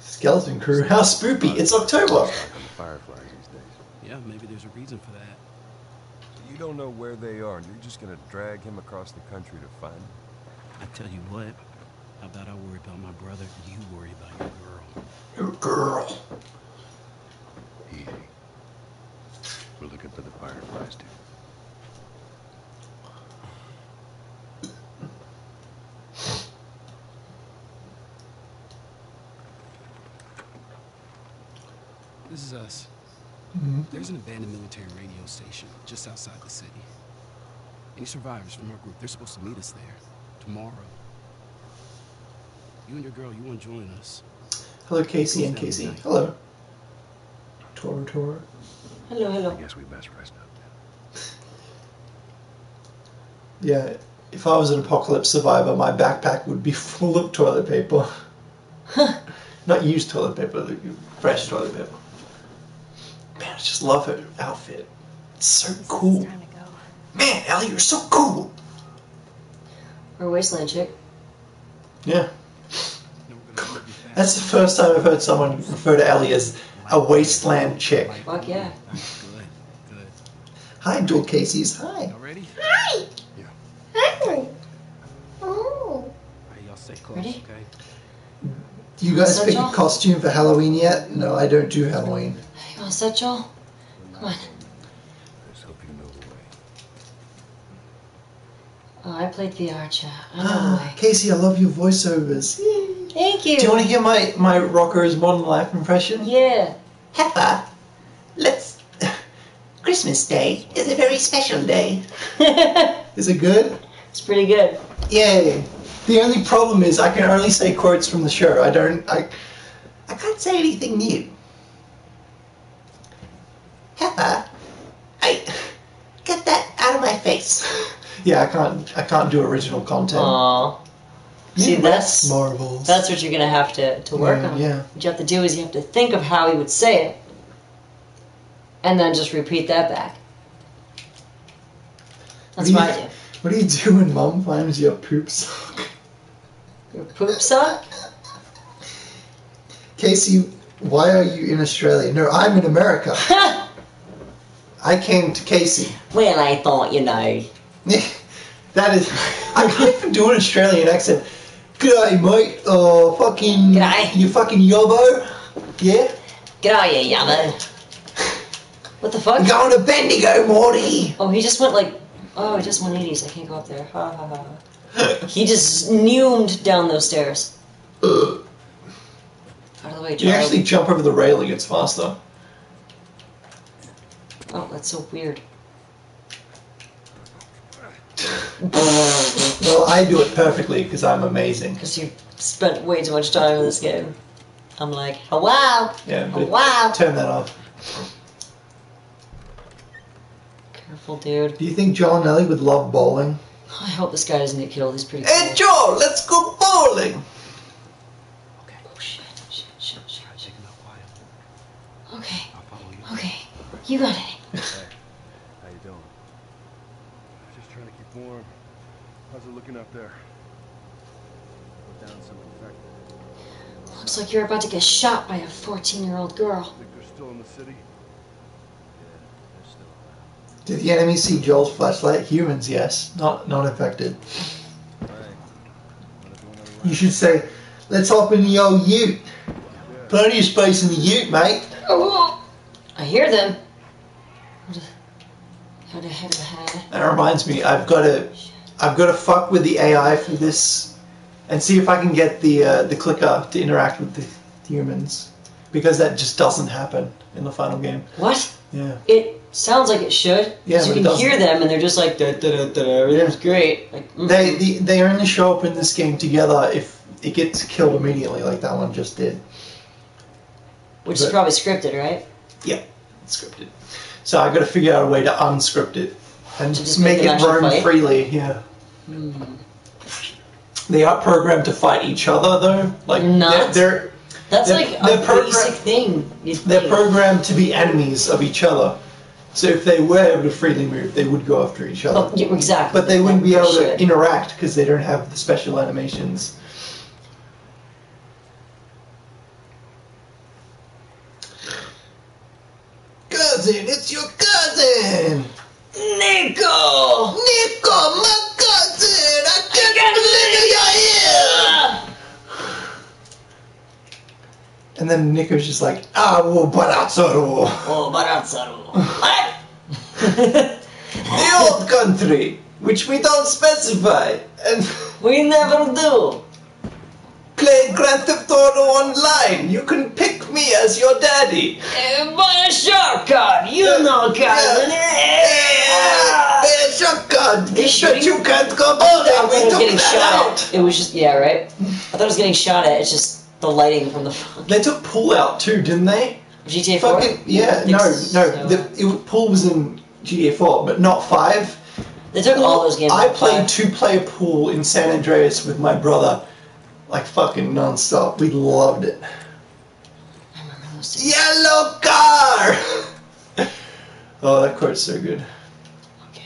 Skeleton Crew. How spoopy! It's October. Fireflies these days. Yeah, maybe there's a reason for that. You don't know where they are, and you're just gonna drag him across the country to find them. I tell you what, how about I worry about my brother, you worry about your girl. Your girl. Easy. We're looking for the Fireflies too. This is us. Mhm. There's an abandoned military radio station just outside the city. Any survivors from our group, they're supposed to meet us there tomorrow. You and your girl, you want to join us? Hello, Casey and Casey. Hello. Toro Toro. Hello, hello. I guess we best rest up then. Yeah, if I was an apocalypse survivor, my backpack would be full of toilet paper. Not used toilet paper, the fresh toilet paper. Man, I just love her outfit. It's so cool. Time to go. Man, Ellie, you're so cool. Or wasteland chick. Yeah, No, we're gonna move you that's the first time I've heard someone refer to Ellie as a wasteland chick. Fuck yeah. Good, good. Hi, dual Casey's. Hi. Y'all ready? Hi. Yeah. Hi. Oh. All right, y'all stay close, Ready? okay? Do you guys pick a costume for Halloween yet? No, I don't do Halloween. You all set, Joel? Come on. Let's hope you know the way. Oh, I played the archer. I know the Ah, way. Casey, I love your voiceovers. Thank you. Do you want to hear my, my Rocko's Modern Life impression? Yeah. Pepper, let's. Christmas Day is a very special day. Is it good? it's pretty good. Yay. The only problem is I can only say quotes from the show. I don't. I. I can't say anything new. Pepper, I. Get that out of my face. Yeah, I can't. I can't do original content. Aw. See, Midwest that's Marvels. that's what you're gonna have to, to work Yeah, on. yeah. What you have to do is you have to think of how he would say it, and then just repeat that back. That's What what do I you- do. What do you do when mom finds your poop sock? Your poop sock? Casey, why are you in Australia? No, I'm in America. I came to Casey. well, I thought you know. that is. I can't even do an Australian accent. G'day, mate. Uh, fucking. G'day. You fucking yobbo? Yeah? Out of here. What the fuck? I'm going to Bendigo, Morty. Oh, he just went like, oh, he just went 80s. I can't go up there. Ha ha ha. He just neumed down those stairs. Ugh. Out of the way, You actually jump over the railing, it's faster. Oh, that's so weird. Well, I do it perfectly because I'm amazing. Because you spent way too much time in this game. I'm like, oh wow, Yeah, oh wow. turn that off. Careful, dude. Do you think John Nelly would love bowling? I hope this guy doesn't get killed. He's pretty cool. Hey, John, let's go bowling. Okay. Oh shit, shit, shit, shit. Try to take him out quiet. Okay, I'll follow you. okay. You got it. How you doing? Just trying to keep warm. How's it looking up there? Put down some infected. Looks like you're about to get shot by a 14 year old girl. Think they're still in the city? Yeah, they're still around. Did the enemy see Joel's flashlight? Humans, yes. Not not infected. Right. Wanna do another You should say, let's hop in the old ute. Plenty of space in the ute, mate. Oh, I hear them. Had a head of a. That reminds me, I've got to, I've got to fuck with the AI for this, and see if I can get the uh, the clicker to interact with the humans, because that just doesn't happen in the final game. What? Yeah. It sounds like it should. Yeah, you can hear them and they're just like da da da da. Everything's great. Like mm. They the, they only show up in this game together if it gets killed immediately, like that one just did. which is but- probably scripted, right? Yeah, it's scripted. So I got to figure out a way to unscript it and To just make make it roam fight? freely. Yeah. Hmm. They are programmed to fight each other though. Like Not. they're they're, That's They're- like a they're program- basic thing. they're programmed to be enemies of each other. So if they were able to freely move, they would go after each other. Oh, yeah, exactly. But they wouldn't be able to interact because they don't have the special animations. Cousin, it's your cousin! Nico! Nico, my cousin! I can't believe you're here! And then Nico's just like, ah, well, barazzaro. Oh, Barazzaru. What? The old country, which we don't specify. And we never do. Play Grand Theft Auto online. You can pick me as your daddy. Uh, buy a shark card. You know, cousin. Yeah. Hey, shotgun. They shooting? But you can't go I back thought there. it was getting shot at. It was just yeah, right. I thought it was getting shot at. It's just the lighting from the front. They took Pool out too, didn't they? GTA 4. Fucking yeah. No, no. so. The, it, Pool was in GTA 4, but not five. They took all those games. I played two-player Pool in San Andreas with my brother, like fucking non-stop. We loved it. I remember those days. Yellow car. oh, that quote's so good. Okay.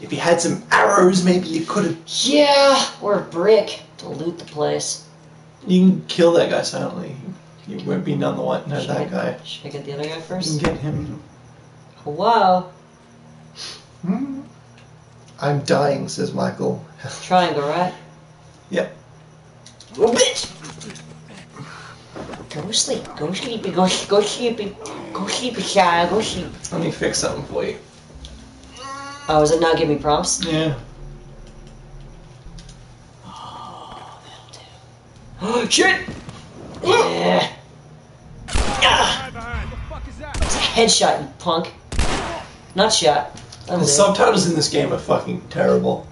If you had some arrows, maybe you could have. Yeah, or a brick to loot the place. You can kill that guy silently. You won't be none the one. No, Should that I, guy. Should I get the other guy You first? can get him. Wow. Hmm. I'm dying, says Michael. Triangle, right? Yep. Oh, bitch! Go sleep. Go sleepy. Go go sleepy. Go sleepy, child. Go sleep. Let me fix something for you. Oh, is it not giving me prompts? Yeah. Oh, shit! Yeah. Ah, Right behind. What the fuck is that? it's a headshot, you punk. Not shot. The subtitles in this game are fucking terrible.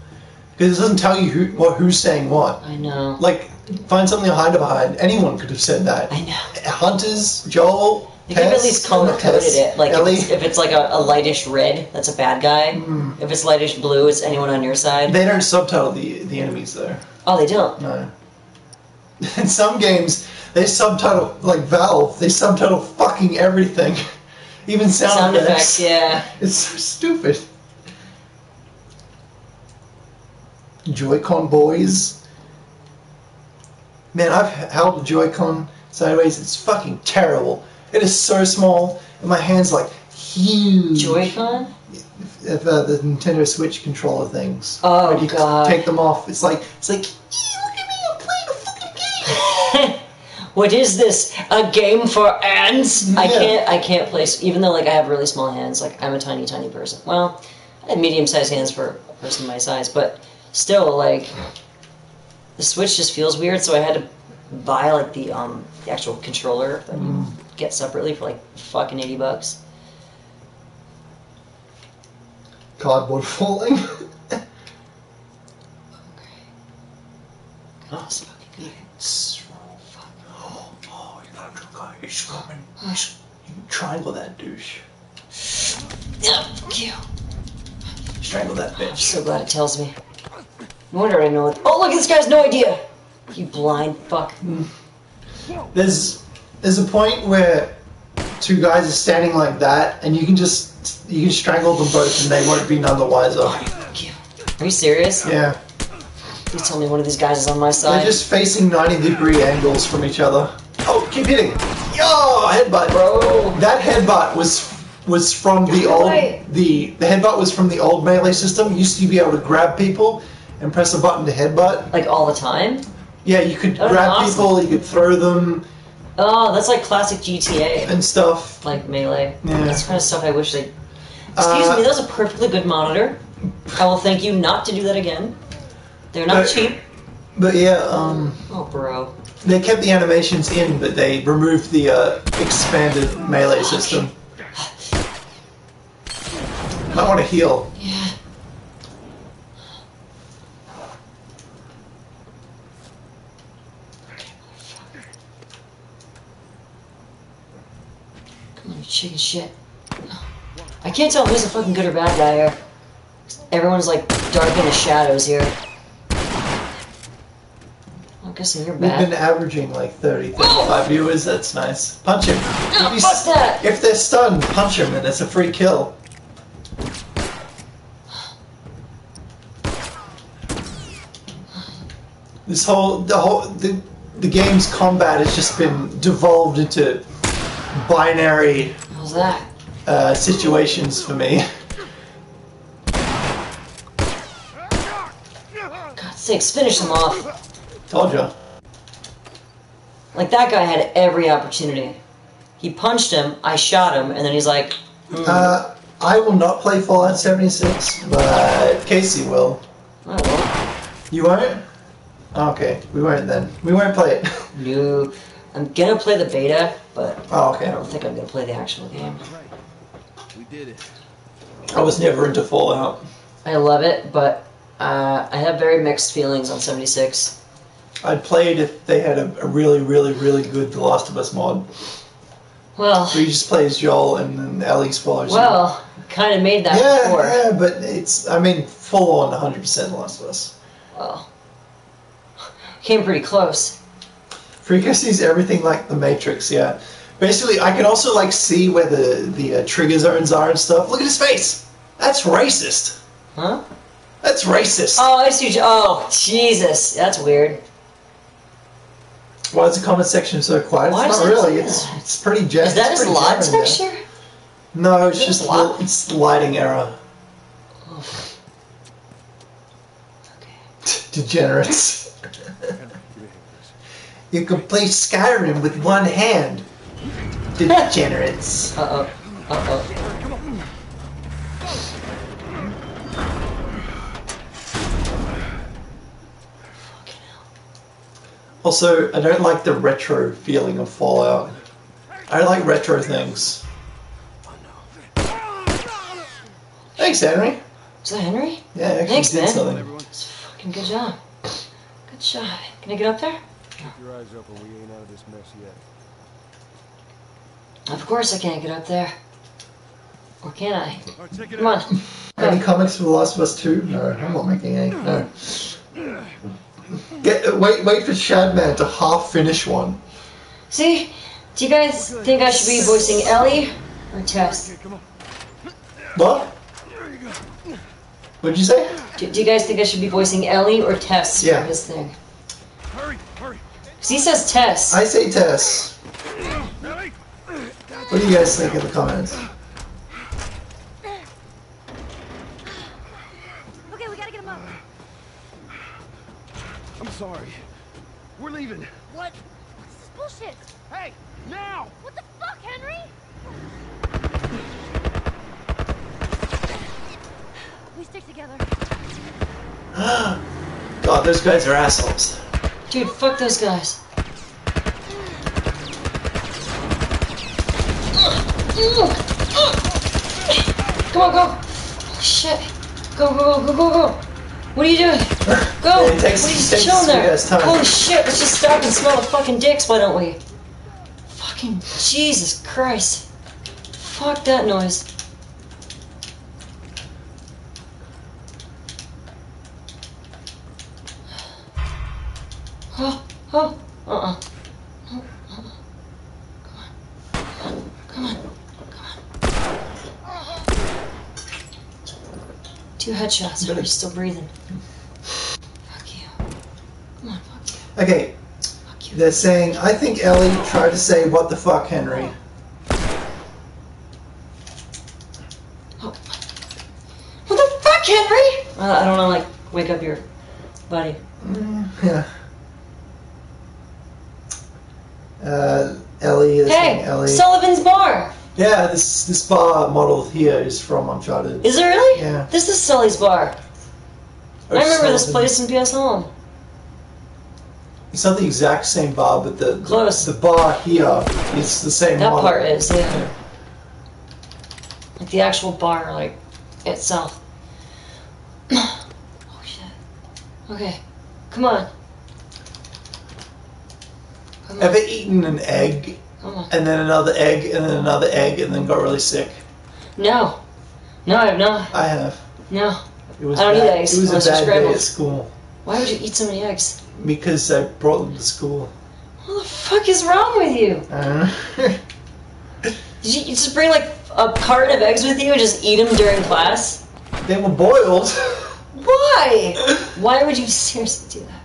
Because it doesn't tell you who what who's saying what. I know. Like, find something to hide behind. Anyone could have said that. I know. Hunters, Joel, You could have at least color coded it. Like if it's, if it's like a, a lightish red, that's a bad guy. Mm. If it's lightish blue, it's anyone on your side. They don't subtitle the the enemies though. Oh, they don't. No. In some games, they subtitle like Valve. They subtitle fucking everything, even sound, Sound effects, yeah. It's so stupid. Joy-Con boys. Man, I've held a Joy-Con sideways. It's fucking terrible. It is so small, and my hand's like huge. Joy-Con? If, uh, the Nintendo Switch controller things. Oh, When you God. take them off, it's like it's like. Look at me! I'm playing a fucking game. what is this? A game for ants? I can't. I can't play. Even though like I have really small hands, like I'm a tiny, tiny person. Well, I have medium-sized hands for a person my size, but still, like the Switch just feels weird. So I had to buy like the um the actual controller that you get separately for like fucking eighty bucks. Cardboard falling. Oh, it's fucking good. Oh, oh, you got a good guy. He's coming. He's- You can triangle that douche. Yeah, fuck you. Strangle that bitch. I'm bitch. so glad it tells me. No wonder I know it. Oh, look, this guy has no idea. You blind fuck. There's there's a point where two guys are standing like that, and you can just you can strangle them both, and they won't be none the wiser. Oh, you. Are you serious? Yeah, Please tell me one of these guys is on my side. they're just facing 90 degree angles from each other. Oh, keep hitting! Yo, headbutt, Bro. That headbutt was was from the old the the headbutt was from the old melee system. Used to be able to grab people and press a button to headbutt. Like all the time? Yeah, you could That's grab awesome. people, you could throw them Oh, that's like classic GTA. and stuff. Like Melee. Yeah. That's kind of stuff I wish they. Excuse Uh, me, that was a perfectly good monitor. I will thank you not to do that again. They're not But- cheap. But yeah, um, Oh, bro. they kept the animations in, but they removed the uh, expanded melee system. Might want to heal. Yeah. Chicken shit. I can't tell who's a fucking good or bad guy here. Everyone's like dark in the shadows here. I'm guessing you're bad. We've been averaging like 30, 35 viewers. That's nice. Punch him. If, fuck that! if they're stunned, punch him, and it's a free kill. This whole the whole the, the game's combat has just been devolved into binary How's that? uh, situations for me. God's sakes, finish them off. Told ya. Like that guy had every opportunity. He punched him, I shot him, and then he's like, hmm, Uh, I will not play Fallout 76, but Casey will. oh well. You won't? Okay, we won't then. We won't play it. No. I'm gonna play the beta, but oh, I don't think I'm gonna play the actual game. We did it. I was never into Fallout. I love it, but uh, I have very mixed feelings on 76. I'd play it if they had a, a really, really, really good The Last of Us mod. Well, Where you just play as Joel and then Ellie follows you. well, kind of made that yeah, before. yeah, but it's, I mean, full on 100% The Last of Us. Well, came pretty close. Frequency's everything like the Matrix, yeah. Basically, I can also like see where the the uh, trigger zones are and stuff. Look at his face. That's racist. Huh? That's racist. Oh, I see. Oh, Jesus, that's weird. Why is the comment section so quiet? Why it's not really. It's it's pretty gen- Is that his gen in there. texture? No, it's just the, it's lighting error. Degenerates. You can play Skyrim with one hand. Degenerates. Uh oh. Uh oh. Also, I don't like the retro feeling of Fallout. I don't like retro things. Thanks, Henry. Is that Henry? Yeah, I actually Thanks, did man. something. Fucking good job. Good job. Can I get up there? Keep your eyes open. We ain't out of this mess yet. Of course I can't get up there. Or can I? All right, take it Come on. Any comics for The Last of Us 2? No, I'm not making any. No. Get, uh, wait, wait for Shadman to half finish one. See? Do you guys think I should be voicing Ellie or Tess? Come on. What? What'd you say? Do, do you guys think I should be voicing Ellie or Tess Yeah. for this thing? Hurry, hurry. 'Cause he says Tess. I say Tess. What do you guys think in the comments? Okay, we gotta get him up. I'm sorry. We're leaving. What? This is bullshit. Hey, now! What the fuck, Henry? We stick together. God, those guys are assholes. Dude, fuck those guys. Come on, go. Shit. Go, go, go, go, go, go. What are you doing? Go. It takes- what are you chilling there? Holy shit, let's just stop and smell the fucking dicks, why don't we? Fucking Jesus Christ. Fuck that noise. Oh, oh, uh-uh. Oh, uh-uh. Come on, come on, come on. Two headshots, are you still breathing? Fuck you. Come on, fuck you. Okay, Fuck you. they're saying, I think Ellie tried to say, what the fuck, Henry. Oh. What the fuck, Henry? Uh, I don't know, like, wake up your buddy. Mm, yeah. Uh, Ellie is Hey, Ellie. Sullivan's Bar. Yeah, this this bar model here is from Uncharted. Is it really? Yeah. This is Sully's bar. I Or remember this place in PS Home. It's not the exact same bar, but the Close. The, bar here is the same. That model. part is, yeah. Like the actual bar, like itself. oh shit. Okay, come on. Ever eaten an egg uh-huh. and then another egg and then another egg and then got really sick? No. No, I have not. I have. No. It was I don't eat eggs It was a bad day at school Why would you eat so many eggs? because I brought them to school. What the fuck is wrong with you? Did you, you just bring like a carton of eggs with you and just eat them during class? they were boiled. Why? Why would you seriously do that?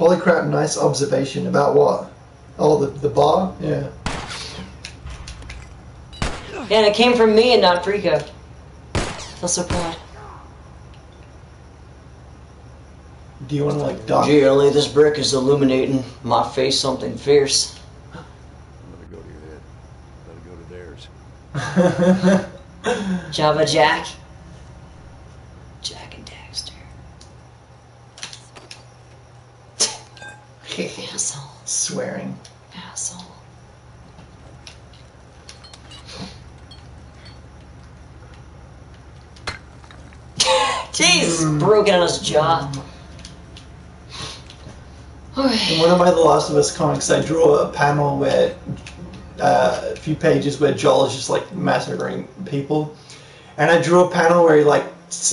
Holy crap! Nice observation about what? Oh, the the bar. Yeah. Yeah, and it came from me and not Freako. feel so proud. Do you want to like dock? Gee, Ellie, this brick is illuminating my face something fierce. Let it go to your head. Let it go to theirs. Java Jack. Jak and Daxter. Asshole. Swearing. Asshole. Jeez, broken on his jaw. In Okay. one of my The Last of Us comics, I draw a panel where uh, a few pages where Joel is just like massacring people, and I drew a panel where he like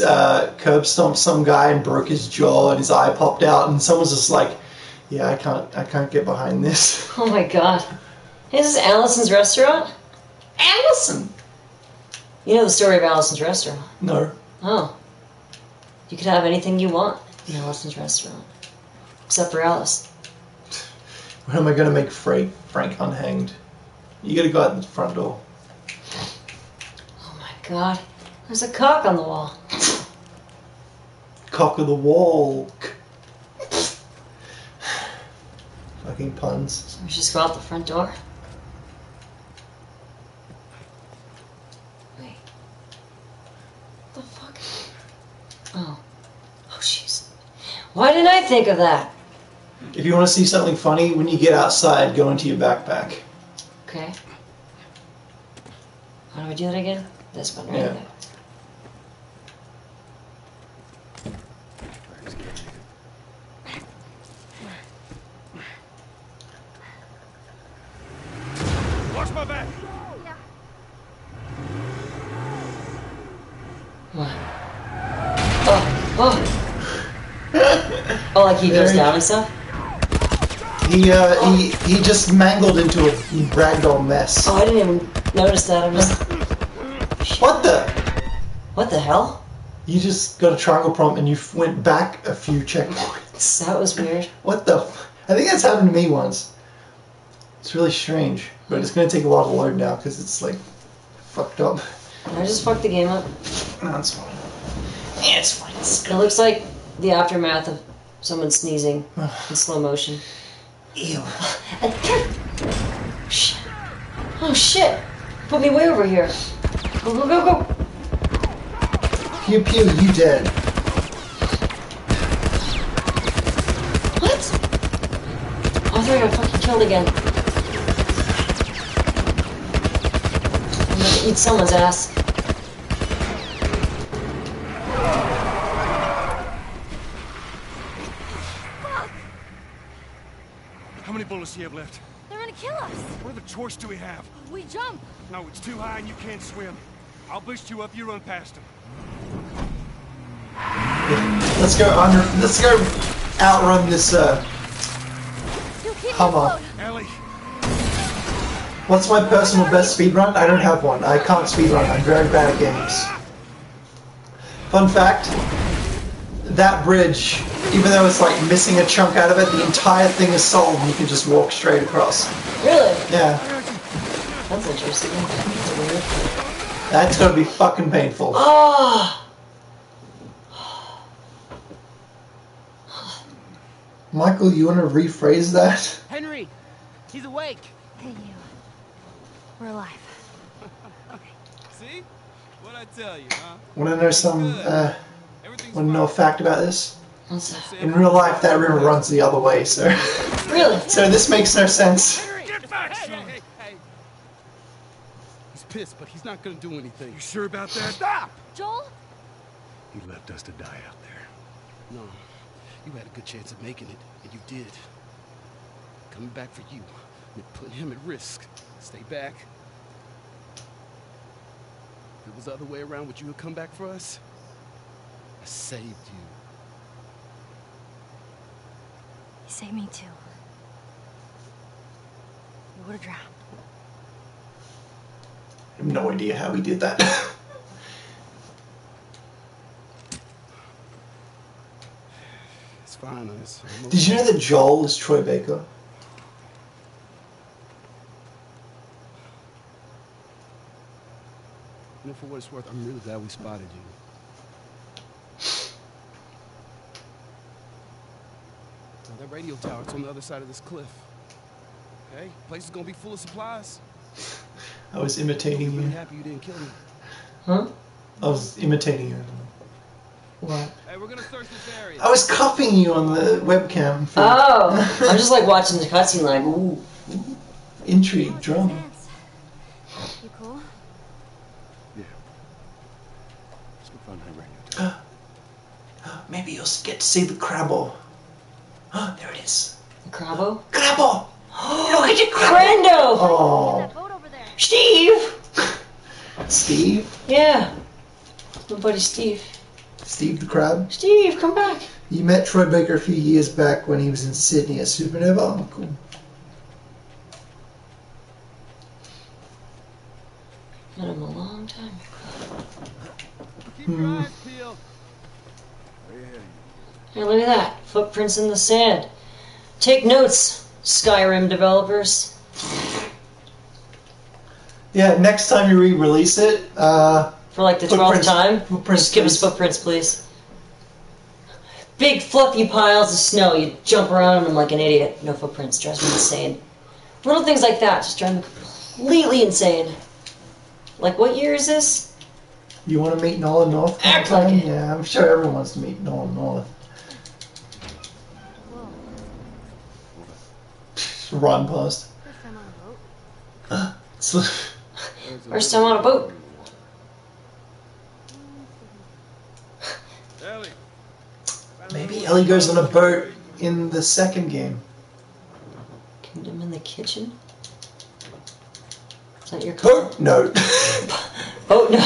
uh, curb stomped some guy and broke his jaw and his eye popped out, and someone's just like, "Yeah, I can't, I can't get behind this." Oh my god. Hey, is this Allison's restaurant? Allison. You know the story of Allison's restaurant. No. Oh. You could have anything you want in Allison's restaurant. Except for Alice. When am I gonna make Frank Frank unhanged? You gotta go out the front door. Oh my god. There's a cock on the wall. Cock of the wall. Fucking puns. So we just go out the front door? Wait. What the fuck? Oh. Oh, jeez. Why didn't I think of that? If you want to see something funny, when you get outside, go into your backpack. Okay. How do I do that again? This one, right? Yeah. Watch he goes down and stuff? He uh, he he just mangled into a ragdoll mess. Oh, I didn't even notice that. I'm just. What the? What the hell? You just got a triangle prompt and you went back a few checkpoints. That was weird. What the? I think that's happened to me once. It's really strange, but it's gonna take a while to load now because it's like fucked up. I just fucked the game up. No, it's fine. Yeah, it's fine. It's It looks like the aftermath of someone sneezing in slow motion. Ew. Shit. Oh shit! Put me way over here. Go go go go! Pew pew, you dead. What? Oh, I thought I got fucking killed again. I'm gonna eat someone's ass. How many bullets do you have left? They're gonna kill us. What other choice do we have? We jump. No, it's too high and you can't swim. I'll boost you up, you run past them. Let's go under. Let's go outrun this. Uh, You Come on. Ellie, what's my personal best speed run? I don't have one. I can't speed run. I'm very bad at games. Fun fact: that bridge, even though it's like missing a chunk out of it, the entire thing is solid. and You can just walk straight across. Really? Yeah, That's interesting. That's gonna be fucking painful. Oh! Michael, you want to rephrase that? Henry, he's awake. Hey, you. We're alive. See? What I tell you, huh? Want to know some? Uh, Everything's want to know a fact about this? What's that? In real life, that river runs the other way, sir. Really? so this makes no sense. Get back, hey, hey, hey, hey. He's pissed, but he's not gonna do anything. You sure about that? Stop! Joel? He left us to die out there. No. You had a good chance of making it, and you did. Coming back for you meant putting him at risk. Stay back. If it was the other way around, would you have come back for us? I saved you. He saved me too. We would have drowned. I have no idea how he did that. It's fine, Ice. I'm Did you know that Joel is Troy Baker? You know, for what it's worth, I'm really glad we spotted you. That radio tower, it's on the other side of this cliff. Okay? Place is gonna be full of supplies. I was imitating Really you. happy you didn't kill me. Huh? I was imitating you. What? Hey, we're gonna search this area. I was copying you on the webcam for Oh, I'm just like watching the cutscene, like, ooh. intrigue, drama. You cool? Yeah. Let's go find that radio tower. Maybe you'll get to see the Crabble. there it is. Crabo? Crabble! Look at your Crabble! Brando! Oh, That boat over there. Steve! Steve? Yeah. My buddy Steve. Steve the Crab? Steve, come back. You met Troy Baker a few years back when he was in Sydney at Supernova? Oh, cool. Met him a long time ago. Keep your Hmm. eyes peeled. Hey, look at that. Footprints in the sand. Take notes, Skyrim developers. Yeah, next time you re-release it, uh, For like the 12th time. footprints, Just give us footprints, please. Big fluffy piles of snow. You jump around them like an idiot. No footprints. Drives me insane. Little things like that just drive me completely insane. Like, what year is this? you want to meet Nolan North? Act like it. Yeah, I'm sure everyone wants to meet Nolan North. Whoa. Just run past. First time on a boat. First time on a boat. Maybe Ellie goes on a boat in the second game. Kingdom in the kitchen? Is that your call? Boat note. Boat no.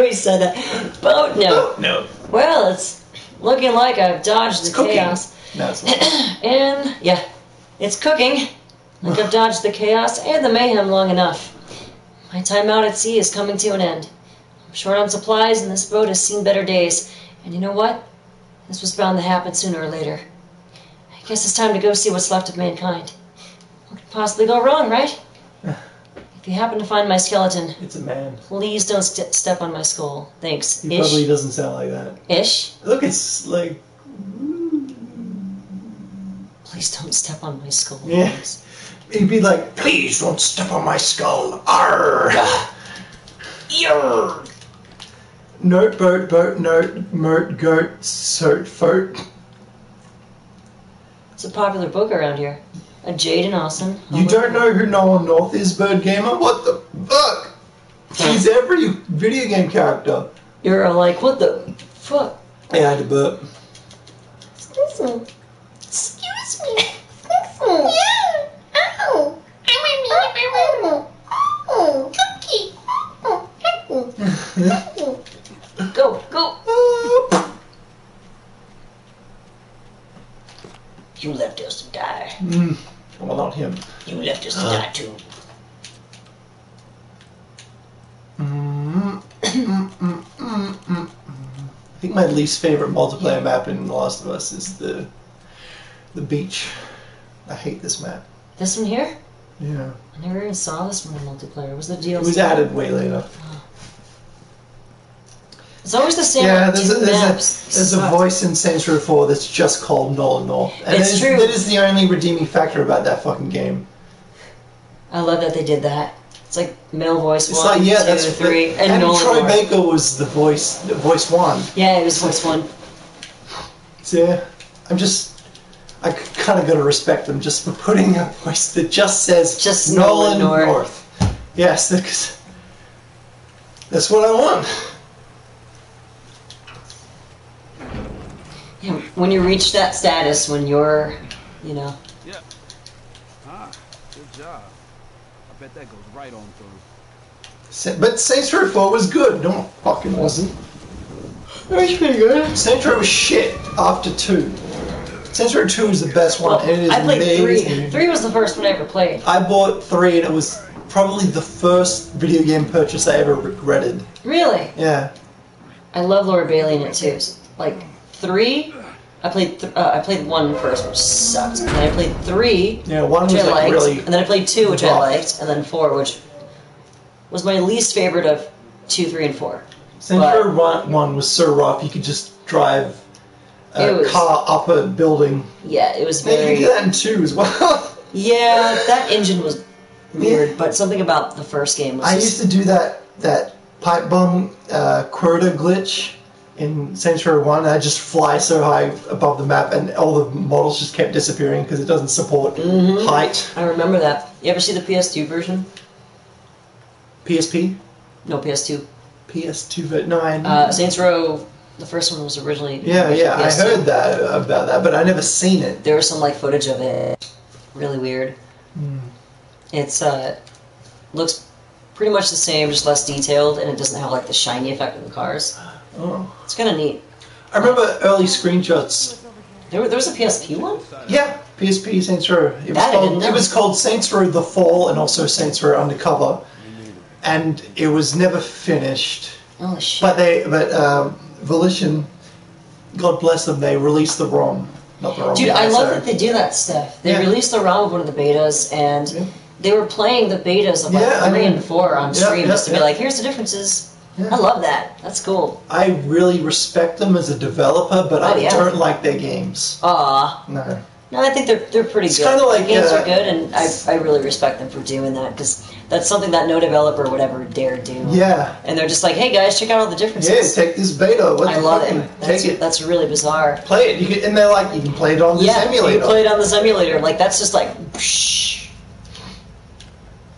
we said that. Boat no. Boat note. Well, it's looking like I've dodged the cooking. chaos. No, it's not. And yeah, it's cooking. Like I've dodged the chaos and the mayhem long enough. My time out at sea is coming to an end. I'm short on supplies, and this boat has seen better days. And you know what? This was bound to happen sooner or later. I guess it's time to go see what's left of mankind. What could possibly go wrong, right? If you happen to find my skeleton, It's a man. please don't st- step on my skull. Thanks. He Ish. probably doesn't sound like that. Ish. Look, it's like Please don't step on my skull. Yeah. He'd be like, "Please don't step on my skull." Arr. Yarr. Note, boat, boat, note, mert, goat, cert, foat. It's a popular book around here. A Jade and Austin. You don't know who Nolan North is, Bird Gamer? What the fuck? He's every video game character. You're like, what the fuck? Yeah, I had to burp. Excuse me. Excuse me. Excuse me. Yeah. Ow. I'm a Cookie. Go, go. You left us to die. Mm, well, not him. You left us to die too. Mm, mm, mm, mm, mm. I think my least favorite multiplayer map in The Last of Us is the the beach. I hate this map. This one here? Yeah, I never even saw this one in multiplayer. Was the DLC? it was added way later. It's always the same. Yeah, there's two a, there's maps. a, there's a voice in Saints Row 4 that's just called Nolan North. And It's that is- true. That is the only redeeming factor about that fucking game. I love that they did that. It's like male voice It's one, like yeah, two, that's three, and, and, Nolan Troy North. Baker was the voice, the voice one. Yeah, it was voice one. So yeah, I'm just, I kind of got to respect them just for putting a voice that just says Just Nolan Nolan North. North. Yes, because that's what I want. When you reach that status, when you're, you know, Yeah. Ah, good job. I bet that goes right on through. Sa- But Saints Row 4 was good. No, it fucking wasn't. It was pretty good. Saints Row was shit after 2. Saints Row 2 is the best one. well, it is I played amazing. three. Three was the first one I ever played. I bought 3 and it was probably the first video game purchase I ever regretted. Really, Yeah. I love Laura Bailey in it too. Like three, I played. Th- uh, I played one first, which sucked. And then I played three, Yeah, one which was I like liked, really. and then I played two, which I liked, and then four, which was my least favorite of two, three, and four. Saints but- Row 1 one was so rough you could just drive a was- car up a building. Yeah, it was Man, you could do that in 2 as well. Yeah, that engine was weird, but something about the first game was. I just- used to do that that pipe bomb uh, quota glitch in Saints Row One. I just fly so high above the map, and all the models just kept disappearing because it doesn't support Mhm. height. I remember that. You ever see the PS2 version? PSP, No, PS2. PS2, but no, I. Uh, Saints Row, the first one was originally. yeah, yeah, I PS2. heard that about that, but I never seen it. there was some like footage of it. Really weird. Hmm. It's uh looks pretty much the same, just less detailed, and it doesn't have like the shiny effect of the cars. Oh. It's kind of neat. I remember early screenshots. There, there was a PSP one. Yeah, PSP Saints Row. It was That called it was called Saints Row: The Fall and also Saints Row Undercover, and it was never finished. Oh shit! But they, but um, Volition, God bless them, they released the ROM, not the ROM. Dude, I love so- that they do that stuff. They Yeah. released the ROM of one of the betas, and Yeah. they were playing the betas of like Yeah, I three and four on Yeah, stream yeah, just to be like, here's the differences. Yeah. I love that. That's cool. I really respect them as a developer, but Oh, I yeah. don't like their games. Aw. No. No, I think they're they're pretty good. It's good. kinda like, the games uh, are good, and I, I really respect them for doing that because that's something that no developer would ever dare do. Yeah. And they're just like, hey guys, check out all the differences. Yeah, take this beta. What I love it. That's, Take it. that's really bizarre. Play it. You can, and they're like, you can play it on this yeah, emulator. you play it on this emulator. Like that's just like, psh.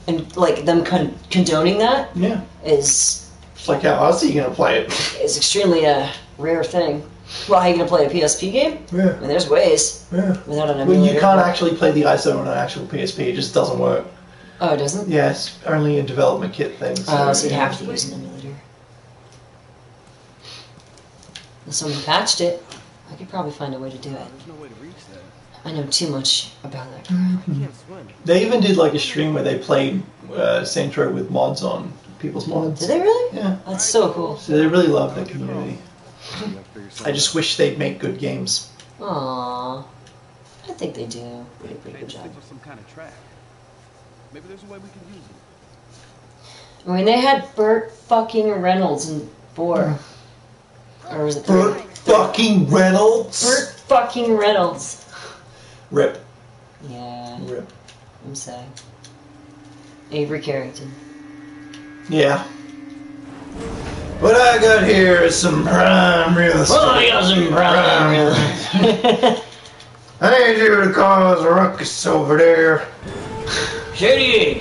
and like them con- condoning that yeah. is It's like, how else are you going to play it? it? is extremely a rare thing. Well, how are you gonna play a PSP game? Yeah. I mean, there's ways Yeah. without an Well, emulator. you can't actually play the ISO on an actual PSP. It just doesn't work. Oh, it doesn't. Yeah, it's only a development kit thing. So, Oh, so you yeah. have to use an emulator. If someone patched it, I could probably find a way to do it. There's no way to reach that. I know too much about that. I can't. They even did like a stream where they played uh, Saints Row with mods on people's mods. Did they really? Yeah. That's so cool. So they really love their community. You gotta figure I just wish they'd make good games. Aww. I think they do. They do a pretty Maybe good job. think of some kind of track. Maybe there's a way we can use it. I mean, they had Burt fucking Reynolds in four. Or was it three? Burt fucking Reynolds. Burt fucking Reynolds. Rip. Yeah, Rip. I'm sad. Avery Carrington. Yeah. What I got here is some prime real estate. Oh, I got some prime. real estate. I need you to cause a ruckus over there. Shady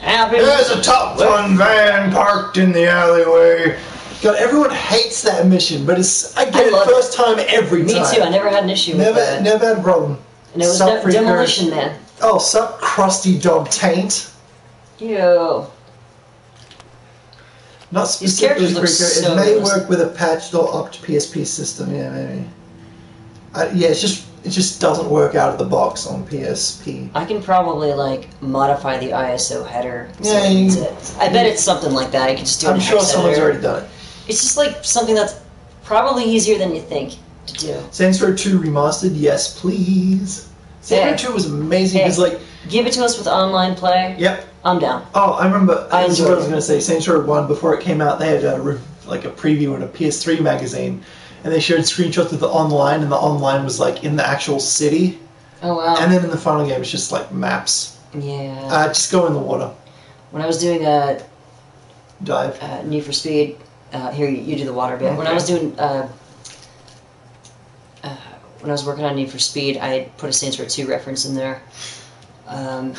Happy. There's a top fun van parked in the alleyway. God, everyone hates that mission, but it's I get I it love first time every Me time. too. I never had an issue with Never, that. never had a problem. and it was Sup, de- freakers? Demolition Man. Oh, sup, crusty dog taint. Yo. Not specifically Freaker. so it may work with a patched or upped PSP system. Yeah, maybe. Uh, yeah, it's just it just doesn't work out of the box on PSP. I can probably like modify the ISO header. so Yeah, you-. I bet it's something like that. I can just do it I'm sure someone's editor. already done it. It's just like something that's probably easier than you think to do. Saints Row 2 remastered, yes, please. Saints Row 2 was amazing Hey. like, Give it to us with online play. yep. I'm down. Oh, I remember. I this is what I was going to say. Saints Row 1, before it came out, they had a, re- like a preview in a PS3 magazine, and they showed screenshots of the online, and the online was like in the actual city, Oh wow. and then in the final game, it's just like maps. yeah. Uh, just go in the water. when I was doing a Dive. uh, Need for Speed. Uh, here, you, you do the water bit. When I was doing, uh, uh, when I was working on Need for Speed, I put a Saints Row 2 reference in there. Um,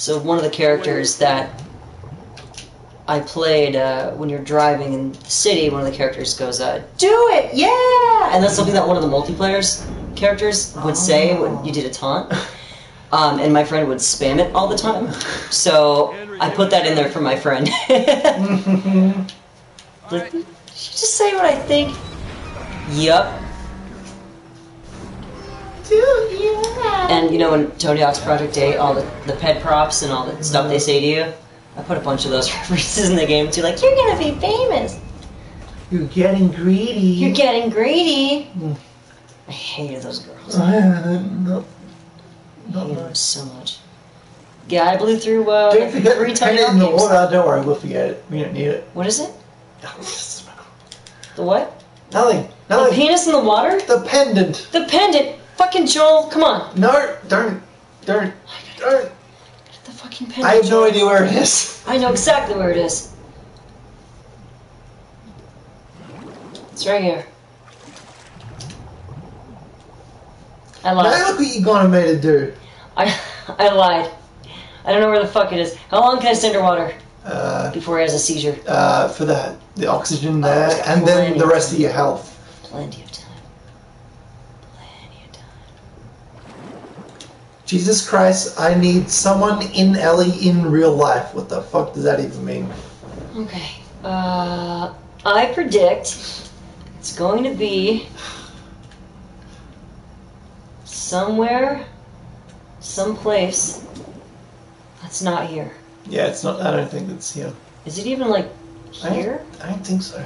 so one of the characters that I played uh, when you're driving in the city, one of the characters goes, uh, "Do it, yeah!" And that's something that one of the multiplayers characters would say when you did a taunt. Um, and my friend would spam it all the time. So I put that in there for my friend. Like, Did you just say what I think? Yup. And you know when Tony Hawk's Project 8, all the, the pet props and all the stuff they say to you? I put a bunch of those references in the game too, like, you're gonna be famous. You're getting greedy. You're getting greedy. Mm. I hated those girls. Uh, no, I hated them so much. Yeah, I blew through uh, Don't forget three to Tony it in the water. Don't worry, we'll forget it. We don't need it. What is it? The what? Nothing. Nothing. The penis in the water? The pendant. The pendant. Fucking Joel, come on. No, don't. Don't. Don't. The fucking pendant. I have no idea where it is. I know exactly where it is. It's right here. I lied. Now look what you gonna make it do. I I lied. I don't know where the fuck it is. How long can I stay underwater Uh, before he has a seizure? uh, for that, the oxygen there, Oh, and then the rest of your health. Plenty of time. Plenty of time. Jesus Christ, I need someone in Ellie in real life. What the fuck does that even mean? Okay. Uh, I predict it's going to be somewhere, someplace that's not here. Yeah, it's not. I don't think it's here. Is it even like I don't- here? I don't think so.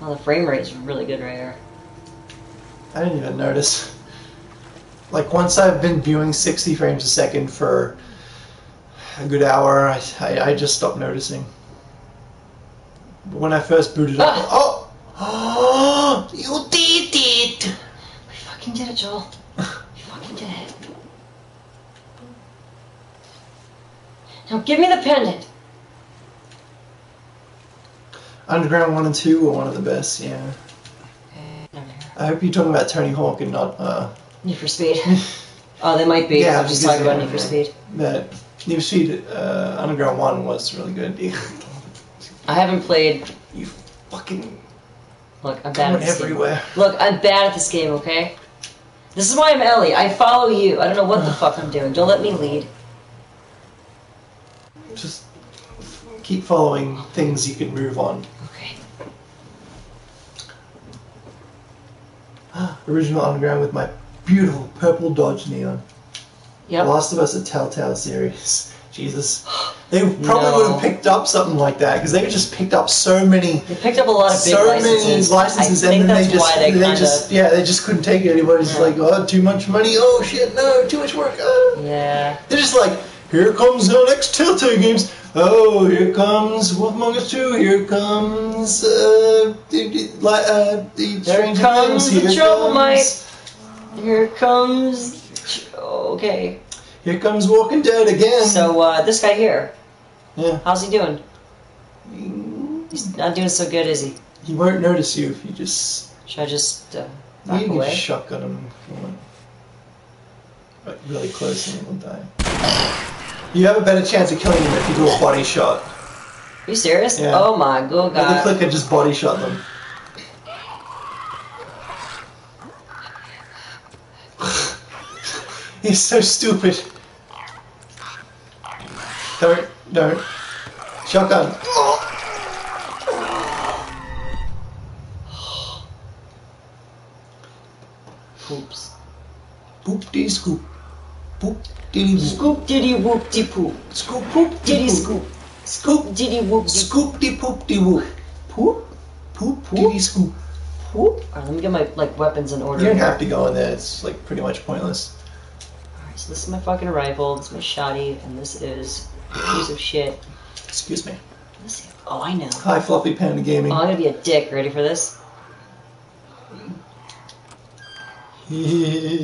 Well, the frame rate is really good right here. I didn't even notice. Like once I've been viewing 60 frames a second for a good hour, I, I, I just stopped noticing. But when I first booted up, oh, oh, you did it! We fucking did it, Joel. We fucking did it. Now give me the pendant. Underground one and two were one of the best. Yeah, I hope you're talking about Tony Hawk and not uh, Need for Speed. oh, they might be. Yeah, I'm just talking about Need for Speed. that. Need for Speed uh, Underground one was really good. I haven't played. you fucking Look, I'm bad at this game. Look, I'm bad at this game, okay? This is why I'm Ellie. I follow you. I don't know what the fuck I'm doing. Don't let me lead. Just keep following things you can move on. Okay. Original Underground with my beautiful purple Dodge Neon. Yep. Last of Us, a Telltale series. Jesus. They probably No. would have picked up something like that because they just picked up so many, They picked up a lot of big so licenses. many licenses, I and then they just, they, they, just, yeah, they just couldn't take it anymore. It's Yeah. like, oh, too much money. Oh shit, no, too much work. Oh. Yeah. They're just like, here comes the next Telltale games. Oh, here comes Wolf Among Us 2. Here comes uh, the, the, uh, the Stranger comes Things. the Here trouble, comes, Here comes. Okay. here comes Walking Dead again. So uh, this guy here, yeah, how's he doing? He's not doing so good, is he? he won't notice you if you just Should I just uh, you can away? shotgun him if you want. Like really close and he'll die. You have a better chance of killing him if you do a body shot. Are you serious? Yeah. Oh my god. With the clicker, just body shot them. He's so stupid. Don't, don't. Shotgun. Oops. Boop diddy scoop. Boop diddy boop. Scoop diddy whoop de poop. Scoop poop Diddy scoop. Scoop Diddy whoop scoop de poop de whoop. Poop poop diddy scoop. poop. Alright, let me get my like weapons in order. You don't have to go in there. It's like pretty much pointless. So this is my fucking rifle, this is my shotty, and this is a piece of shit. Excuse me. Let's see. Oh, I know. Hi, Fluffy Panda Gaming. Oh, I'm gonna be a dick. Ready for this?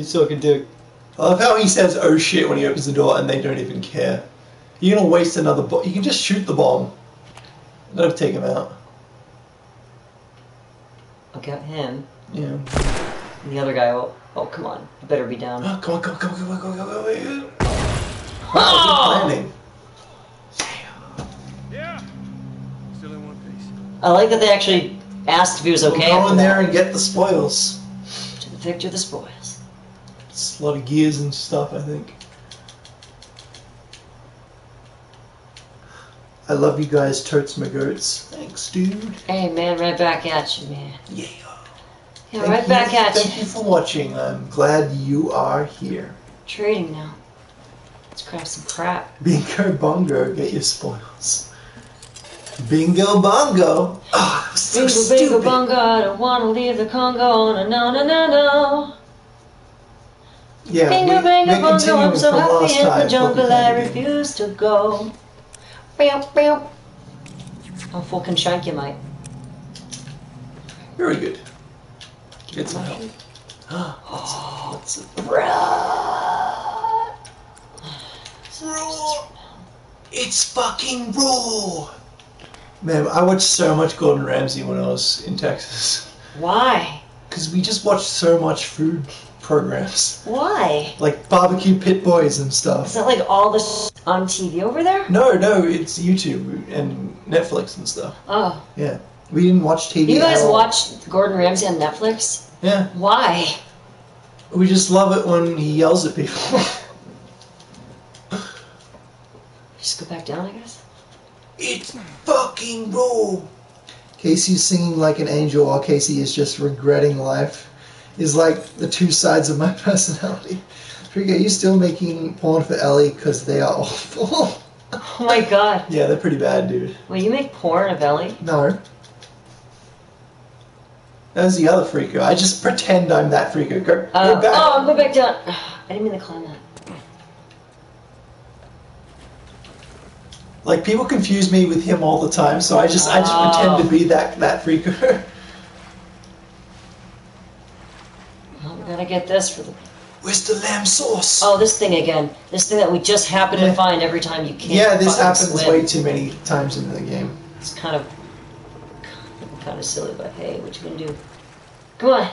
Suck a dick. I love how he says "oh shit" when he opens the door, and they don't even care. You're gonna waste another bomb. You can just shoot the bomb. That'll take him out. I got him. Yeah. And the other guy, oh, oh come on. I better be down. Oh, come on, come on, come on, come on, come on, come on, come on. Oh! Good landing. Yeah. Still in one piece. I like that they actually asked if he was okay. We'll go in there and get the spoils. To the victor, the spoils. It's a lot of gears and stuff, I think. I love you guys, totes my goats. Thanks, dude. Hey, man, right back at you, man. Yeah. Yeah, Thank right you- back at Thank you. you for watching. I'm glad you are here. Trading now. Let's grab some crap. Bingo bongo, get your spoils. Bingo bongo. Oh, so Bingo, stupid. bingo, bongo, I don't wanna leave the Congo. No, no, no, no, no. Yeah, Bingo, we, bingo, we're bongo, I'm so happy in the jungle, I refuse to go. Bow, bow. I'll fucking shank you, mate. Very good. Give Get me some my help. shoe. What's it? It's fucking raw. Man, I watched so much Gordon Ramsay when I was in Texas. Why? Because we just watched so much food programs. Why? Like barbecue pit boys and stuff. Is that like all the sh- on TV over there? No, no, it's YouTube and Netflix and stuff. Oh. Yeah. We didn't watch TV You guys at all. watch Gordon Ramsay on Netflix? Yeah. Why? We just love it when he yells at people. Just go back down, I guess? it's fucking raw. Casey's singing like an angel while Casey is just regretting life. Is like the two sides of my personality. Trigger, are you still making porn for Ellie? Because they are awful. Oh my god. yeah, they're pretty bad, dude. Wait, you make porn of Ellie? No. That was the other freako. I just pretend I'm that freako. Go, Uh, go back. oh, go back down. I didn't mean to climb that. Like people confuse me with him all the time, so I just I just Oh. pretend to be that that freako. Well, we gotta get this for the. Where's the lamb sauce? Oh, this thing again. This thing that we just happen Yeah. to find every time you can't. yeah, this happens swim. way too many times in the game. It's kind of. Kind of silly, but hey, what you gonna do? Come on.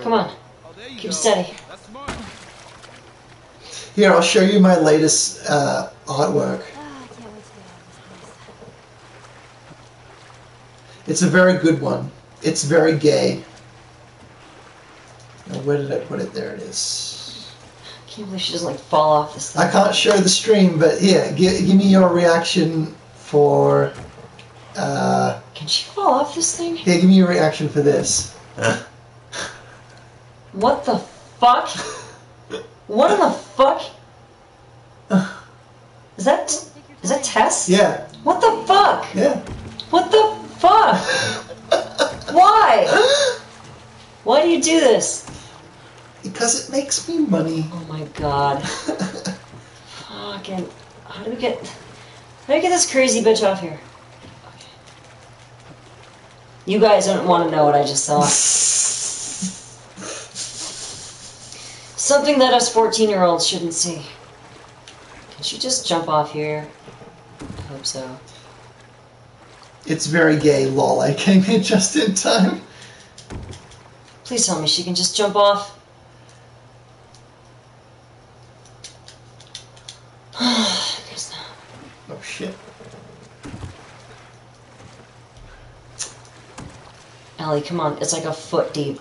Come on. Oh, Keep go. steady. That's. Here, I'll show you my latest uh, artwork. Ah, I can't wait to get out of this place. It's a very good one. It's very gay. Now, where did I put it? There it is. I can't believe she doesn't like fall off this thing? I can't show the stream, but yeah, give, give me your reaction for. Uh, Can she fall off this thing? here, give me your reaction for this. What the fuck? What in the fuck? Is that is that Tess? Yeah, What the fuck? yeah. What the fuck? Why? Why do you do this? Because it makes me money. Oh my god. Fucking. How do we get. How do we get this crazy bitch off here? You guys don't want to know what I just saw. Something that us 14 year olds shouldn't see. Can she just jump off here? I hope so. It's very gay, lol. I came in just in time. Please tell me she can just jump off. Guess not. Oh shit. Ellie, come on. It's like a foot deep.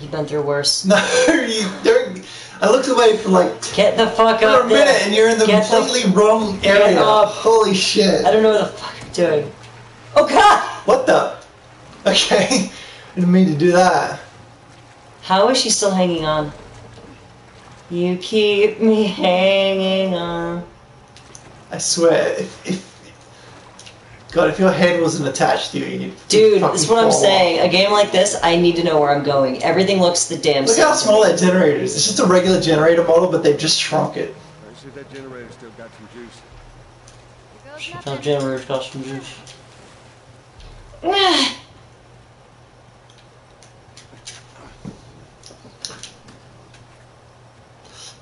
You've been through worse. No, you. I looked away for like Get the fuck for up a there. minute, and you're in the Get the- completely wrong area. Holy shit! I don't know what the fuck I'm doing. Oh god! What the? Okay, I didn't mean to do that. How is she still hanging on? You keep me hanging on. I swear, if, if God, if your head wasn't attached to you, you'd Dude, fucking this is what I'm fall saying. off. A game like this, I need to know where I'm going. Everything looks the damn Look same. how small that generator is. It's just a regular generator model, but they've just shrunk it. I see that generator still got some juice. Here goes She nothing. found generator juice.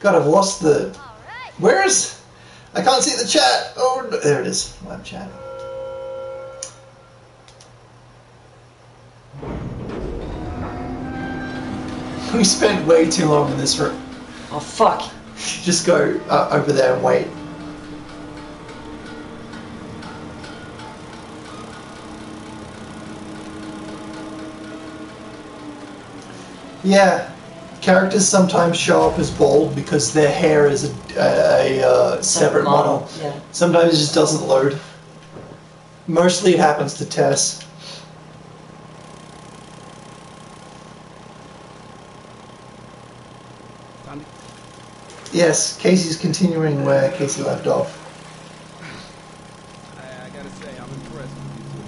God, I've lost the. Where's? I can't see the chat. Oh, there it is. Live chat. We spent way too long in this room. Oh fuck. Just go uh, over there and wait. Yeah, characters sometimes show up as bald because their hair is a, a, uh separate model. Yeah. Sometimes it just doesn't load. Mostly it happens to Tess. Yes, Casey's continuing where Casey left off. I, I gotta say, I'm impressed with you two.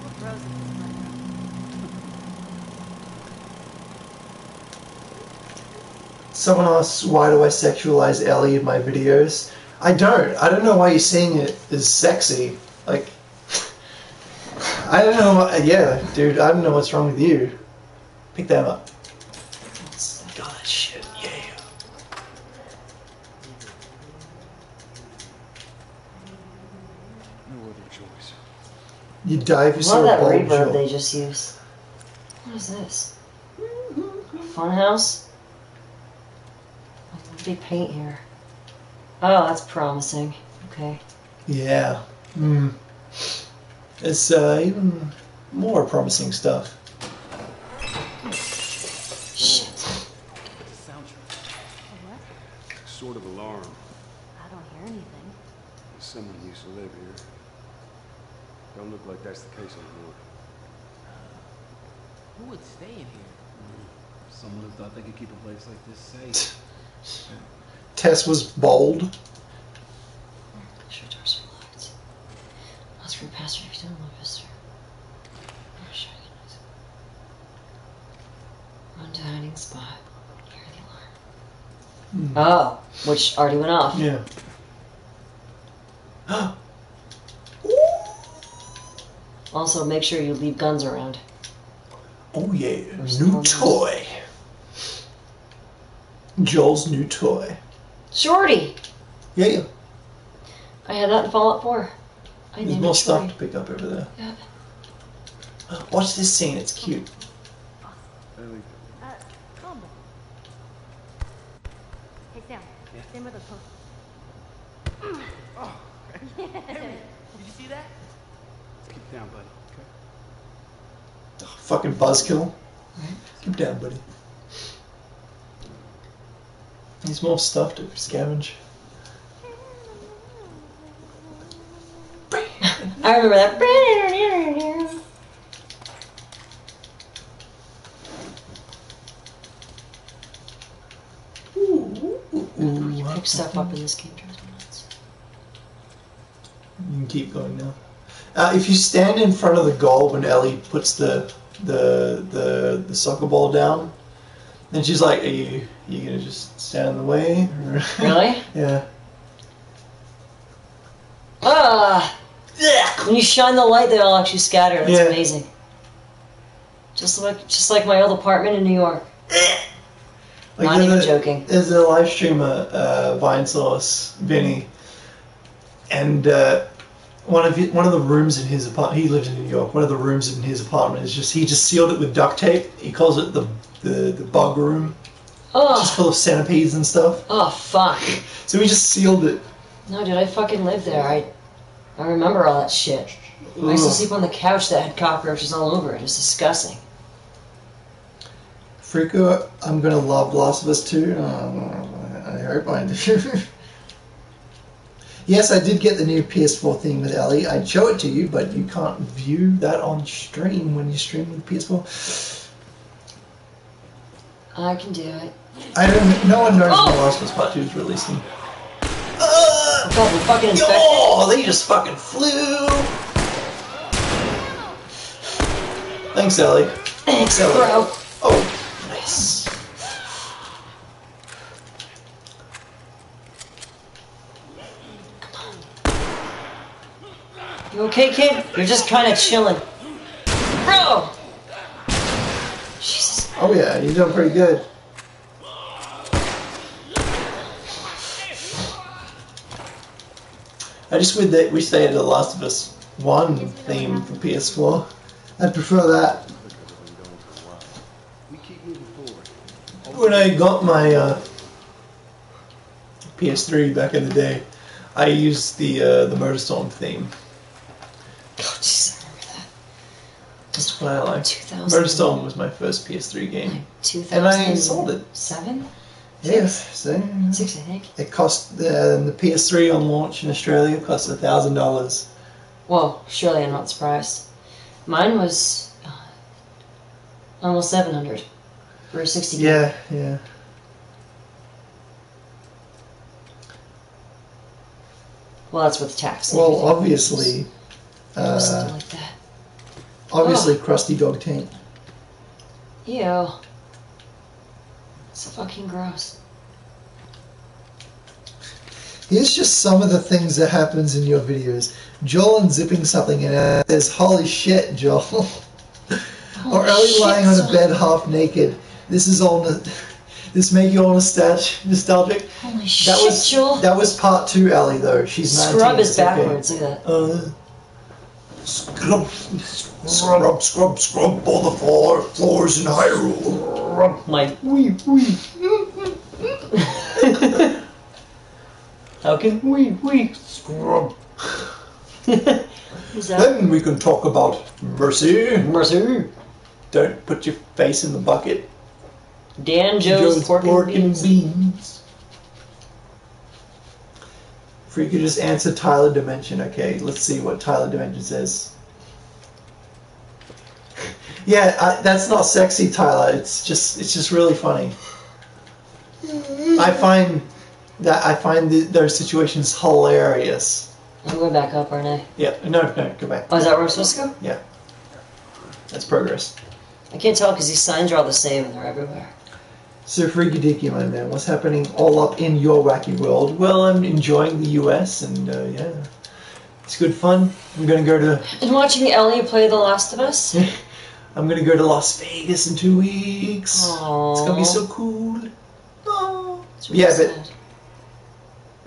What grows in this micro? Someone asks, why do I sexualize Ellie in my videos? I don't. I don't know why you're seeing it as sexy. Like, I don't know. Yeah, dude, I don't know what's wrong with you. Pick them up. God, that shit, yeah. No other choice. You die if you I love that bulb reverb shot. they just used. What is this? Funhouse? Big paint here. Oh, that's promising. Okay. Yeah. Hmm. It's uh, even more promising stuff. Shit. It's a soundtrack. What? Sort of alarm. I don't hear anything. Someone used to live here. Don't look like that's the case anymore. Who would stay in here? Someone who thought they could keep a place like this safe. Tess was bold. Sure doors are locked. Let's for Pastor if you don't love Pastor. I'm sure you know. Run to hiding spot. Hear the alarm. Hmm. Oh, ah, which already went off. Yeah. Also, make sure you leave guns around. Oh yeah, Where's new the toy. Joel's new toy. Shorty! Yeah, yeah. I had that in Fallout 4. I There's named more it stuff Shorty. to pick up over there. Yep. Watch this scene, it's cute. Ellie, Uh, combo. Hey, Sam. Stand with us, post. Did you see that? Let's keep down, buddy. Okay? Fucking buzzkill. Keep down, buddy. There's more stuff to scavenge. I remember that. Ooh, ooh, ooh. You pick stuff up in this game drives me nuts. You can keep going now. Uh, if you stand in front of the goal when Ellie puts the the the, the soccer ball down, then she's like, "Are you you gonna just stand in the way?" Really? yeah. Ah! Ugh. When you shine the light, they all actually scatter. That's Yeah. amazing. Just like just like my old apartment in New York. Like Not even a- joking. There's a live streamer, uh, Vinesauce, Vinny, and uh, one of his, one of the rooms in his apartment. He lived in New York. One of the rooms in his apartment is just he just sealed it with duct tape. He calls it the the, the bug room. Oh, Just Oh, full of centipedes and stuff. oh fuck. So he just sealed it. No, dude, I fucking lived there. I I remember all that shit. I used to sleep on the couch that had cockroaches all over it. It was disgusting. Freako, I'm gonna love Last of Us 2. Uh, I hope I do. yes, I did get the new PS4 thing with Ellie. I'd show it to you, but you can't view that on stream when you stream with PS4. I can do it. I don't. No one knows Oh! when Last of Us Part 2 is releasing. Oh, God, fucking uh, infected. Oh, they just fucking flew. Thanks, Ellie. Thanks, Ellie. bro. Oh, nice. You okay, kid? You're just kind of chilling. Bro! Jesus. Oh yeah, you're doing pretty good. I just wish they wish they had The Last of Us One theme for PS4. I'd prefer that. When I got my uh, PS3 back in the day, I used the uh, the Motorstorm theme. God, jeez, I remember that. I like. 2000. Motorstorm was my first PS3 game. Like 2000. And I sold it. Seven? Yes, so Six, I think. it cost uh, the PS3 on launch in Australia cost a thousand dollars. Well, surely I'm not surprised. Mine was uh, almost 700 for a 60 Yeah, yeah. Well, that's with tax. Well, obviously, Something uh, like that. obviously, crusty Dog Taint. Ew. It's fucking gross. Here's just some of the things that happens in your videos. Joel unzipping something and it says, "Holy shit, Joel!" or Ellie shit, lying on a bed half naked. This is all. This make you all nostalgic. Nostalgic. Holy That shit, was Joel. that was part two, Ellie. Though she's 19. Scrub is it's okay. backwards. Look at that. Uh, scrub, scrub, scrub, scrub all the floor, floors in Hyrule. My Wee, wee, Falcon. wee, wee. Scrub. Is that Then we can talk about mercy. Mercer? Don't put your face in the bucket. Dan Joe's, pork, and beans. beans. If we could just answer Tyler Dimension, okay? Let's see what Tyler Dimension says. Yeah, I, that's not sexy, Tyler. It's just it's just really funny. I find that I find th- those situations hilarious. I'm going back up, aren't I? Yeah, no, no, go back. Oh, is that where I'm supposed to go? Yeah. That's progress. I can't tell because these signs are all the same and they're everywhere. So freaky deaky, my man, what's happening all up in your wacky world? Well, I'm enjoying the U.S. and uh, yeah, it's good fun. I'm gonna go to And watching Ellie play The Last of Us. I'm gonna go to Las Vegas in two weeks. Aww. It's gonna be so cool. Oh. It's really Yeah, but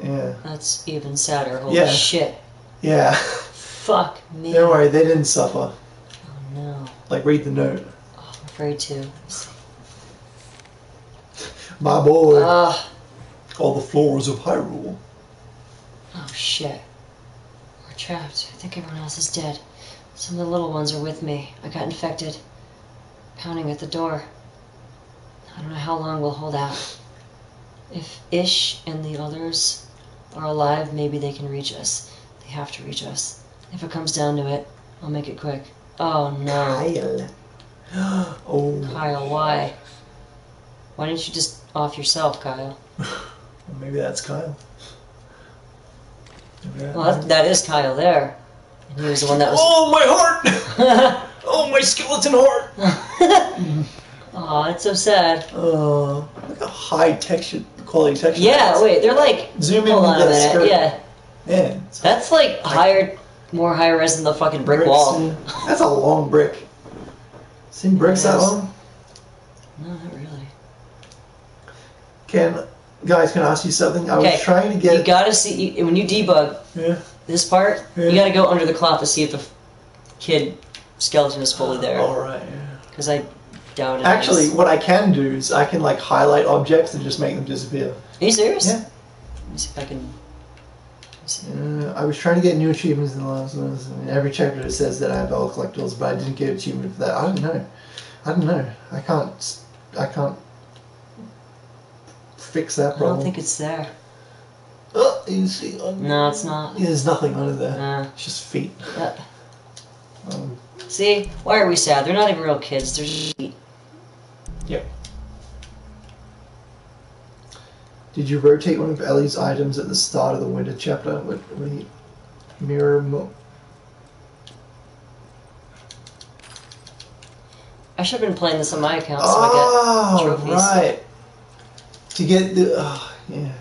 yeah, That's even sadder. Holy Yeah. shit. yeah. Fuck me. Don't worry, they didn't suffer. Oh no. Like read the note, Oh, I'm afraid to. My boy. Ugh. all the floors of Hyrule. Oh shit. We're trapped. I think everyone else is dead. Some of the little ones are with me. I got infected. Pounding at the door. I don't know how long we'll hold out. If Ish and the others are alive, maybe they can reach us. They have to reach us. If it comes down to it, I'll make it quick. Oh no. Kyle. oh, Kyle, why? Why didn't you just off yourself, Kyle? maybe that's Kyle. Maybe that- Well, that, that is Kyle there. And he was the one that was. Oh, my heart! oh, my skeleton heart! Aw, it's so sad. Uh, oh, look at high texture, quality texture. Yeah, wait, they're like. Zoom in on a that skirt. Yeah, it's that's like higher, more high res than the fucking brick wall. That's a long brick. Seen bricks that long? No, not really. Can guys, can I ask you something? I Okay, was trying to get. You gotta see you, when you debug yeah. this part. Yeah. You gotta go under the cloth to see if the kid skeleton is fully there. All right. yeah. Because I doubt it. Actually, is. what I can do is I can like highlight objects and just make them disappear. are you serious? Yeah. Let me see if I can. Uh, I was trying to get new achievements in the last ones. and every chapter it says that I have all collectibles, but I didn't get achievement for that. I don't know. I don't know. I can't. I can't fix that I don't think it's there. Oh, you see, No, it's not. yeah, there's nothing under there. Nah. It's just feet. Uh, Um, see, why are we sad? They're not even real kids. They're just yep. Did you rotate one of Ellie's items at the start of the winter chapter? With, with the mirror mo- I should have been playing this on my account, so Oh, I get trophies. right. To get the oh, yeah.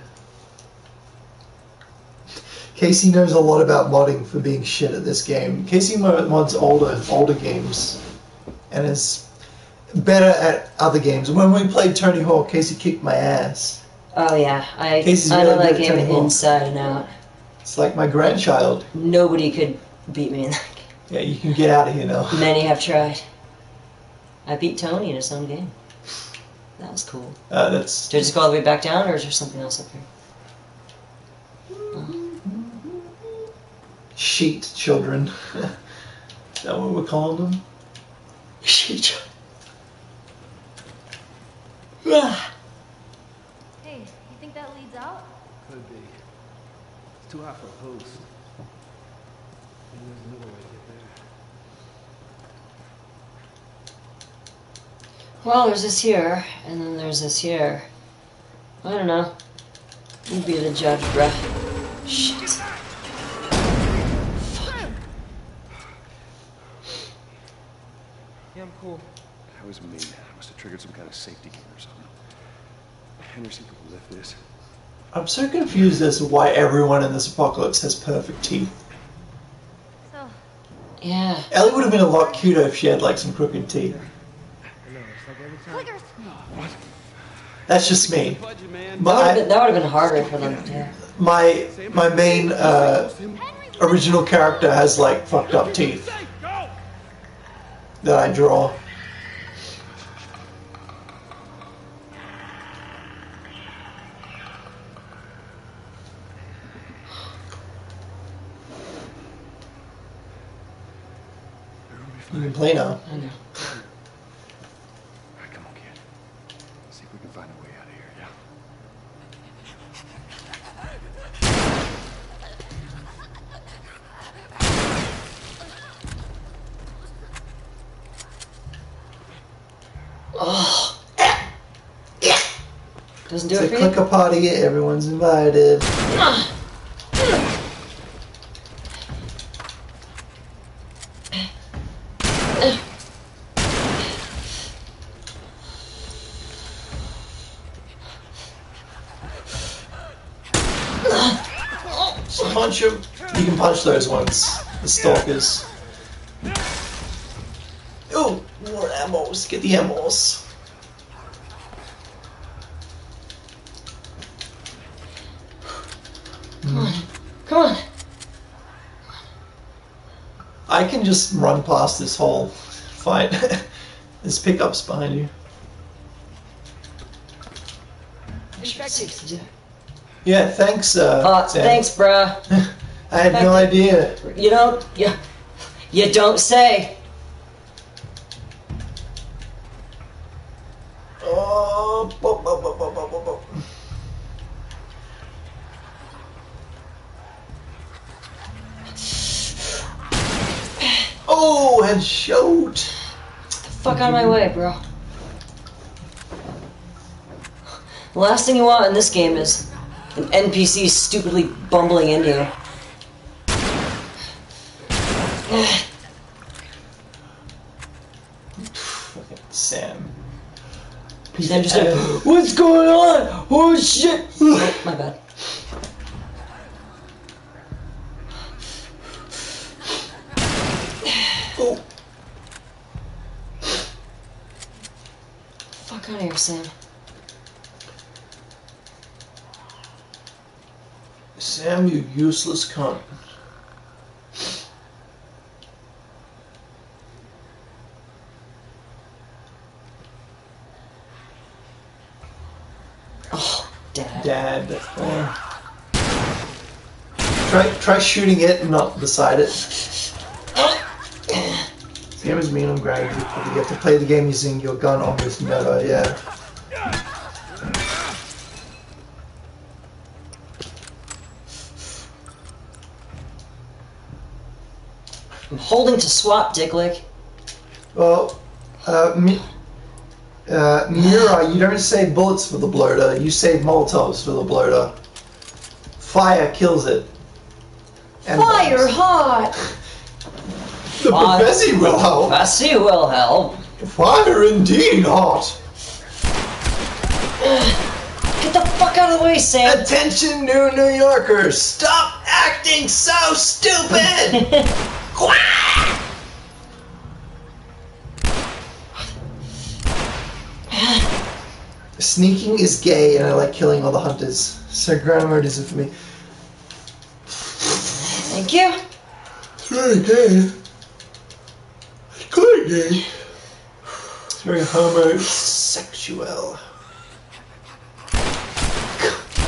Casey knows a lot about modding for being shit at this game. Casey mods older older games, and is better at other games. When we played Tony Hawk, Casey kicked my ass. Oh yeah, I Casey's I know that game inside and out. It's like my grandchild. Nobody could beat me in that game. Yeah, you can get out of here now. Many have tried. I beat Tony in his own game. That was cool. Uh, that's Did I just go all the way back down, or is there something else up here? sheet children. Is that what we're calling them? Sheet. Ah. Hey, you think that leads out? Could be. It's too hot for a post. Maybe there's another way to get there. Well, there's this here, and then there's this here. I don't know. You be the judge, bruh. Shit. Yeah, I'm cool. That was me. I must have triggered some kind of safety game or something. Henderson could lift this. I'm so confused as to why everyone in this apocalypse has perfect teeth. So, Yeah. Ellie would have been a lot cuter if she had like some crooked teeth. I know, it's like every time. clickers! That's just me. Budget, man. That would have been, that would have been harder for them. Yeah. my my main uh, original character has like fucked up teeth that I draw. You can play now. I know. All right, come on, kid. See if we can find a way out of here, yeah? Oh. Doesn't do It's it a for you? clicker party. Everyone's invited. So punch him. You can punch those ones. The stalkers. Oh, more ammos. Get the ammos. Come on. I can just run past this hole. Fine. this pickups behind you. Yeah, thanks, uh, Uh, thanks, bruh. I had no idea. You don't. You, you don't say. Oh, And shoot. Fuck out of my way, bro. The last thing you want in this game is an NPC stupidly bumbling into you. Fucking Sam. Sam just like, what's going on? Oh shit! Oh, my bad. Oh, Fuck out of here, Sam. Sam, you useless cunt. Oh, dad. Dad. Oh. Try, try shooting it and not beside it. Same is me on gravity. You have to play the game using your gun on this never, yeah. I'm holding to swap, Dicklick. Well, uh, Mi- uh, Mira, you don't save bullets for the bloater, you save Molotovs for the bloater. Fire kills it. And Fire bombs. hot! The Fire. Professor will help. See will help. Fire indeed hot. Get the fuck out of the way, Sam! Attention, new New Yorkers! Stop acting so stupid! Quack! Sneaking is gay, and I like killing all the hunters. So ground mode isn't for me. Thank you. Very gay. Quite gay. It's very homosexual.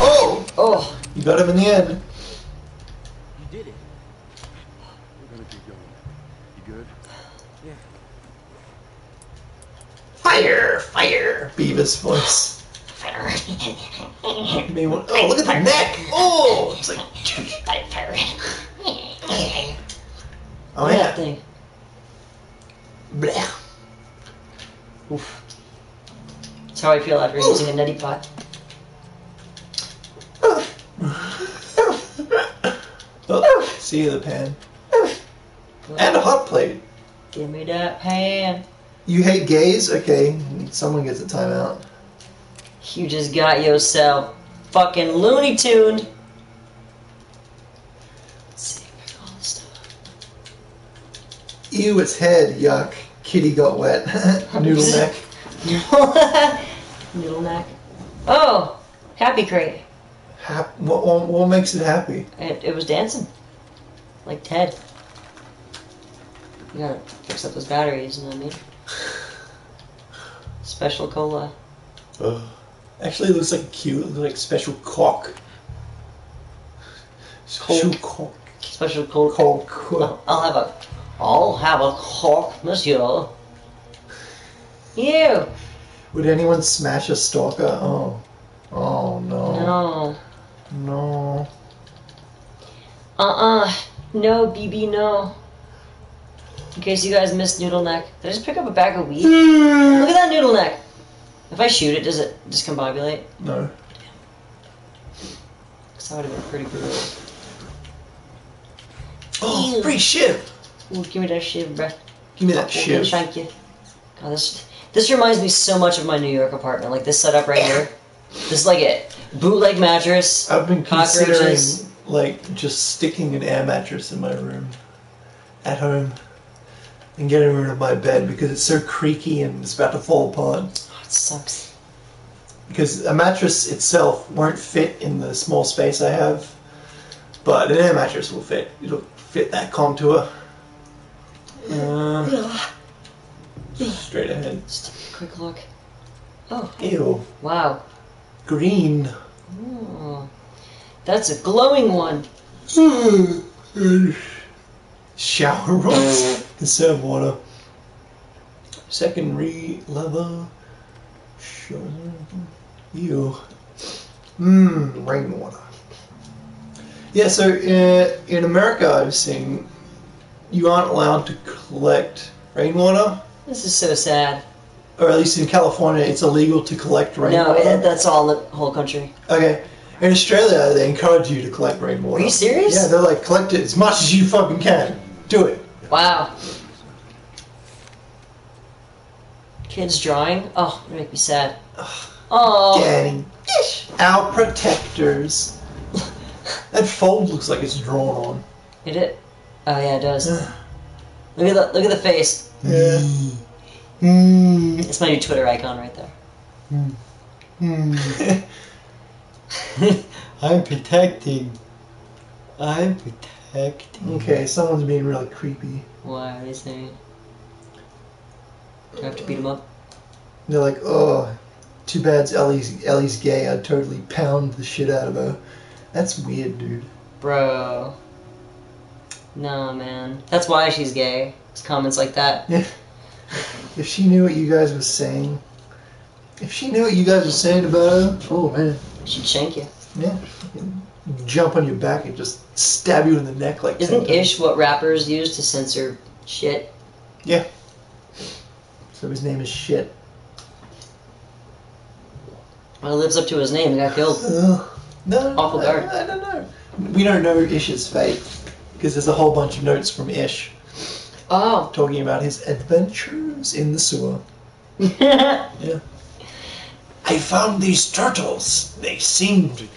Oh! Oh, You got him in the end. You did it. We're gonna keep going. You good? Yeah. Fire! Fire! Beavis voice. Fire. may oh, look at the neck! Oh! It's like. fire! Oh, yeah. that yeah. thing. Blech. Oof. That's how I feel after using a neti pot. oh, see the pan. Oof! And a hot plate. Give me that pan. You hate gays? Okay, someone gets a timeout. You just got yourself fucking Looney Tuned. Let's see, pick all this stuff. Ew, its head. Yuck. Kitty got wet. Noodle neck. Noodle neck. Oh, happy crate. Hap- what, what, what makes it happy? It, it was dancing. Like Ted. You gotta fix up those batteries, you know what I mean? Special cola. Uh, actually, it looks like cute. It looks like special cock. Special cock. Special cola. Cock. I'll, have a. I'll have a cock, monsieur. You. Would anyone smash a stalker? Oh. Oh no. No. No. Uh-uh. No, BB, no. In case you guys missed Noodle Neck. Did I just pick up a bag of weed? Hmm. Look at that Noodle Neck. If I shoot it, does it discombobulate? No. Because that would have been pretty brutal. Oh, Ew. free shiv. Ooh, give me that shiv, bruh. Give me that Okay, shiv. Thank you. God, this this reminds me so much of my New York apartment. Like this setup right here. This is like a bootleg mattress. I've been considering cockroaches. like just sticking an air mattress in my room at home and getting rid of my bed because it's so creaky and it's about to fall apart. Oh, it sucks. Because a mattress itself won't fit in the small space I have, but an air mattress will fit. It'll fit that contour. Uh, straight ahead. Just a quick look. Oh, Ew. wow. Green. Oh, that's a glowing one. Shower rods. Conserve water. Secondary level. Ew. Mmm, rainwater. Yeah, so uh, in America, I've seen you aren't allowed to collect rainwater, This is so sad. or at least in California, it's illegal to collect No, rainwater. it, that's all the whole country. Okay. In Australia, they encourage you to collect rainwater. Are you serious? Yeah, they're like, collect it as much as you fucking can. Do it. Wow. Kids drawing? Oh, it make me sad. Oh, Danny. Our protectors. that fold looks like it's drawn on. it it. Oh yeah, it does. Look at the look at the face. Yeah. Mm. It's my new Twitter icon right there. Mm. I'm protecting. I'm protecting. Okay, someone's being really creepy. Why are they saying? Do I have to beat him up? They're like, oh, too bad Ellie's, Ellie's gay. I'd totally pound the shit out of her. That's weird, dude. Bro. No, man. That's why she's gay. It's comments like that. If she knew what you guys were saying, if she knew what you guys were saying about her, oh man, She'd shank you. yeah, fucking jump on your back and just stab you in the neck like. 10 Isn't ish what rappers use to censor shit? Yeah. So his name is shit. Well, it lives up to his name. He got killed. Ugh. no, Awful guard. I don't know. We don't know Ish's fate because there's a whole bunch of notes from Ish Oh. talking about his adventures in the sewer. I found these turtles. They seemed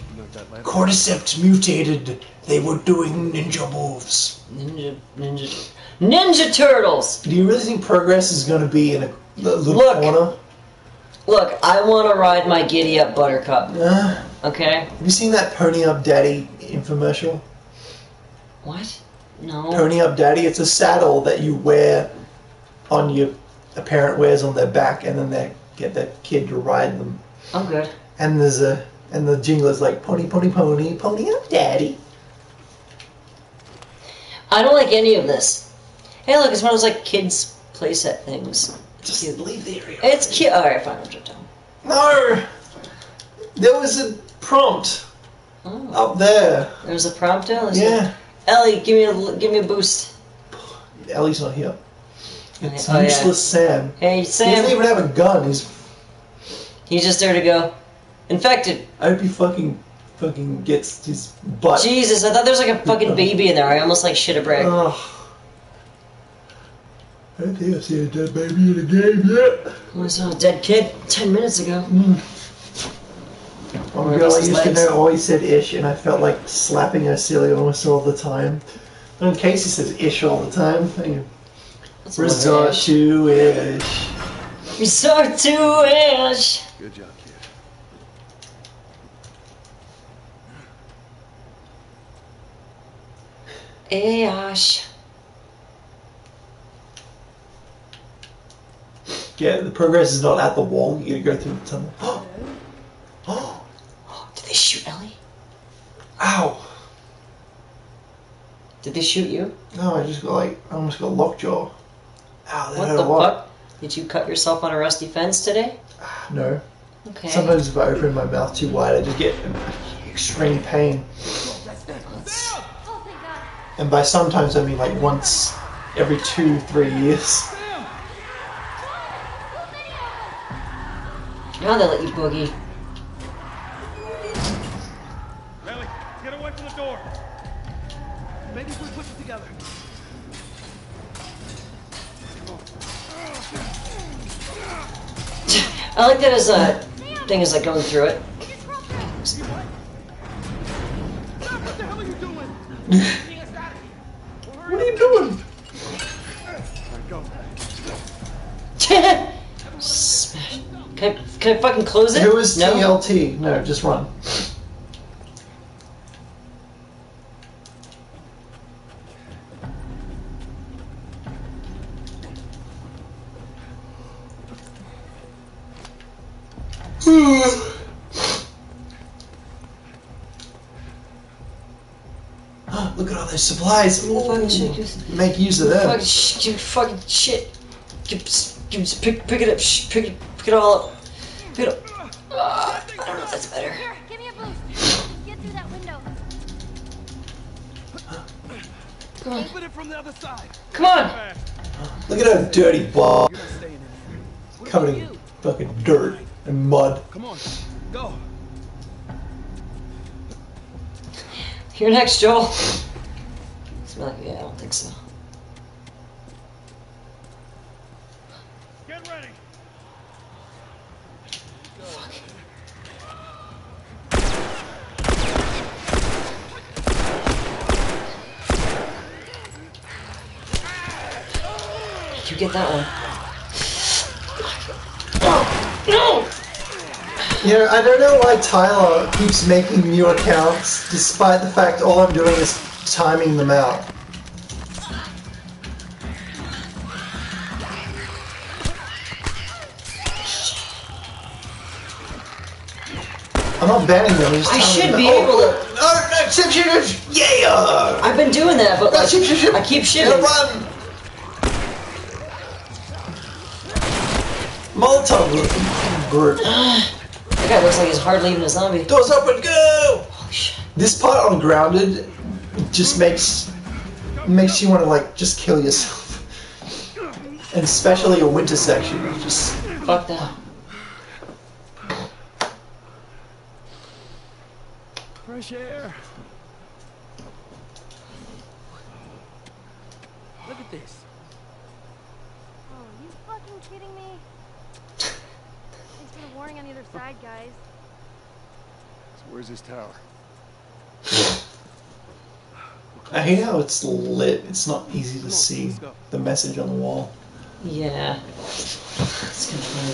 cordyceps mutated. They were doing ninja moves. Ninja, ninja, ninja turtles. Do you really think progress is going to be in a, a little Look. corner? Look, I want to ride my giddy up buttercup. Uh, Okay. have you seen that Pony Up Daddy infomercial? What? No. Pony Up Daddy. It's a saddle that you wear on your. A parent wears on their back, and then they get their kid to ride them. I'm good. And there's a and the jingle is like pony, pony, pony, pony up, daddy. I don't like any of this. Hey, look, it's one of those like kids playset things. It's Just cute. leave the area. It's cute. All right, fine. Just done. No, there was a prompt Oh, up there. There was a prompt. Let's Yeah. Ellie, give me a give me a boost. Ellie's not here. It's Oh, yeah. useless Sam. Hey, He doesn't Sam. even have a gun. He's. He's just there to go. Infected. I hope he fucking fucking gets his butt. Jesus, I thought there was like a fucking baby in there. I almost like shit a brick. Oh. I don't think I've seen a dead baby in a game yet. I saw a dead kid ten minutes ago. Hmm. One Or girl I used to legs. know always said ish, and I felt like slapping her silly almost all the time. And Casey says ish all the time. I Resort to ish. Resort to ish. Good job, kid. Ash. Yeah, the progress is not at the wall. You gotta go through the tunnel. Oh, Did they shoot Ellie? ow! Did they shoot you? No, I just got like, I almost got lockjaw. Ow, that What hurt the a lot. fuck? Did you cut yourself on a rusty fence today? No. Okay. Sometimes if I open my mouth too wide, I just get extreme pain. And by sometimes, I mean like once every two, three years. Now they let you boogie. I like that as a thing is like going through it. Just roll through. Stop, what are you doing? What are you doing? Smash. Can I, can I fucking close it? Who is no? TLT? No, just run. Look at all those supplies. Ooh, just- Make use of them. Fucking sh- dude, fucking shit. Give, give, just pick, pick it up. Sh- pick, it- pick it all up. Pick it up. Ah, I don't know if that's better. Here, give me a boost. Get through that window. Come on. Open it from the other side. Come on. Look at that dirty ball You're in covered in fucking dirt and mud. Come on, go. You're next, Joel. It's like, yeah, I don't think so. Get ready. You get that one. No! You know, I don't know why Tyler keeps making new accounts, despite the fact all I'm doing is timing them out. I'm not banning them. I'm just I should be able to. Oh, no, ship, ship, ship, yeah! I've been doing that, but No, like, ship, ship, ship. I keep Yeah, shitting. run! Molotov group. That guy looks like he's hardly even a zombie. Doors open, go! Holy shit. This part on Grounded just makes makes you want to like just kill yourself, and especially a winter section. Just Fuck that. Fresh air. Look at this. Oh, you fucking kidding me? Thanks for the warning on the other side, guys. So where's this tower? I hate how it's lit. It's not easy to on, see the message on the wall. Yeah. It's kind of funny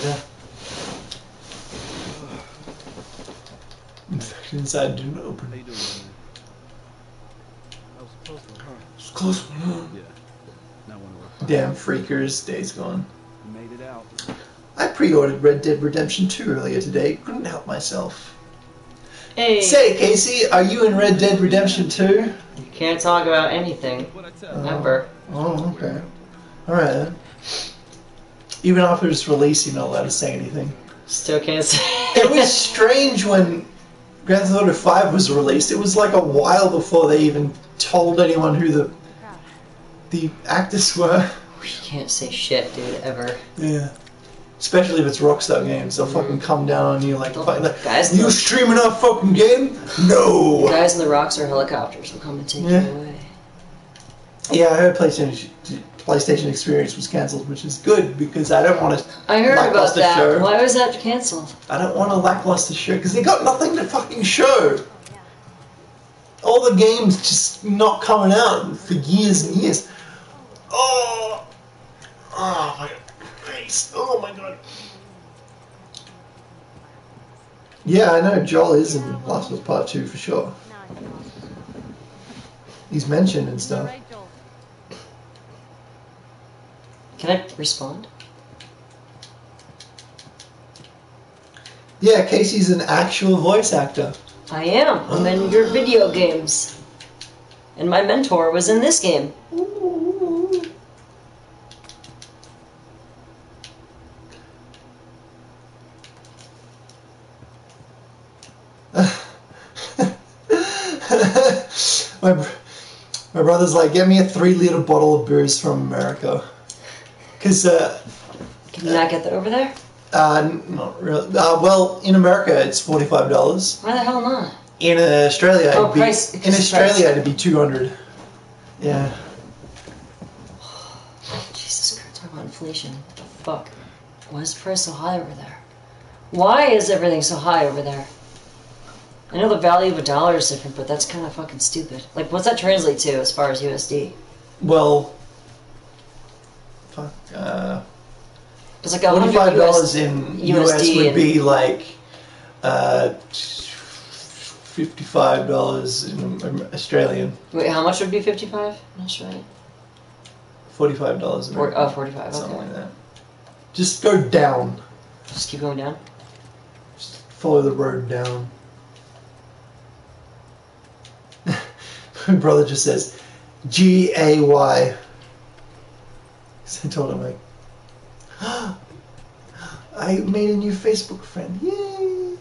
though. Infection inside didn't open. How you doing, man? Was close one, huh? close one. Yeah. Not one of Damn freakers, Days Gone. Made it out. I pre-ordered Red Dead Redemption 2 earlier today. Couldn't help myself. Hey, Say, Casey, are you in Red Dead Redemption 2? you can't talk about anything. I Ever. Oh, okay. Alright then. Even after its release, you're not allowed to say anything. Still can't say. It was strange when Grand Theft Auto 5 was released. It was like a while before they even told anyone who the the actors were. You can't say shit, dude, ever. Yeah. Especially if it's Rockstar Games, they'll fucking mm. come down on you like, The fuck, like guys, you the, streaming our fucking game? No. guys in the Rockstar helicopters. will come and take Yeah. you away. Yeah, I heard PlayStation PlayStation Experience was cancelled, which is good because I don't want to. I heard about that. show. Why was that cancelled? I don't want a lackluster show because they got nothing to fucking show. All the games just not coming out for years and years. Oh, oh my face! Oh my god. Yeah, I know Joel is in Last of Us Part Two for sure. He's mentioned and stuff. Can I respond? Yeah, Casey's an actual voice actor. I am. I'm in your video games. And my mentor was in this game. My, my brother's like, get me a three liter bottle of booze from America. Because, uh, Can you not get that over there? uh, not really. Uh, well, in America, it's $45. Why the hell not? In Australia, Oh, it'd be, price- in Australia, price. it'd be 200 Yeah. Jesus Christ, talk about inflation. What the fuck? Why is the price so high over there? Why is everything so high over there? I know the value of a dollar is different, but that's kind of fucking stupid. Like, what's that translate to as far as USD? Well, fuck. Uh, It's like a hundred $45 US in USD US would and- be like uh, $55 in Australian. Wait, how much would be 55 in Australia? Forty-five dollars. Four, oh, 45, something okay. like that. Just go down. Just keep going down. Just follow the road down. My brother just says G A Y. So I told him like, I made a new Facebook friend. Yay!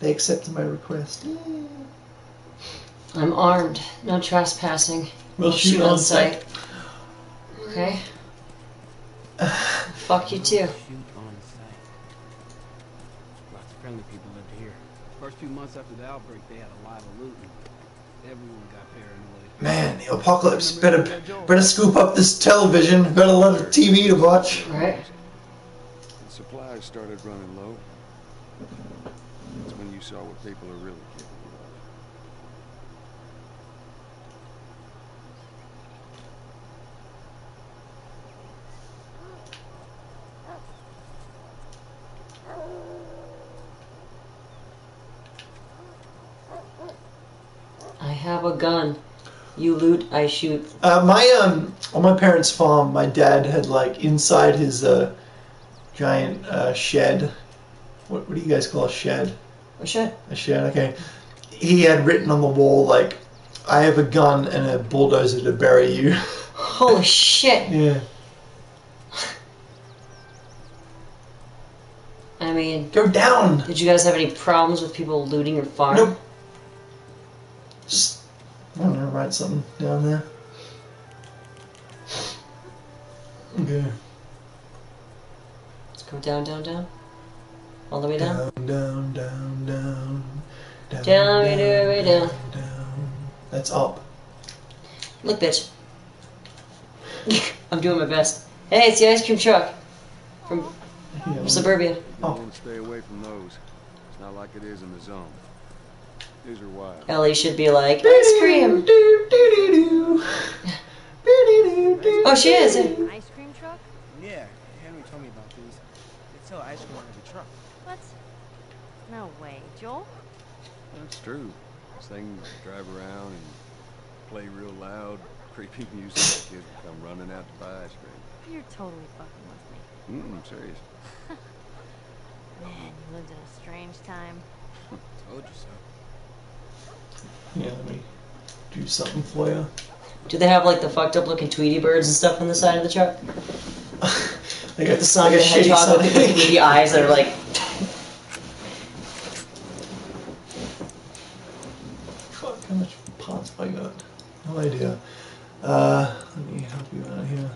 They accepted my request. Yay! I'm armed. No trespassing. We'll No shoot on sight. Okay. Fuck you too. Shoot on sight. Lots of friendly people lived here. First few months after the outbreak, they had a lot of looting. Everyone got paranoid. Man, the apocalypse better better scoop up this television. Got a lot of TV to watch. Right? Supplies started running low. That's when you saw what people are really capable of. I have a gun. You loot, I shoot. Uh, my um, on my parents' farm, my dad had like inside his uh, giant uh, shed. What, what do you guys call a shed? A shed. A shed, okay. He had written on the wall like, "I have a gun and a bulldozer to bury you." Holy shit. yeah. I mean, Go down. did you guys have any problems with people looting your farm? Nope. Just I don't know, write something down there. Okay. Let's go down, down, down. All the way down. Down, down, down, down. Down, Down, we do it, we down. down. That's up. Look, bitch. I'm doing my best. Hey, it's the ice cream truck from Yeah. Suburbia. You Oh. want to stay away from those. It's not like it is in the zone. These are wild. Ellie should be like, ice cream. Oh, she is. Ice cream truck? Yeah, Henry told me about these. They sell ice cream out of a truck. What? No way. Joel? That's true. This thing drive around and play real loud, creepy music. Kids come running out to buy ice cream. You're totally fucking with me. Mm-mm, serious. Man, you lived in a strange time. Told you so. Yeah, let me do something for you. Do they have like the fucked up looking Tweety birds and stuff on the side of the truck? I got the Sonic like the Hedgehog with the, Sonic. with the eyes that are like. Fuck, how much parts have I got? No idea. Uh, let me help you out here.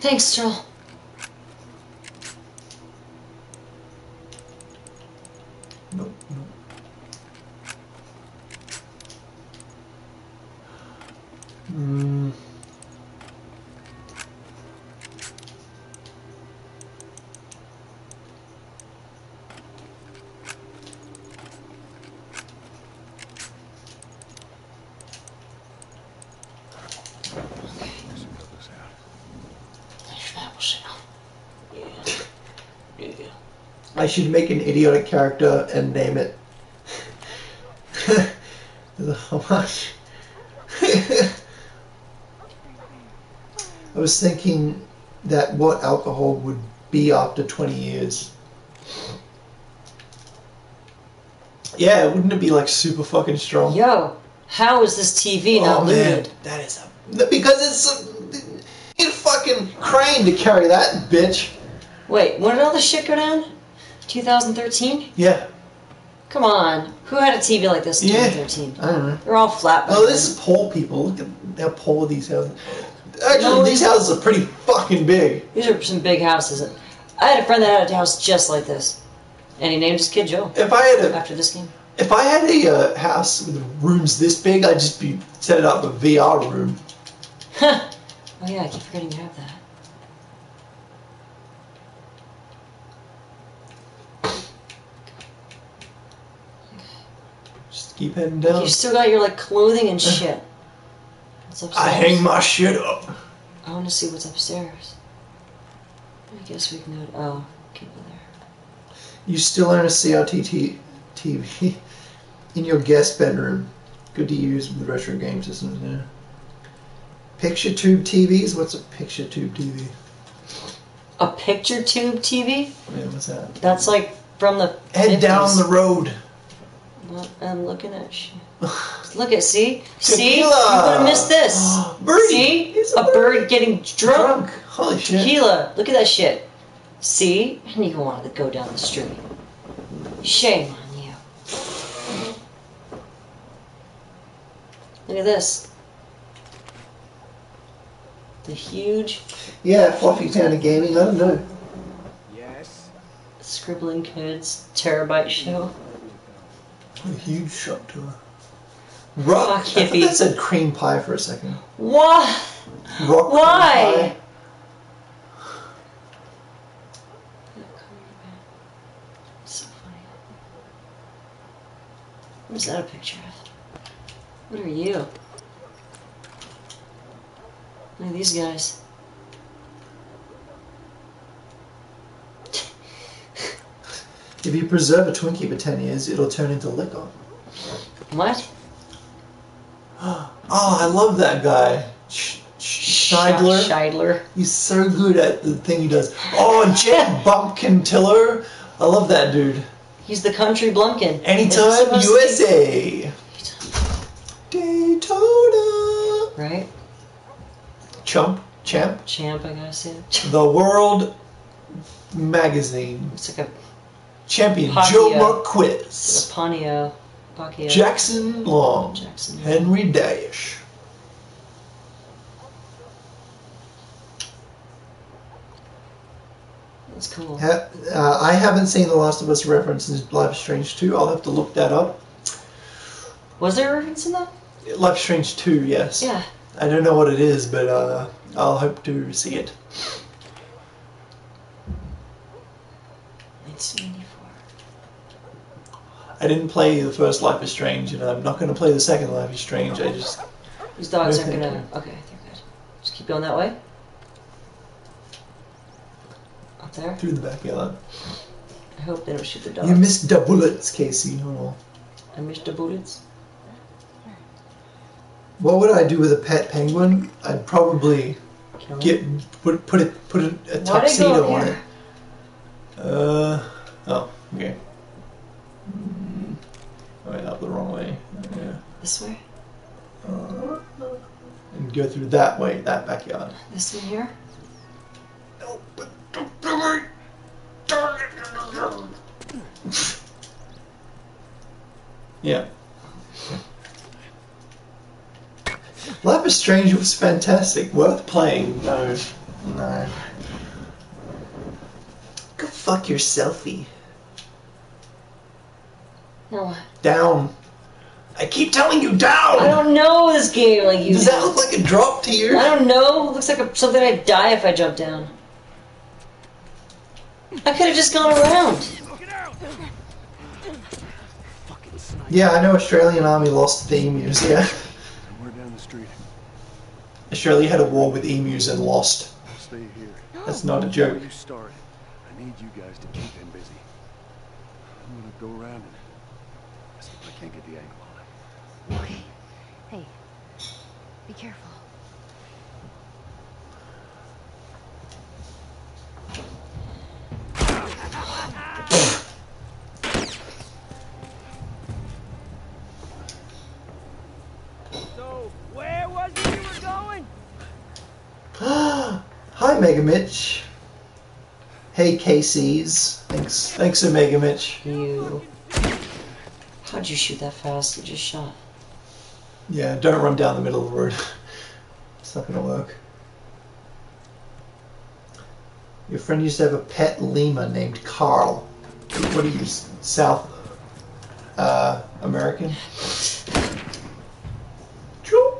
Thanks, Joel. Nope, nope. I should make an idiotic character and name it. How much? I was thinking that what alcohol would be after 20 years. Yeah, wouldn't it be like super fucking strong? Yo, how is this TV oh, not oh man, looted? that is a because it's a, you fucking crane to carry that bitch. Wait, when did all this shit go down? 2013? Yeah, Come on. Who had a TV like this in Yeah. 2013? I don't know. They're all flat. Oh, this is poor people. Look at how poor these houses. Actually, No, these houses are pretty fucking big. These are some big houses. I had a friend that had a house just like this, and he named his kid Joe If I had a after this game. if I had a uh, house with rooms this big, I'd just be set it up a VR room. Huh. oh yeah, I keep forgetting you have that. Just keep heading down. You still got your like clothing and shit. What's upstairs? I hang my shit up. I want to see what's upstairs. I guess we can go. To, Oh, can't go there. You still own a CRT TV in your guest bedroom. Good to use with retro game systems now. Picture tube TVs? What's a picture tube TV? A picture tube TV? Yeah, what's that? That's like from the. Head down the road. Well, I'm looking at shit. Look at see, see, you Tequila! would have missed this. Birdie! See, It's a bird getting drunk. Drunk. Holy shit. Tequila. Look at that shit. See, and you want to go down the street. Shame on you. Look at this. The huge Yeah, Fluffy Town of Gaming. I don't know. Yes. scribbling kids terabyte show. A huge shop tour. Rock. Fuck I thought hippie. that said cream pie for a second. What? Rock. Why? So funny. What is that a picture of? What are you? Look at these guys. If you preserve a Twinkie for 10 years, it'll turn into liquor. What? Oh, I love that guy. Sch- Sch- Scheidler. Scheidler. He's so good at the thing he does. Oh, Jed Bumpkin Tiller. I love that dude. He's the country blumpkin. Anytime USA. Daytona. Right? Chump. Champ. Champ, I gotta say. The World Magazine. It's like a Champion. Joe Marquez. Ponyo. Pacquiao. Jackson Long. Jackson. Henry Dash. That's cool. Ha- uh, I haven't seen The Last of Us reference in Life is Strange 2. I'll have to look that up. Was there a reference in that? Life is Strange 2, yes. Yeah. I don't know what it is, but uh, I'll hope to see it. 1994. I didn't play the first Life is Strange, and I'm not going to play the second Life is Strange. I just. These dogs aren't gonna. Okay, they're good. Just keep going that way. Up there. Through the backyard. I hope they don't shoot the dogs. You missed the bullets, Casey. Oh. I missed the bullets. What would I do with a pet penguin? I'd probably get put put it put a, a Why'd I go tuxedo on it. Uh oh, okay. I went up the wrong way. Yeah. This way? Uh, and go through that way, that backyard. This one here? No, but don't do it! Yeah. Life is Strange was fantastic. Worth playing. No. No. Go fuck your selfie. No. Down. I keep telling you down! I don't know this game like you Does that look like a drop to you? I don't know. It looks like a, something I'd die if I jumped down. I could have just gone around. Yeah, I know Australian army lost the emus, yeah. Somewhere down the street. Australia had a war with emus and lost. Stay here. That's not a joke. You start, I need you guys to keep him busy. I'm gonna go around and see if I can't get the angle on him. Okay. Hey, be careful. So, where was it you were going? Hi, Mega Mitch. Hey, Caseys. Thanks, thanks, Omega Mitch. You. How'd you shoot that fast? You just shot. Yeah, don't run down the middle of the road. It's not gonna work. Your friend used to have a pet lemur named Carl. What are you, South uh, American? Choo.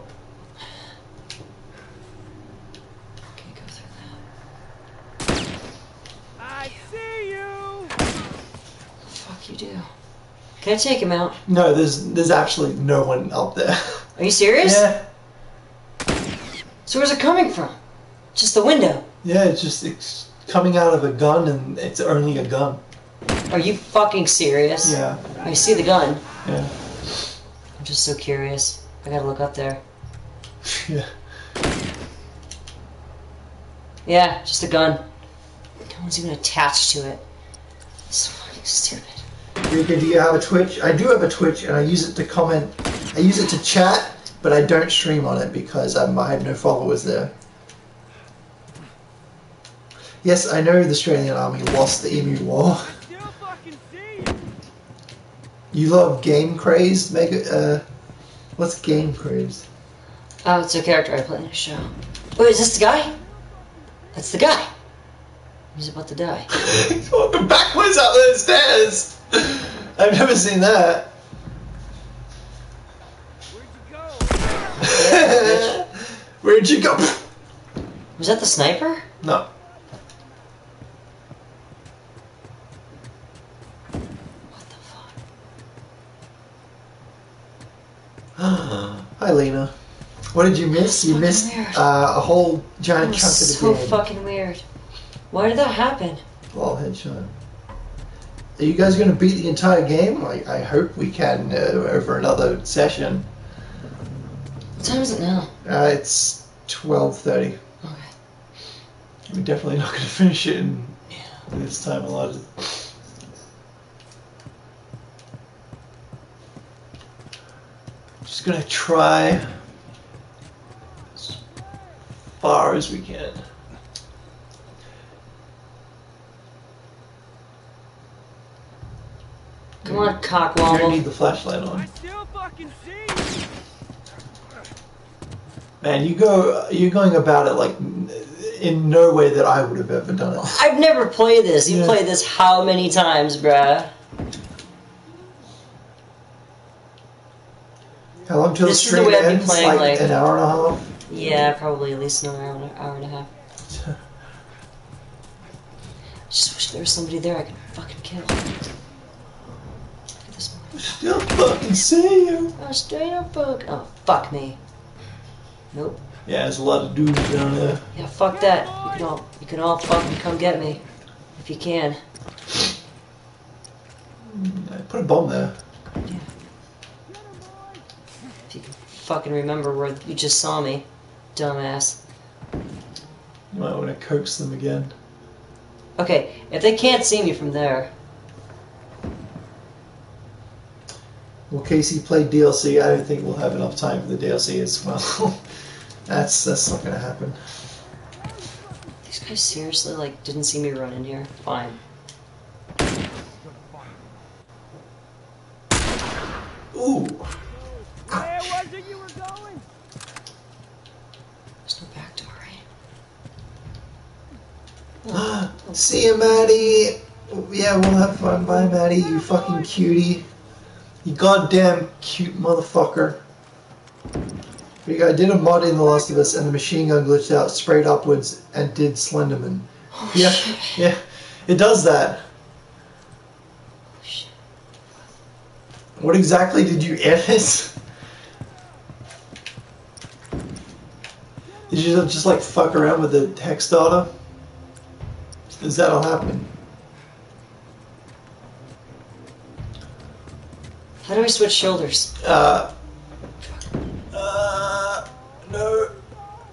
Okay, go through that. I see you! Fuck you do. Can I take him out? No, there's there's actually no one up there. Are you serious? Yeah, So where's it coming from? Just the window. yeah, it's just it's coming out of a gun and it's only a gun. Are you fucking serious? Yeah, I see the gun. yeah, I'm just so curious. I gotta look up there. yeah. Yeah, just a gun. No one's even attached to it. It's so fucking stupid. Rika, do you have a Twitch? I do have a Twitch, and I use it to comment. I use it to chat, but I don't stream on it because um, I have no followers there. Yes, I know the Australian Army lost the Emu War. Still fucking see you! You love Game Crazed, Mega. Uh, what's Game Crazed? Oh, it's a character I play in a show. Wait, is this the guy? That's the guy. He's about to die. He's walking backwards up the stairs. I've never seen that. Where'd you go? Where'd you go? Was that the sniper? No. What the fuck? Hi, Lena. What did you miss? You fucking missed weird. uh, a whole That giant was chunk of the so game. fucking weird. Why did that happen? Ball headshot. Are you guys going to beat the entire game? I, I hope we can uh, over another session. What time is it now? Uh, it's twelve thirty. Okay. We're definitely not going to finish it in this time allotted. Just going to try as far as we can. Come on, You don't need the flashlight on. I still fucking see you! Man, you go. You're going about it like in no way that I would have ever done it. I've never played this. You Yeah. played this how many times, bruh? How long till This the is the stream way ends? playing, like, like- an hour and a half. Yeah, probably at least an hour, hour and a half. I Just wish there was somebody there I could fucking kill. Look at this one. Still fucking see you. Oh, straight up bug. Oh, fuck me. Nope. Yeah, there's a lot of dudes down there. Yeah, fuck that. You can all, you can all fucking come get me, if you can. Mm, I put a bomb there. If you can fucking remember where you just saw me, dumbass. You might want to coax them again. Okay, if they can't see me from there, Well, Casey played DLC. I don't think we'll have enough time for the DLC as well. that's that's not gonna happen. these guys seriously like didn't see me run in here. Fine. Ooh. Where was it you were going? There's no back door, right? See you, Maddie. Yeah, we'll have fun. Bye, Maddie. You fucking cutie. You goddamn cute motherfucker. Big guy did a mod in The Last of Us, and the machine gun glitched out, sprayed upwards, and did Slenderman. Oh, yeah, yeah, it does that. Shit. What exactly did you edit? Did you just like fuck around with the hex data? Is that all happen? How do I switch shoulders? Uh, uh, no,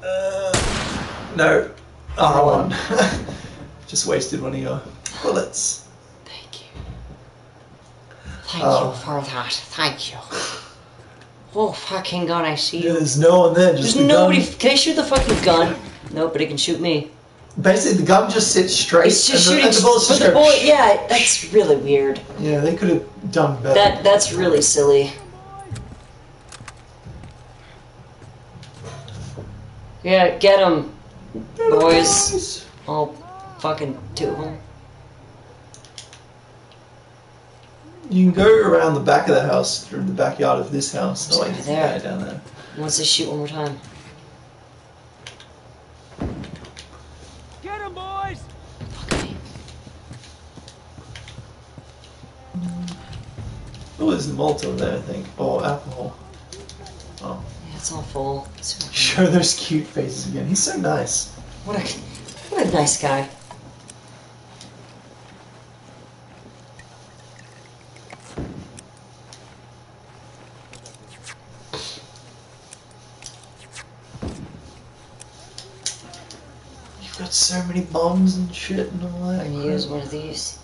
uh, no, R1. Just wasted one of your bullets. Thank you. Thank Oh. you for that. Thank you. Oh fucking god, I see you. there's no one there. Just There's the nobody. Gun. Can I shoot the fucking gun? No, but it can shoot me. Basically, the gun just sits straight. It's just and the, shooting. and the bullets but just the bullet, yeah, that's really weird. Yeah, they could have done better. That that's really silly. Yeah, get them, boys. All fucking two of them. You can go around the back of the house, through the backyard of this house. Over this there. down there. Once they shoot one more time. There's the malt over there, I think. Oh, alcohol. Oh. Yeah, it's all full. It's- Show those cute faces again. He's so nice. What a what a nice guy. You've got so many bombs and shit and all that. Gonna use one of these.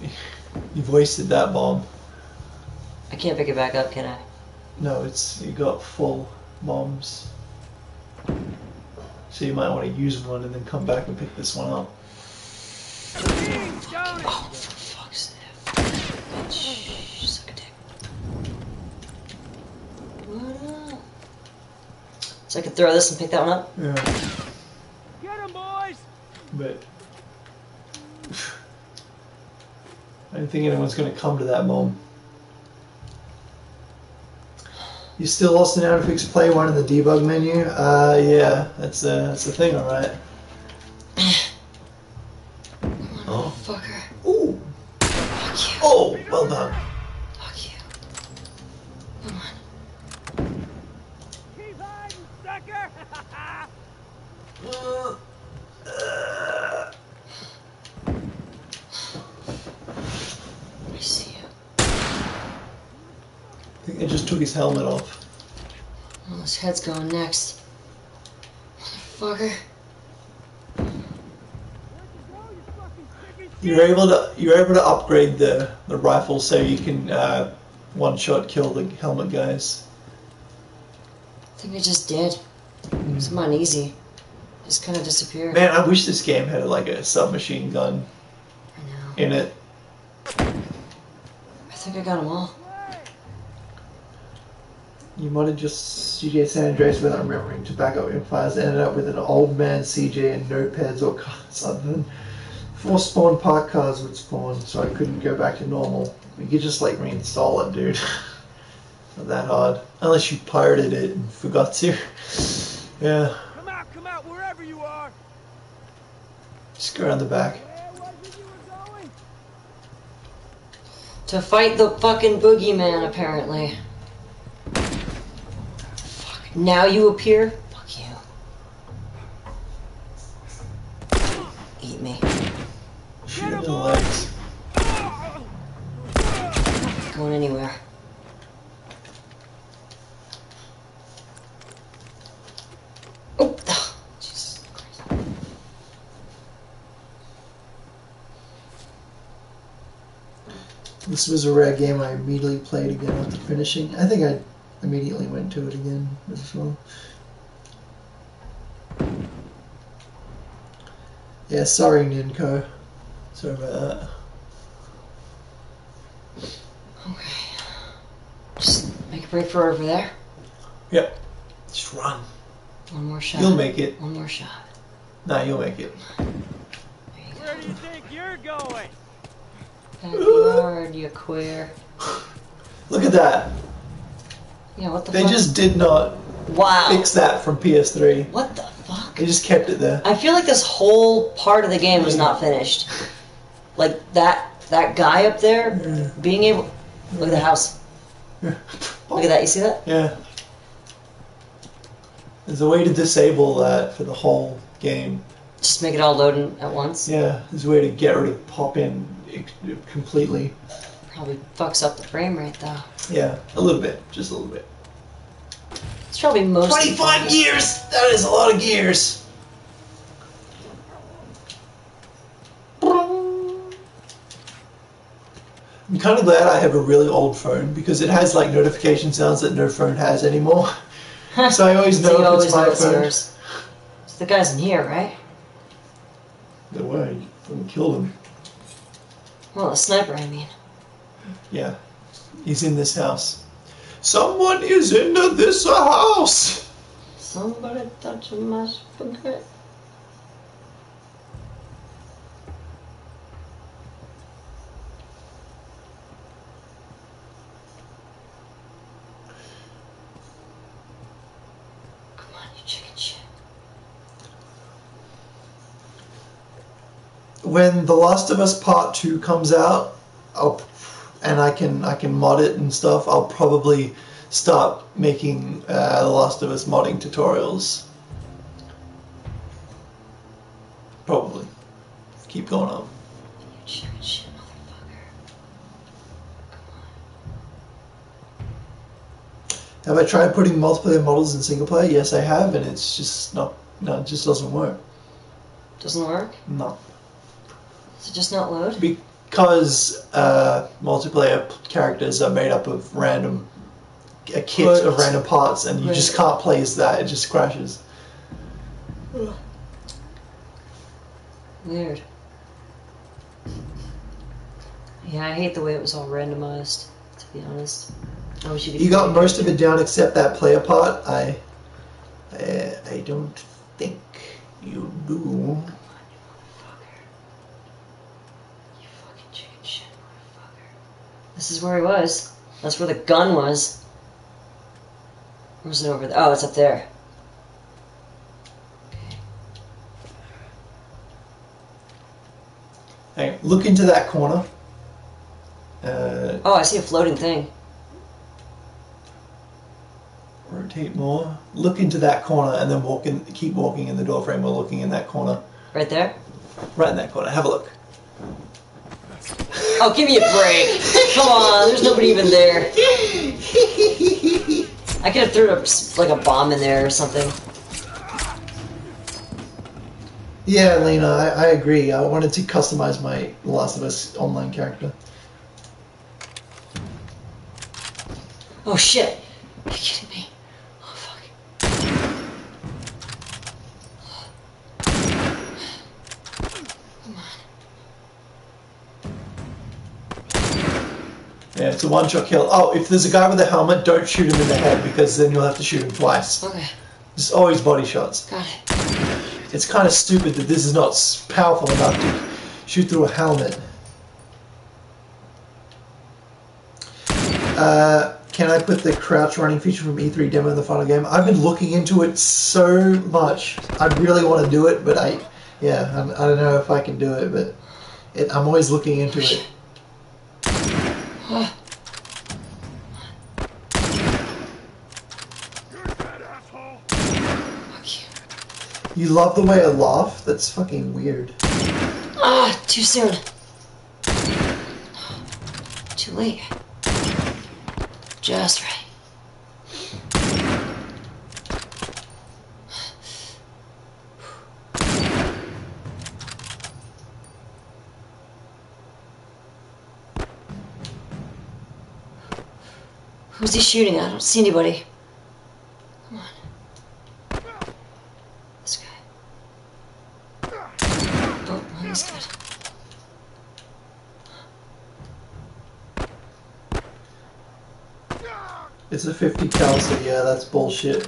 You've wasted that bomb. I can't pick it back up, can I? No, it's you got full bombs. So you might want to use one and then come back and pick this one up. Jeez, down it! Oh, for fuck's sake. Bitch, suck a dick. What up? So I can throw this and pick that one up? Yeah. Get him, boys! But I don't think anyone's going to come to that bomb. You still lost an hour to fix play one in the debug menu? Uh, yeah, that's a, that's a thing, alright. Oh. Fucker. Ooh. Fuck you. Oh, well done. Fuck you. Come on. Keep hiding, sucker! Uh, uh, I see you. I think they just took his helmet off. Oh, his head's going next. You're able to you're able to upgrade the, the rifle so you can uh, one shot kill the helmet guys. I think I just did. It's mine easy. Just kind of disappeared. Man, I wish this game had like a submachine gun I know. in it. I think I got them all. You might have just CJ San Andreas without remembering to back up your files. Ended up with an old man CJ and no pads or cards other than four spawn park cars would spawn, so I couldn't go back to normal. You could just like reinstall it, dude. Not that hard, unless you pirated it and forgot to. yeah, Come out, come out, wherever you are! just go around the back. Where was it you were going? To fight the fucking boogeyman, apparently. Now you appear? Fuck you. Eat me. Shoot the legs. Going anywhere. Oh, Jesus Christ. This was a rare game I immediately played again after finishing. I think I immediately went to it again as well. Yeah, sorry, Ninko. Sorry about that. Okay. Just make a break for over there. Yep. Just run. One more shot. You'll make it. One more shot. Nah, you'll make it. Where do you think you're going? Backyard, you queer. Look at that. Yeah, what the They fuck? just did not Wow. fix that from PS3. What the fuck? They just kept it there. I feel like this whole part of the game was not finished. Like that that guy up there being able look at the house. Look at that, you see that? Yeah. There's a way to disable that for the whole game. Just make it all load in at once. Yeah, there's a way to get rid of pop in completely. Probably fucks up the frame rate though. Yeah, a little bit, just a little bit. It's probably most 25 gears! That is a lot of gears! I'm kind of glad I have a really old phone because it has like notification sounds that no phone has anymore. so I always know So if it's my it's phone. So the guy's in here, right? No way, you fucking killed him. Well, a sniper, I mean. Yeah, he's in this house. Someone is in this house! Somebody touching my spaghetti. Come on, you chicken shit. when The Last of Us Part Two comes out, I'll and I can I can mod it and stuff. I'll probably start making uh, The Last of Us modding tutorials. Probably keep going on. You chicken shit, motherfucker. Have I tried putting multiplayer models in single player? Yes, I have, and it's just not. No, it just doesn't work. Doesn't work? No. Does it just not load? Because uh, multiplayer characters are made up of random a kit of random parts, and you just can't play as that. It just crashes. Weird. Yeah, I hate the way it was all randomized, to be honest. I wish you You got most of it down except that player part. I, I, I don't think you do. You fucking chicken shit, motherfucker. This is where he was. That's where the gun was. Or was it over there? Oh, it's up there. Hey, look into that corner. Uh, Oh, I see a floating thing. rotate more. Look into that corner, and then walk in. Keep walking in the doorframe while looking in that corner. Right there? Right in that corner. Have a look. Oh, give me a break. Come on, there's nobody even there. I could have thrown a, like a bomb in there or something. Yeah, Lena, I, I agree. I wanted to customize my Last of Us online character. Oh shit! Are you kidding me? Yeah, it's a one shot kill. Oh, if there's a guy with a helmet, don't shoot him in the head because then you'll have to shoot him twice. Okay, It's always body shots. got it. It's kind of stupid that this is not powerful enough to shoot through a helmet. Uh, can I put the crouch running feature from E3 demo in the final game? I've been looking into it so much. I really want to do it, but I, yeah, I, I don't know if I can do it, but it, I'm always looking into it. Fuck you. Love the way I laugh? That's fucking weird. Ah, too soon. Too late. Just right. Who's he shooting at? I don't see anybody. Come on. This guy. Oh, he's dead. It's a 50 cal, so yeah, that's bullshit.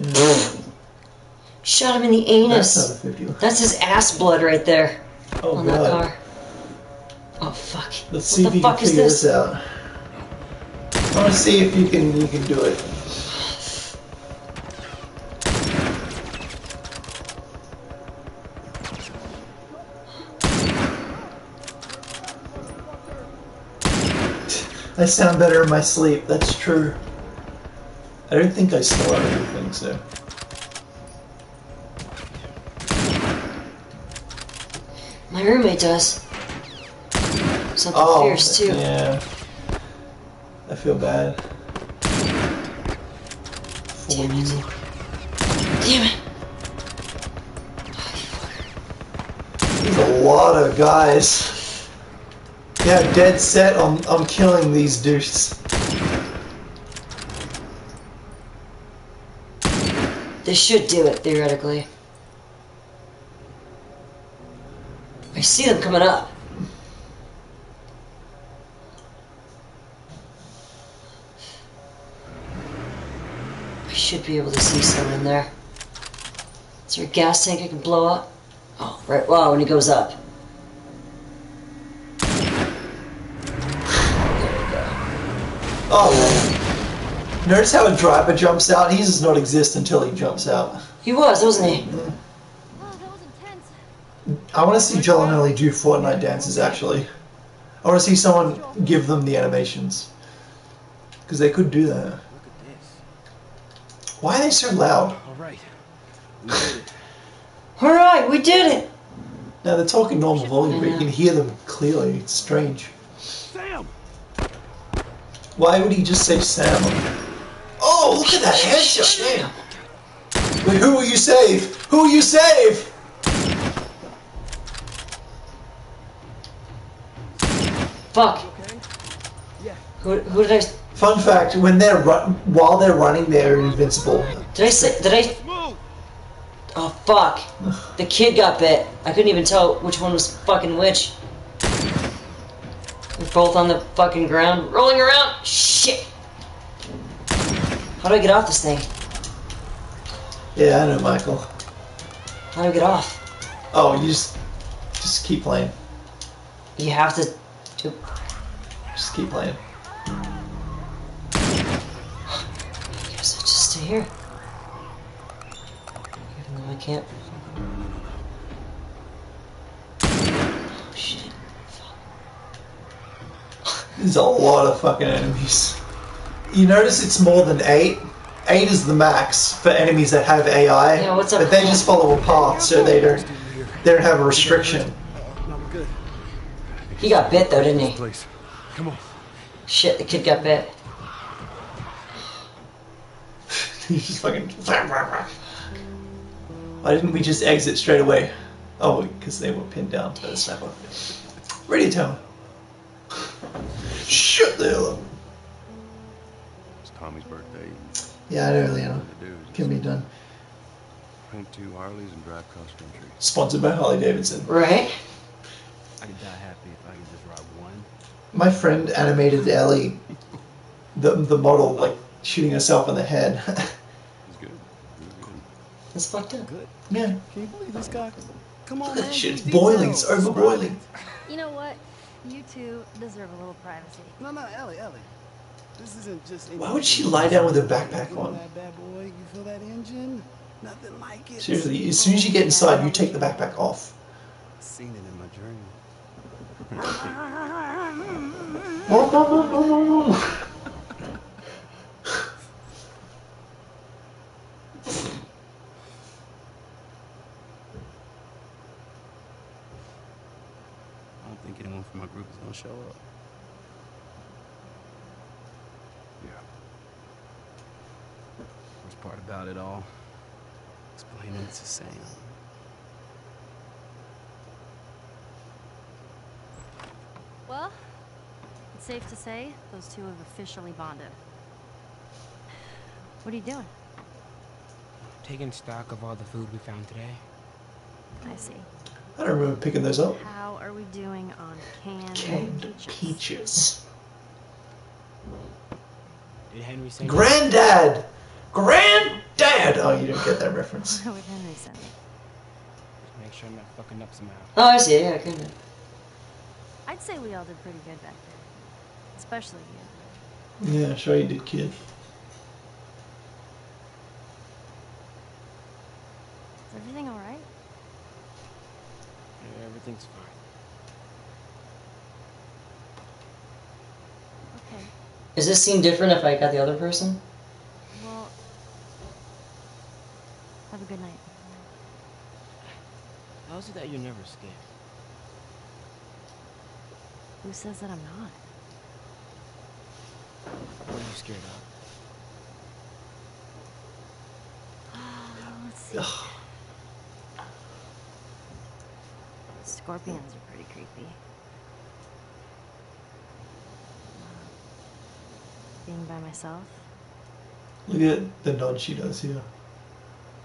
Shot him in the That's anus. not a 50. That's his ass blood right there Oh on that god. car. Oh fuck. Let's what see the if you can figure this? this out. I want to see if you can you can do it. I sound better in my sleep. That's true. I don't think I saw anything, so. My roommate does. Something Oh, fierce too. yeah. I feel bad. For Damn it. you. Damn it. There's a lot of guys. Yeah, dead set on, on killing these dudes. Should do it, theoretically. I see them coming up. I should be able to see some in there. Is there a gas tank I can blow up? Oh, right. Wow, when he goes up. Oh man. Notice how a driver jumps out? He does not exist until he jumps out. He was, wasn't he? Oh, that was intense. I want to see Joel do Fortnite dances actually. I want to see someone give them the animations. Because they could do that. Look at this. Why are they so loud? All right. We did it. Alright, we did it! Now they're talking normal volume, but you can hear them clearly. It's strange. Sam! Why would he just say Sam? That headshot! Damn. Wait, who will you save? Who will you save? Fuck. Yeah. Who, who did I. Fun fact: when they're run, while they're running, they're invincible. Did I say. Did I. Oh fuck. The kid got bit. I couldn't even tell which one was fucking which. We're both on the fucking ground, rolling around. Shit. How do I get off this thing? Yeah, I know, Michael. How do I get off? Oh, you just just keep playing. You have to. do- Just keep playing. I guess I just stay here. Even though I can't. Oh shit. There's a lot of fucking enemies. You notice it's more than eight. Eight is the max for enemies that have AI, Yeah, what's up? but they just follow a path, so they don't they don't have a restriction. No, we're good. He got bit though, didn't he? Please. Come on. Shit, the kid got bit. He's just fucking. Why didn't we just exit straight away? Oh, because they were pinned down by the sniper. Radio tower. Shut the hell up. It's Tommy's birthday. Yeah, I know, Leona. The dudes. Can be done. Rent two Harleys and drive cross country. Sponsored by Harley Davidson. Right? I could die happy if I could just ride one. My friend animated Ellie, the the model, like shooting herself in the head. It's good. Really good. That's fucked up. Good. yeah, Can you believe this guy? Come on, look at man. that shit. It's boiling. It's details. over boiling. You know what? You two deserve a little privacy. No, no, Ellie, Ellie. This isn't just. Why would she lie down with her backpack on? That bad boy, you feel that engine? Nothing like it. Seriously, as soon as you get inside, you take the backpack off. Seen it in my dream. I don't think anyone from my group is gonna show up. Worst part about it all, explaining it to Sam. Well, it's safe to say those two have officially bonded. What are you doing? Taking stock of all the food we found today. I see. I don't remember picking those up. How are we doing on canned, Canned peaches? peaches. Did Henry say? Granddad! Granddad! Oh, you didn't get that reference. What would Henry say? Make sure I'm not fucking up somehow. Oh, I see. Yeah, good. I'd say we all did pretty good back then. Especially you. Yeah, sure you did, kid. Is everything alright? Yeah, everything's fine. Okay. Does this seem different if I got the other person? Well, have a good night. How is it that you're never scared? Who says that I'm not? What are you scared of? Ah, let's see. Scorpions are pretty creepy. Being by myself, Look at the nod she does here.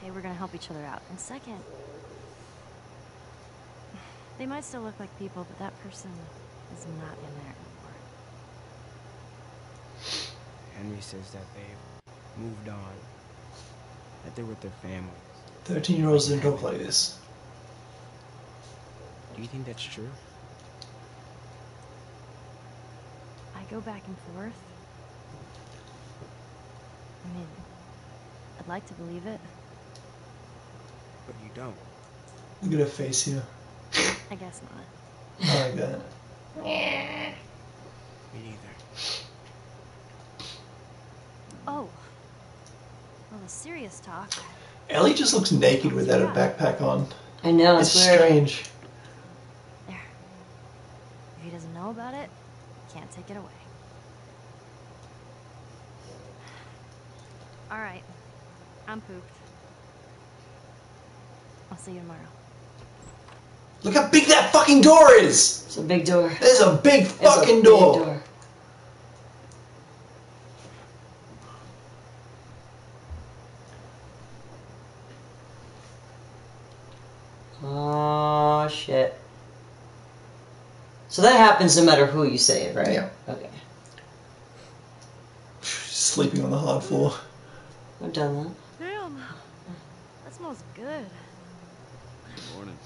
Okay, we're gonna help each other out. And second, they might still look like people, but that person is not in there anymore. Henry says that they've moved on. That they're with their families. 13 year olds don't talk like this. Do you think that's true? I go back and forth. I mean, I'd like to believe it. But you don't. Look at her face here. I guess not. I like that. Me neither. Oh. Well, the serious talk. Ellie just looks naked without a backpack on. I know, It's it's, weird. strange. There. If he doesn't know about it, can't take it away. All right. I'm pooped. I'll see you tomorrow. Look how big that fucking door is! It's a big door. There's a big It's a fucking big door. door. Oh shit. So that happens no matter who you save, right? Yeah. Okay. Sleeping on the hard floor. I've done that. Damn. That smells good. Good morning.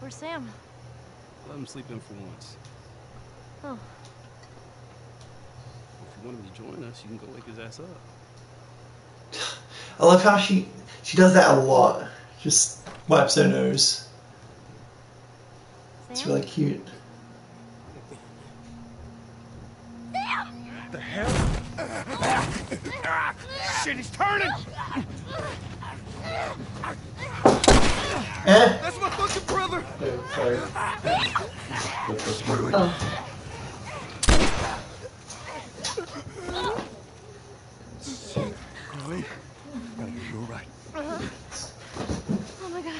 Where's Sam? Let him sleep in for once. Oh, If you want him to join us, you can go wake his ass up. I love how she she does that a lot. Just wipes her nose. It's really cute. What the hell? Ah, shit, he's turning! Eh? That's my fucking brother! Sorry. Oh. Gotta get you right. Oh my god.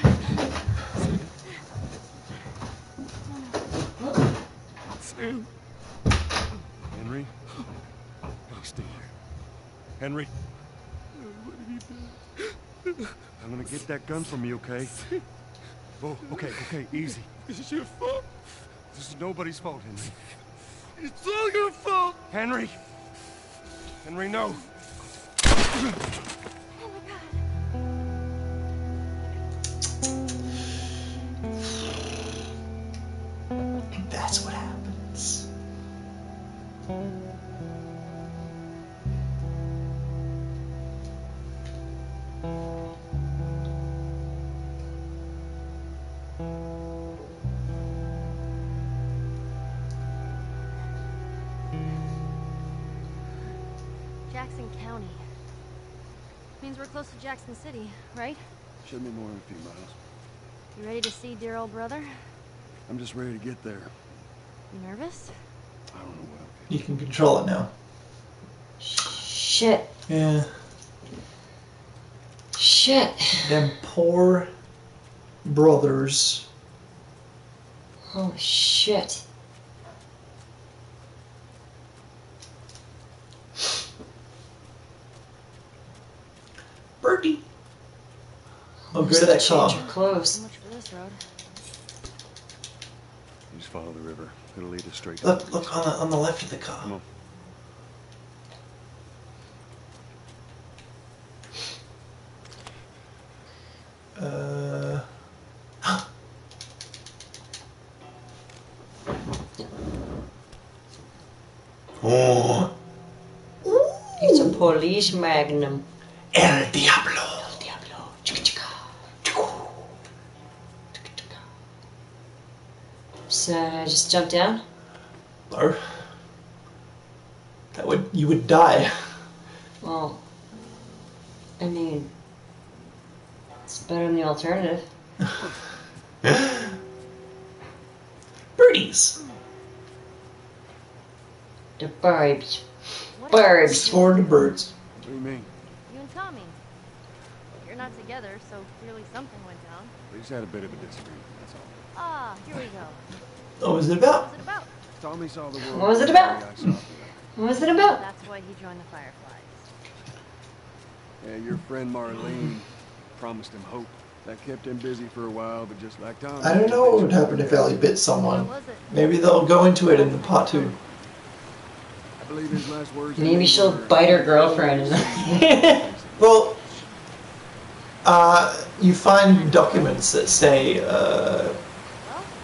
Sam. Henry. Henry, there. What did he do? I'm gonna get that gun from you, okay? Oh, okay, okay, easy. This is your fault. This is nobody's fault, Henry. It's all your fault. Henry! Henry, no! Jackson City, right? Should be more than a few miles. You ready to see dear old brother? I'm just ready to get there. You nervous? I don't know what I'm You can control it now. Shit. Yeah. Shit. Them poor brothers. Oh shit. Birdie. Oh, go Just to that change car. your clothes. Much for this road. You just follow the river. It'll lead us straight. Look, the look on the on the left of the car. Come on. Uh. oh, It's a police magnum. El Diablo. So I just jump down? No. That would you would die. Well, I mean, it's better than the alternative. Birdies. The birds. Birds. For the birds. What do you mean? You and Tommy. You're not together, so clearly something went down. We just had a bit of a disagreement. That's all. Ah, here we go. What was it about? was it about? Tommy saw the world. What was it about? I saw it. What was it about? That's why he joined the Fireflies. Yeah, your friend Marlene promised him hope. That kept him busy for a while, but just like Tommy. I don't know what would happen if Ellie bit someone. Maybe they'll go into it in the part two. I believe his last words. Maybe she'll were, bite her girlfriend. And Well, uh, you find documents that say uh,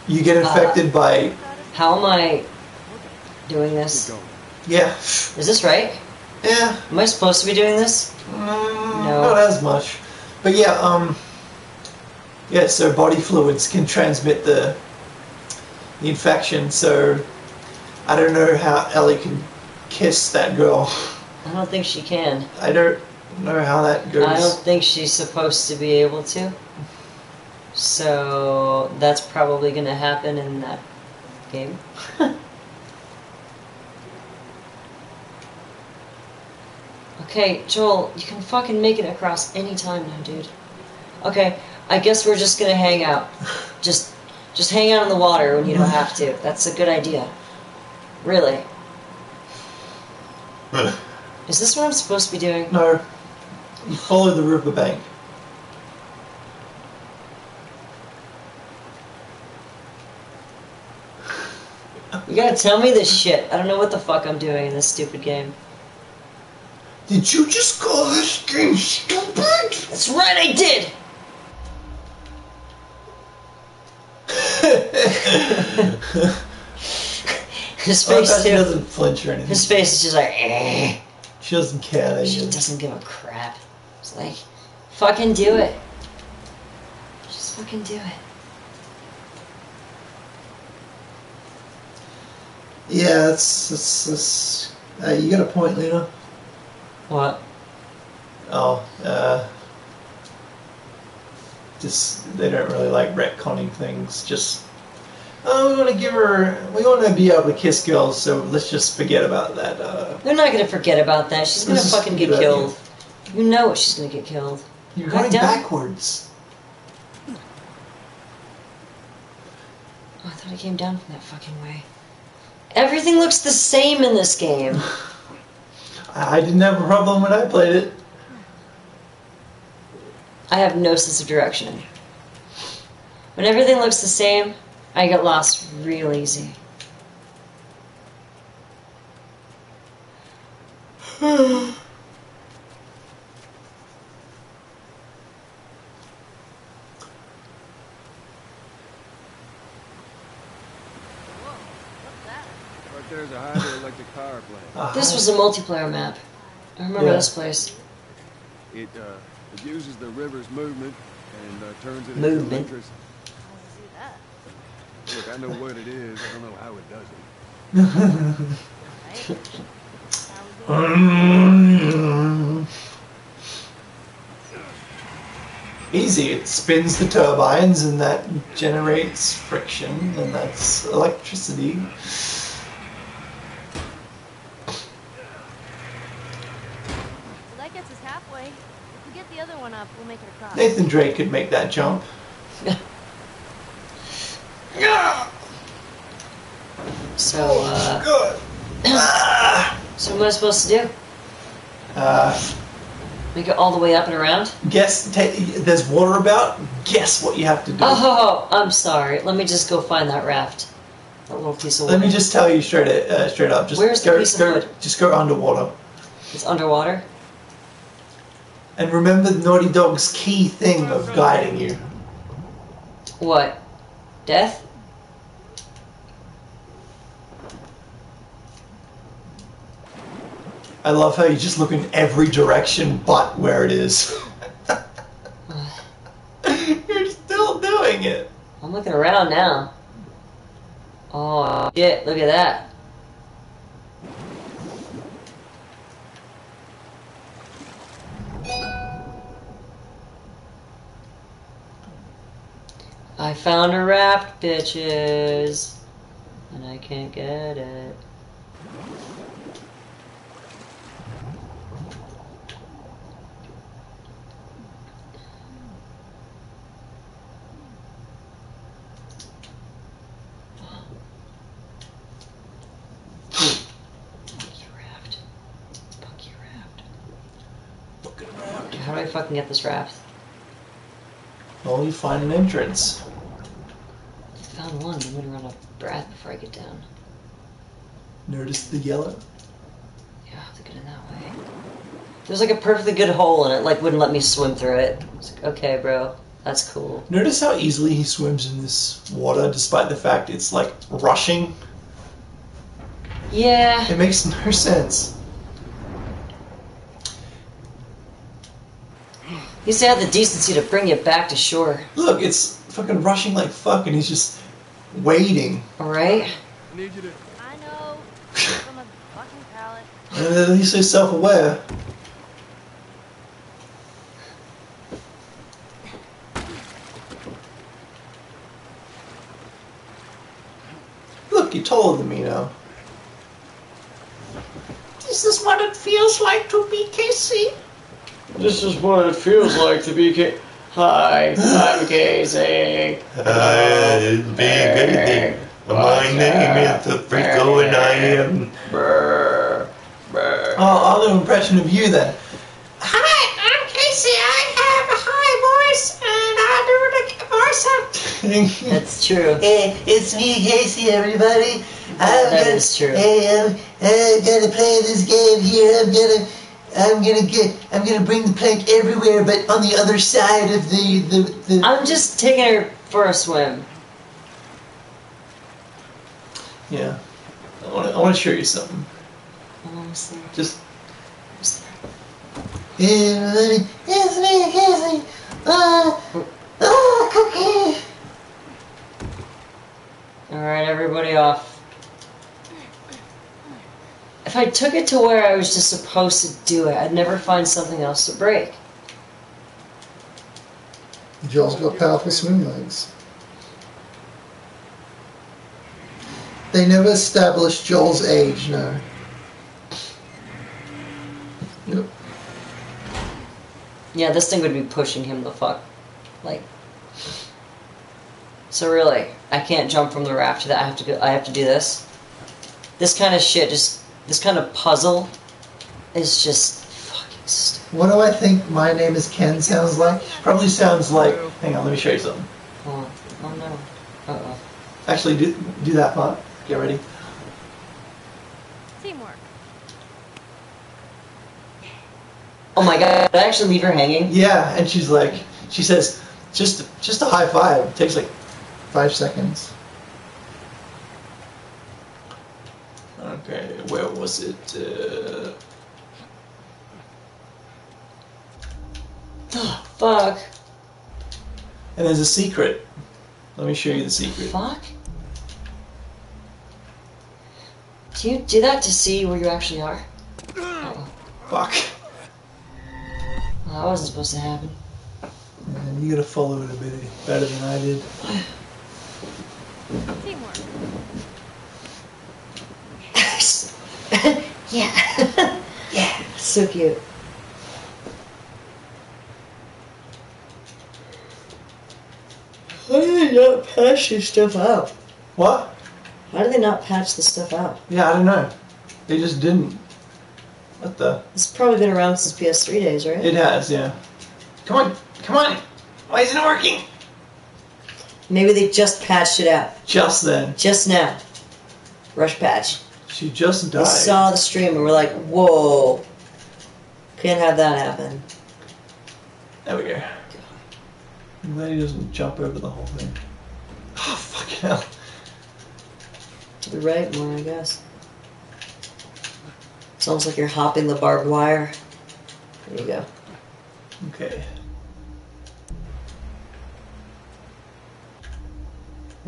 you get infected by. How am I doing this? Yeah. Is this right? Yeah. Am I supposed to be doing this? Mm, No. Not as much. But yeah, um. Yeah, so body fluids can transmit the, the infection, so I don't know how Ellie can kiss that girl. I don't think she can. I don't know how that goes. I don't think she's supposed to be able to. So that's probably going to happen in that game. okay, Joel, you can fucking make it across any time now, dude. Okay, I guess we're just gonna hang out. Just, just hang out in the water when you don't have to. That's a good idea. Really. Is this what I'm supposed to be doing? No. You follow the riverbank. You gotta tell me this shit. I don't know what the fuck I'm doing in this stupid game. Did you just call this game stupid? That's right, I did! His face she too. doesn't flinch or anything. His face is just like, eh. She doesn't care that She doesn't give a crap. It's like, fucking do it. Just fucking do it. Yeah, it's, it's, it's uh, you got a point, Lena. What? Oh, uh, just they don't really like retconning things. Just oh, we want to give her, we want to be able to kiss girls, so let's just forget about that. Uh, They're not gonna forget about that. She's gonna This is fucking get good killed. You know what she's gonna get killed. you're going down. backwards. Oh, I thought I came down from that fucking way. Everything looks the same in this game. I didn't have a problem when I played it. I have no sense of direction. When everything looks the same, I get lost real easy. Right there's a hydroelectric power plant. Uh, This was a multiplayer map. I remember Yeah. this place. It uh, it uses the river's movement and uh, turns it Movement. into electricity. How's it do that? Look, I know what it is. I don't know how it does it. Right? Sounds good. Easy. It spins the turbines and that generates friction and that's electricity. That gets us halfway. If we get the other one up, we'll make it across. Nathan Drake could make that jump. So, uh, Good. so what am I supposed to do? Uh, Make it all the way up and around? guess. ta there's water about. Guess what you have to do. Oh, I'm sorry. Let me just go find that raft. That little piece of wood. Let me just tell you straight uh, straight up. Just Where's the go, of wood? Just go underwater. It's underwater. And remember the Naughty Dog's key thing of guiding you. What? Death? I love how you just look in every direction but where it is. You're still doing it. I'm looking around now. Oh, shit. Look at that. I found a raft, bitches. And I can't get it. Bucky raft. Bucky raft. How do I fucking get this raft? Well, you find an entrance. Found one. I'm gonna run out of breath before I get down. Notice the yellow. Yeah, I have to get in that way. There's like a perfectly good hole in it, like wouldn't let me swim through it. It's like, okay, bro, that's cool. Notice how easily he swims in this water, despite the fact it's like rushing. Yeah. It makes no sense. He to have the decency to bring you back to shore. Look, it's fucking rushing like fuck, and he's just waiting. Alright? I need you to. I know. From a fucking pallet. And at least he's self-aware. Look, you told taller you know. This is what it feels like to be Casey? This is what it feels like to be. Ca- Hi, I'm Casey. Uh, being anything. My name is the Freako and I am. Brr, brr. Oh, I'll do an impression of you then. Hi, I'm Casey. I have a high voice, and I do the voice acting. That's true. Hey, it's me, Casey, everybody. I'm That gonna, is true. Hey, I'm, I'm gonna play this game here. I'm gonna, I'm gonna get, I'm gonna bring the plank everywhere, but on the other side of the, the, the. I'm just taking her for a swim. Yeah. I want to I wanna show you something. Honestly. Just. Hey, everybody, it's me, Casey. Uh, oh, cookie. Alright, everybody off. If I took it to where I was just supposed to do it, I'd never find something else to break. Joel's got powerful swim legs. They never established Joel's age, no. Yep. Yeah, this thing would be pushing him the fuck. Like. So really, I can't jump from the raft to that. I have to go. I have to do this. This kind of shit, just this kind of puzzle, is just fucking stupid. What do I think my name is Ken sounds like? Probably sounds like. Hang on, let me show you something. Oh, oh no. Uh oh. Actually, do, do that part. Get ready. Teamwork. Oh my god! Did I actually leave her hanging? Yeah, and she's like, she says, just just a high five. It takes like five seconds. Okay, where was it? Uh, Oh, fuck. and there's a secret. Let me show you the secret. Fuck. Do you do that to see where you actually are? Uh-oh. Fuck. Well, that wasn't supposed to happen. And you gotta follow it a bit better than I did. Teamwork. Yeah. yeah. So cute. Why do they not patch this stuff out? What? Why do they not patch this stuff out? Yeah, I don't know. They just didn't. What the? It's probably been around since PS3 days, right? It has, yeah. Come on, come on. Why isn't it working? Maybe they just patched it out. Just then. Just now. Rush patch. She just died. saw the stream and we're like, whoa. Can't have that happen. There we go. I'm glad he doesn't jump over the whole thing. Ah, oh, fucking hell. To the right more, I guess. It's almost like you're hopping the barbed wire. There you go. Okay.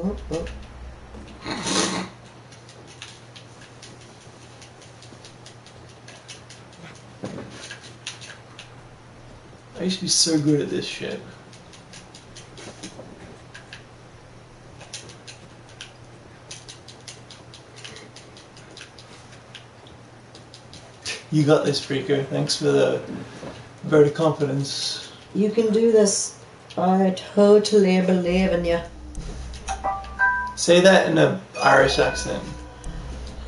Oh, oh. I used to be so good at this shit. You got this, Freako. Thanks for the vote of confidence. You can do this. I totally believe in you. Say that in an Irish accent.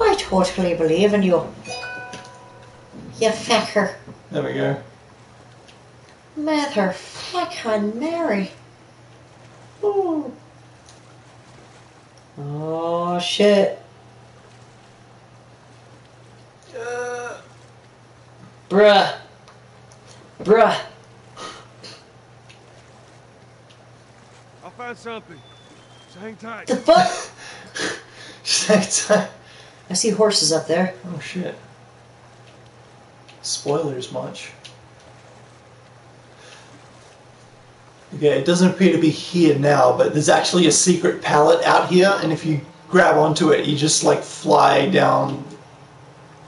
I totally believe in you. You fucker. There we go. Mother fucking Mary. Ooh. Oh shit. Bruh. Bruh. I'll find something. So hang tight. The fuck? Second I see horses up there. Oh shit. Spoilers much. Okay, it doesn't appear to be here now, but there's actually a secret pallet out here, and if you grab onto it, you just like fly down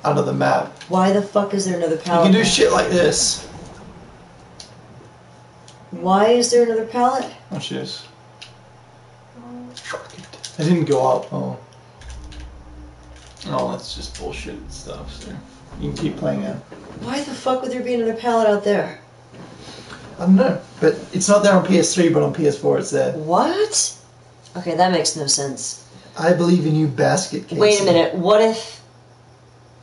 under the map. Why the fuck is there another pallet? You can do shit like this. Why is there another pallet? Watch this. I didn't go up. Oh. Oh, that's just bullshit stuff. So you can keep playing it. Why the fuck would there be another pallet out there? I don't know, but it's not there on PS3, but on PS4 it's there. What? Okay, that makes no sense. I believe in you, basket case. Wait a minute. What if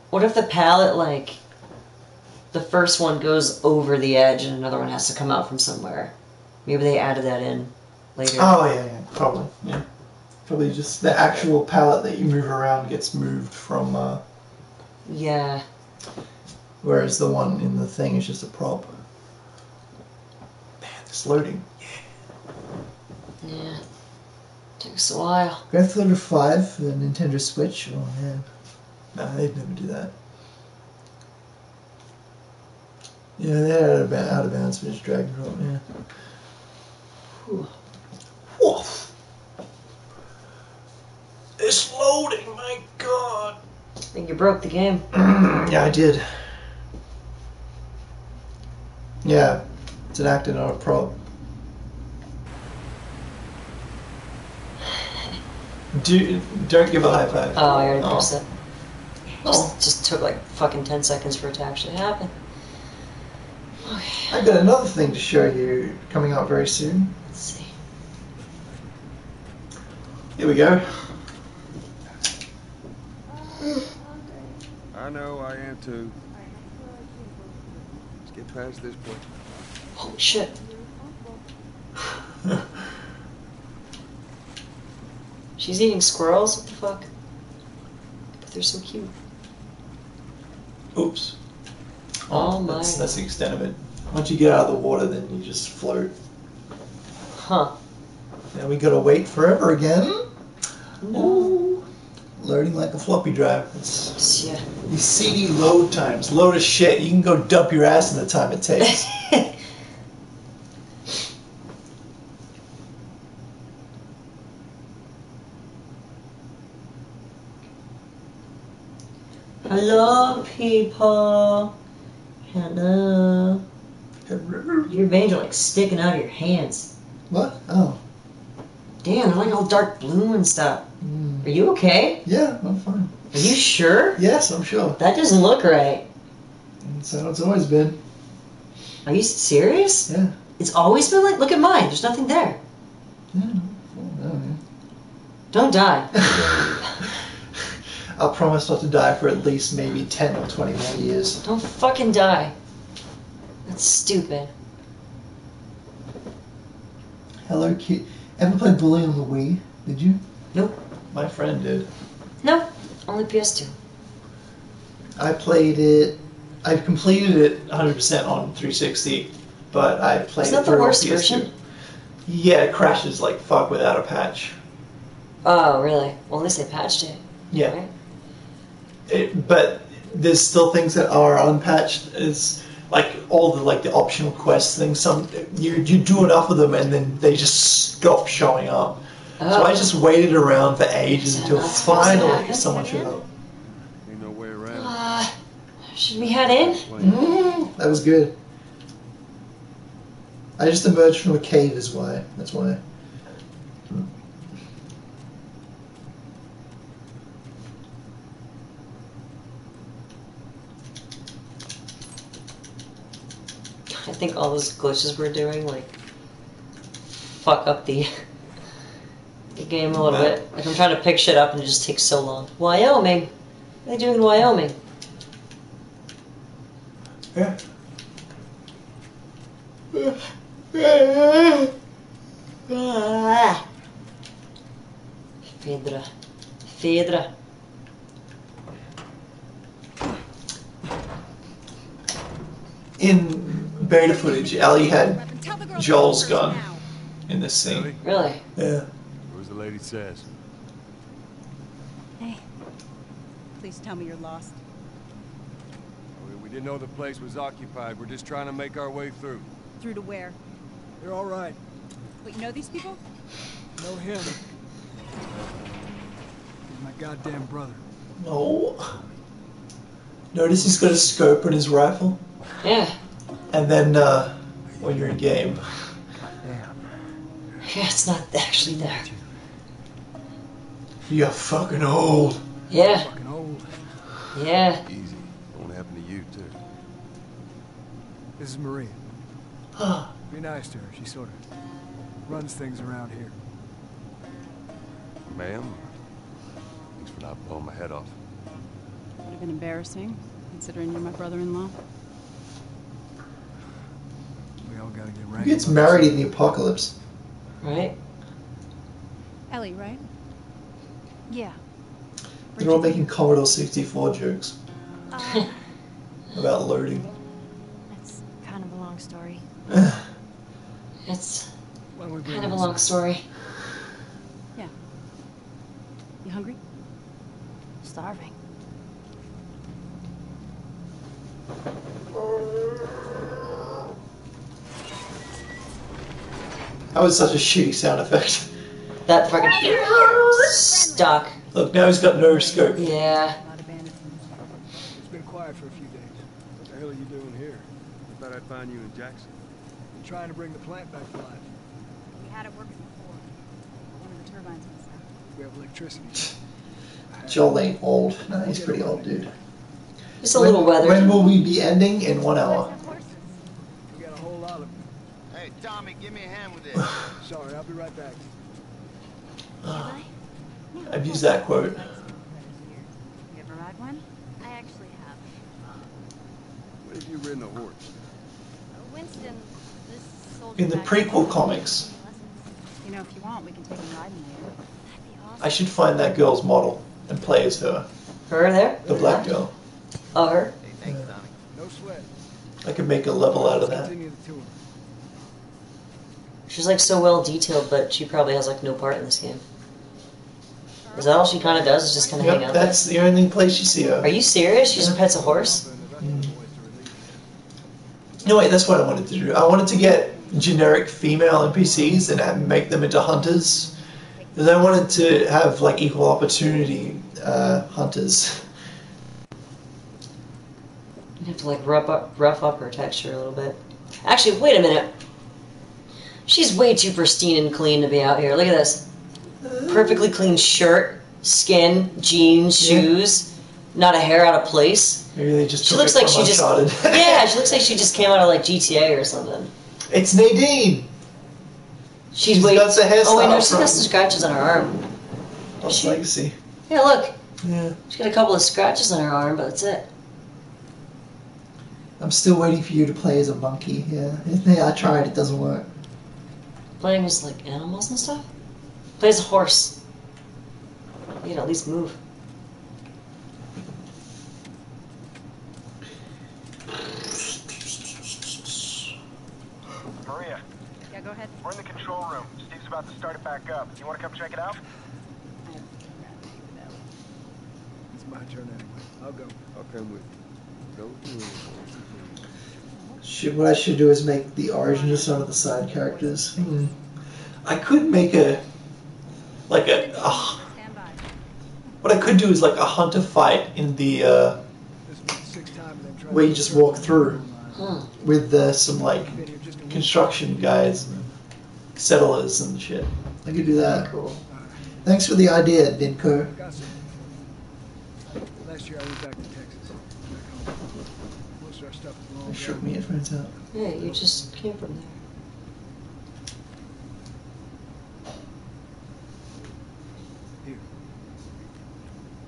what if the pallet like the first one goes over the edge and another one has to come out from somewhere? Maybe they added that in later. Oh yeah, yeah, probably. Yeah, probably just the actual pallet that you move around gets moved from, uh, Yeah. whereas the one in the thing is just a prop. It's loading. Yeah. Takes a while. Grand Theft Auto 5 for the Nintendo Switch. Oh man, no, they'd never do that. Yeah, they had out of, ba- out of bounds, but it's drag and drop. Yeah. Whew. Woof. It's loading. My God. I think you broke the game. yeah, I did. Yeah, it's an actor, not a prop. Do don't give a high five. Oh, I already Oh. pressed it. Oh. Just, just took like fucking 10 seconds for it to actually happen. I've got another thing to show you coming out very soon. Let's see. Here we go. I know, I am too. Let's get past this point. Holy shit. She's eating squirrels? What the fuck? But they're so cute. Oops. Oh my. That's, that's the extent of it. Once you get out of the water, then you just float. Huh. Now we gotta wait forever again. Ooh. Loading like a floppy drive. It's, Yeah. these CD load times, load of shit. You can go dump your ass in the time it takes. Hello, people. Hello. Your veins are like sticking out of your hands. What? Oh. Damn, they're like all dark blue and stuff. Mm. Are you okay? Yeah, I'm fine. Are you sure? Yes, I'm sure. That doesn't look right. That's how it's always been. Are you serious? Yeah. It's always been like, look at mine. There's nothing there. Yeah. Yeah. Don't die. I'll promise not to die for at least maybe 10 or 20 more years. Don't fucking die. That's stupid. Hello, Kitty. Ever played Bully on the Wii? Did you? Nope. My friend did. No, only PS2. I played it. I've completed it 100% on 360, but I played Is it that the through on worst PS2. version? Yeah, it crashes like fuck without a patch. Oh, really? Well, at least they patched it. Yeah. Right? It, but there's still things that are unpatched. It's like all the like the optional quest things. Some you you do enough of them and then they just stop showing up. So Oh. I just waited around for ages Is until not supposed to finally someone showed up. Ain't no way around. Uh, should we head in? Mm, that was good. I just emerged from a cave, is why. That's why. Think all those glitches we're doing, like, fuck up the, the game a little bit. Like, I'm trying to pick shit up and it just takes so long. Wyoming? What are they doing in Wyoming? Yeah. Ah. Fedra. Fedra. In beta footage, Ellie had Joel's gun in this scene. Really? Yeah. Where's the lady says? Hey. Please tell me you're lost. We- We didn't know the place was occupied. We're just trying to make our way through. Through to where? They're all right. But you know these people? Know him. He's my goddamn brother. No. Notice he's got a scope in his rifle, Yeah. And then uh, when you're in game, Yeah, it's not actually there. you're fucking old. Yeah. Fucking old. Yeah. Easy. Won't happen to you, too. This is Maria. Be nice to her. She sort of runs things around here. Ma'am? Thanks for not blowing my head off. Would have been embarrassing, considering you're my brother-in-law. We all gotta get Who right. gets married in the apocalypse? Right? Ellie, right? Yeah. They're all making Commodore 64 jokes Uh, about loading. That's kind of a long story. It's Why don't we bring kind of a long up? story. You hungry? Starving. That was such a shitty sound effect. That fucking stuck. Look, now he's got no scope. Yeah. It's been quiet for a few days. What the hell are you doing here? I thought I'd find you in Jackson. I'm trying to bring the plant back to life. We had it working before. One of the turbines was out. We have electricity. Joel ain't old. No, he's pretty old, dude. Just a little weather. When will we be ending? In one hour. We got a whole lot of them. Hey, Tommy, give me a hand with this. Sorry, I'll be right back. I've used that quote. You ever ride one? I actually have. When have you ridden a horse? Uh, Winston, this soldier In the prequel comics, You know, if you want, we can take him riding later. That'd awesome. I should find that girl's model and play as her, Her there? the black girl. Oh, her? Hey, thanks, Tommy. No sweat. I could make a level out of that. Continue the tour. She's like so well detailed, but she probably has like no part in this game. Is that all she kind of does? Is just kind of hang out? that's the only place you see her. Are you serious? She just pets a horse? No, wait, that's what I wanted to do. I wanted to get generic female NPCs and make them into hunters. Because I wanted to have like equal opportunity uh, hunters. You have to like rough up, rough up her texture a little bit. Actually, wait a minute. She's way too pristine and clean to be out here. Look at this. Perfectly clean shirt, skin, jeans, Yeah. shoes. Not a hair out of place. Maybe they just She took looks like she just yeah. She looks like she just came out of like GTA or something. It's Nadine. She's, She's way. got the hairstyle oh wait, no, she's got some scratches on her arm. Lost Legacy. Yeah, look. Yeah. She's got a couple of scratches on her arm, but that's it. I'm still waiting for you to play as a monkey. Yeah, yeah. I tried. It doesn't work. Playing as like animals and stuff. Play as a horse. You can at least move. Maria, Yeah, go ahead. we're in the control room. Steve's about to start it back up. You want to come check it out? It's my turn anyway. I'll go. I'll come with you. Go through it. Should what I should do is make the origin of some of the side characters. Hmm. I could make a like a, a what I could do is like a hunter fight in the uh, where you just walk through with uh, some like construction guys, and settlers and shit. I could do that. Cool. Thanks for the idea, Dinko. Last year I went back to Texas. Back home. Most of our stuff is long I shook gone. me headphones out. Yeah, you just came from there. Here.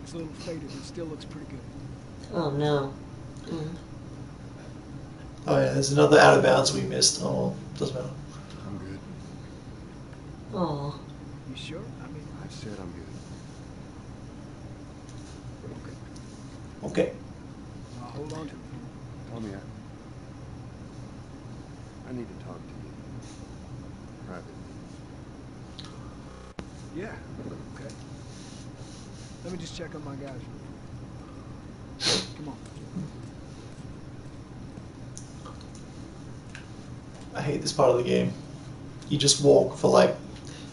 It's a little faded, but still looks pretty good. Oh no. Mm. Oh yeah, there's another out of bounds we missed. Oh, well, doesn't matter. I'm good. Oh. You sure? I mean, I said I'm good. Okay. I'll hold on to it. Tommy, I, I need to talk to you. Privately. Yeah. Okay. Let me just check on my guys. Come on. I hate this part of the game. You just walk for like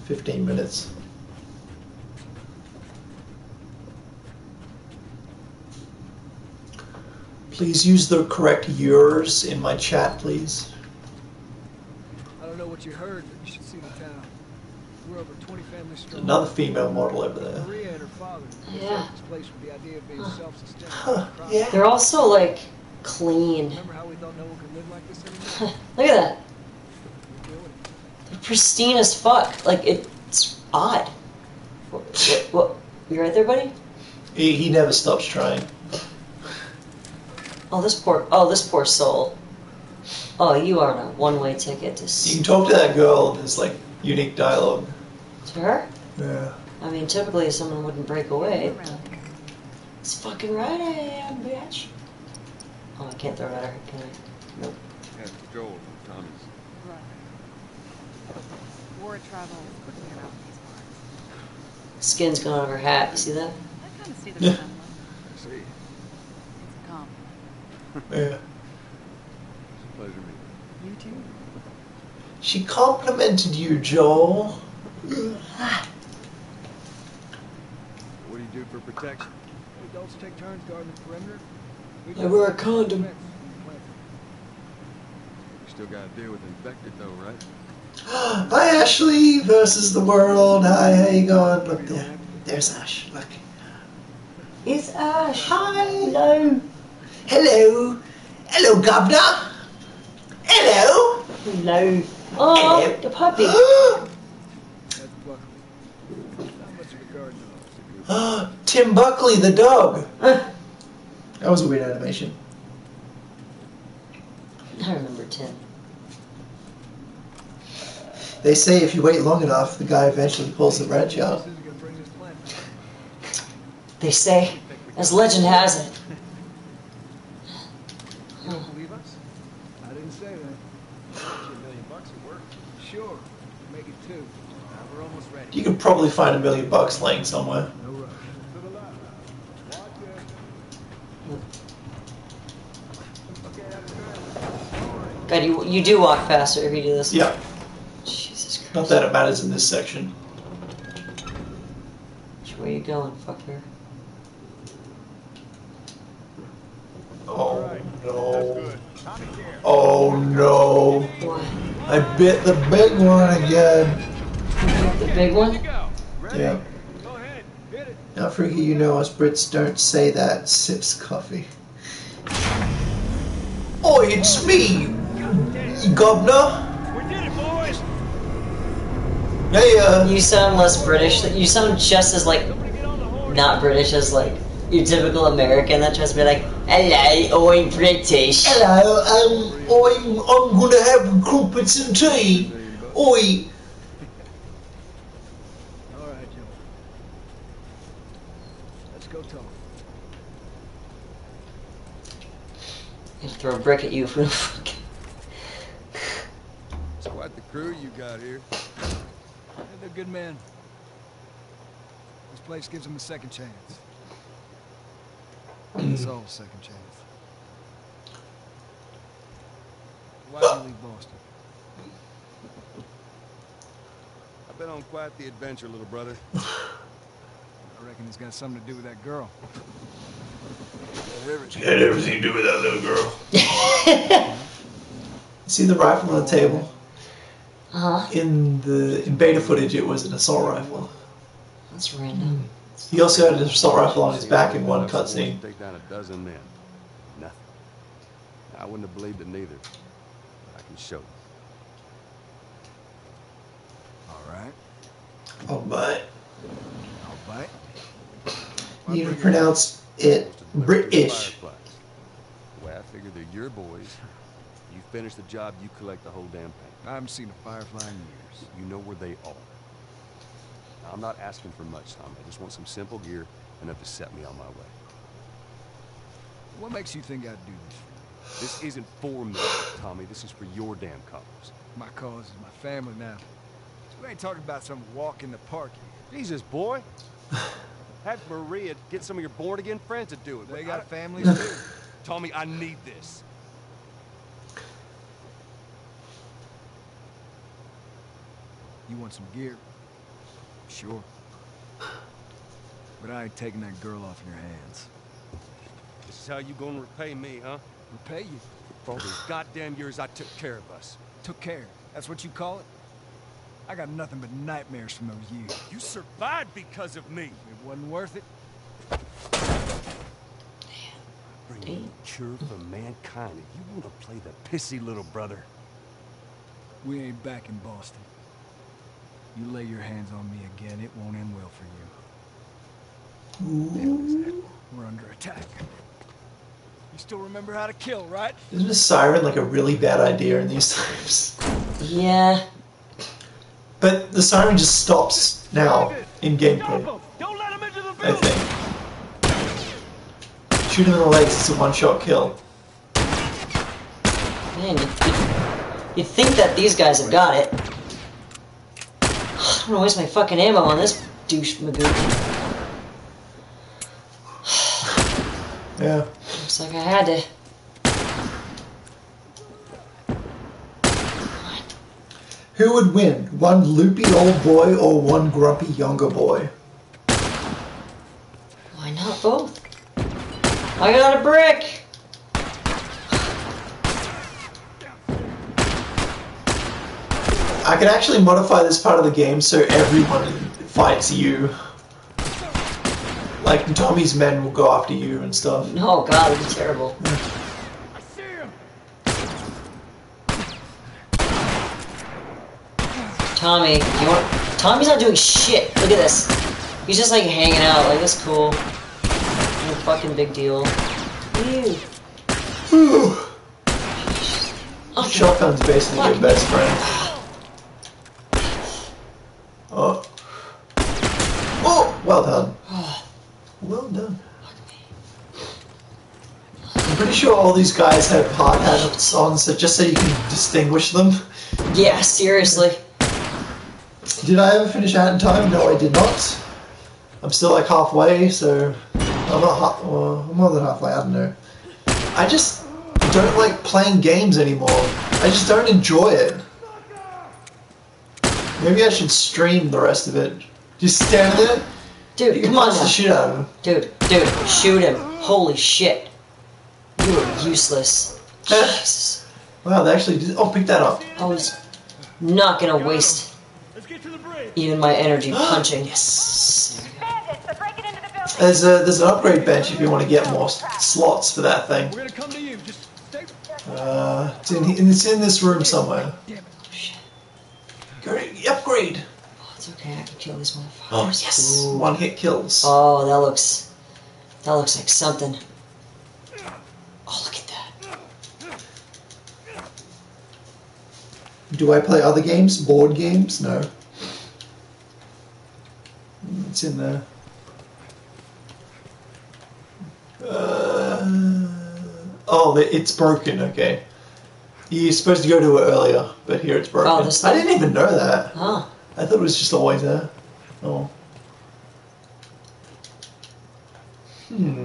15 minutes. Please use the correct yours in my chat, please. I don't know what you heard, but you should see the town. We're over 20 families strong. Another female model over there. Maria and her father Yeah. this place with the idea of being self-sustaining. Huh, yeah. They're also like clean. Remember how we thought no one could live like this anymore? Look at that. We're doing it. They're pristine as fuck. Like it's odd. What? what, what you right there, buddy? He, he never stops trying. Oh, this poor. Oh, this poor soul. Oh, you are on a one-way ticket to You can talk to that girl, and there's like unique dialogue. to her. Yeah. I mean, typically someone wouldn't break away. but It's fucking right, I am, bitch. Oh, I can't throw it at her. Can I? Nope. Yeah, Joel, Tommy's. Right. War travel quickly around these parts. Skin's gone out of her hat. You see that? I kind of see the Yeah. resemblance. I see. It's a comp. Yeah. It's a pleasure meeting You too? She complimented you, Joel. Ah. What do for protection? Adults take turns guarding the perimeter. We I wear a condom. You still gotta deal with infected though, right? Hi, Ashley versus the world. Hi, how you going? Look there. There's Ash. Look. It's Ash. Hi. Hello. Hello. Hello, Governor. Hello. Hello. Oh, Hello. the puppy. That's Buckley. Not much of a guard dog. Tim Buckley, the dog. That was a weird animation. I remember Tim. They say if you wait long enough, the guy eventually pulls the wrench out. This is gonna bring this plant. They say, as legend has it. You don't believe us? I didn't say that. A million bucks at work. Sure. Make it two. We're almost ready. You could probably find a million bucks laying somewhere. No. God, you you do walk faster if you do this. Yeah. Jesus Christ. Not that it matters in this section. Where you going, fucker? Oh no. Oh no. I bit the big one again. The big one? Yeah. Now, Freaky, you know us Brits don't say that. Sips coffee. Oh, it's me, governor. Hey, uh. You sound less British. You sound just as like not British as like your typical American that tries to be like, "Hello, I'm British." Hello, um, I'm, I'm gonna have crumpets and tea. Oi. Alright, Joe. Let's go talk. Throw a brick at you for the crew you got here. Yeah, they're good men. This place gives them a second chance. It's all a second chance. Why'd you leave Boston? I've been on quite the adventure, little brother. I reckon it's got something to do with that girl. Had everything to do with that little girl. See the rifle on the table? Uh-huh. In the in beta footage, it was an assault rifle. That's random. He also had an assault rifle on his back in one cutscene. Take down a dozen men. Nothing. I wouldn't have believed it neither. I can show you. All right. Oh, but All right. you need to pronounce it British. Fireflies. The way I figure they're your boys. You finish the job, you collect the whole damn thing. I haven't seen a firefly in years. You know where they are. Now, I'm not asking for much, Tom. I just want some simple gear enough to set me on my way. What makes you think I'd do this? for you? This isn't for me, Tommy. This is for your damn cause. My cause is my family now. We ain't talking about some walk in the park here. Jesus, boy. Have Maria get some of your born-again friends to do it. They I- got families too. Tommy, I need this. You want some gear? Sure. But I ain't taking that girl off your hands. This is how you gonna repay me, huh? Repay you? For all those goddamn years I took care of us. Took care. That's what you call it? I got nothing but nightmares from those years. You survived because of me. It wasn't worth it. Bringing a cure for mankind. and You wanna play the pissy little brother? We ain't back in Boston. You lay your hands on me again, it won't end well for you. We're under attack. You still remember how to kill, right? Isn't a siren like a really bad idea in these times? Yeah. But the siren just stops now in gameplay. I think. Shoot him in the legs, it's a one-shot kill. Man, you, you think that these guys have got it. I don't wanna waste my fucking ammo on this douche magoo. Yeah. Looks like I had to. Who would win? One loopy old boy or one grumpy younger boy? Why not both? I got a brick! I can actually modify this part of the game so everyone fights you. Like Tommy's men will go after you and stuff. Oh god, it'd be terrible. Tommy, you want? Tommy's not doing shit. Look at this. He's just like hanging out. Like that's cool. No fucking big deal. Ew. Oh. Shotgun's basically your best friend. Oh. Oh, well done. Well done. I'm pretty sure all these guys have hard hats on, so just so you can distinguish them. Yeah, seriously. Did I ever finish out in time? No, I did not. I'm still like halfway, so I'm not half, well, more than halfway. I don't know. I just don't like playing games anymore. I just don't enjoy it. Maybe I should stream the rest of it. Just stand there. Dude, you can come on punch the shit out of him. Dude, dude, shoot him. Holy shit. You are useless. Jesus. Wow, they actually did. Oh, pick that up. I was not gonna waste even my energy punching. Yes. There's a there's an upgrade bench if you want to get more slots for that thing. We're gonna come to you. Just stay. Uh, it's in it's in this room somewhere. Go upgrade. Oh, it's okay. I can kill these motherfuckers. Oh yes, one hit kills. Oh, that looks that looks like something. Oh, look at that. Do I play other games? Board games? No. It's in there. Uh, oh, it's broken. Okay. You're supposed to go to it earlier, but here it's broken. Oh, this I didn't even know that. Oh. I thought it was just always there. Oh. Hmm.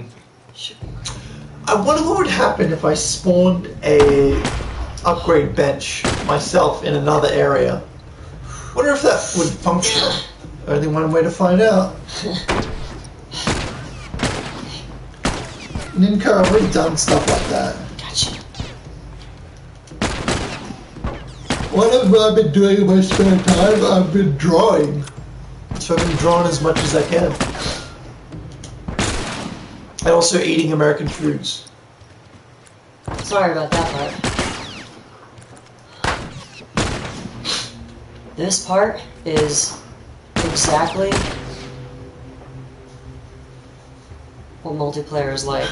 I wonder what would happen if I spawned a upgrade bench myself in another area. Wonder if that would function. Only one way to find out. Ninka, I've already done stuff like that. Gotcha. What have I been doing in my spare time? I've been drawing. So I've been drawing as much as I can. And also eating American foods. Sorry about that part. This part is exactly what multiplayer is like.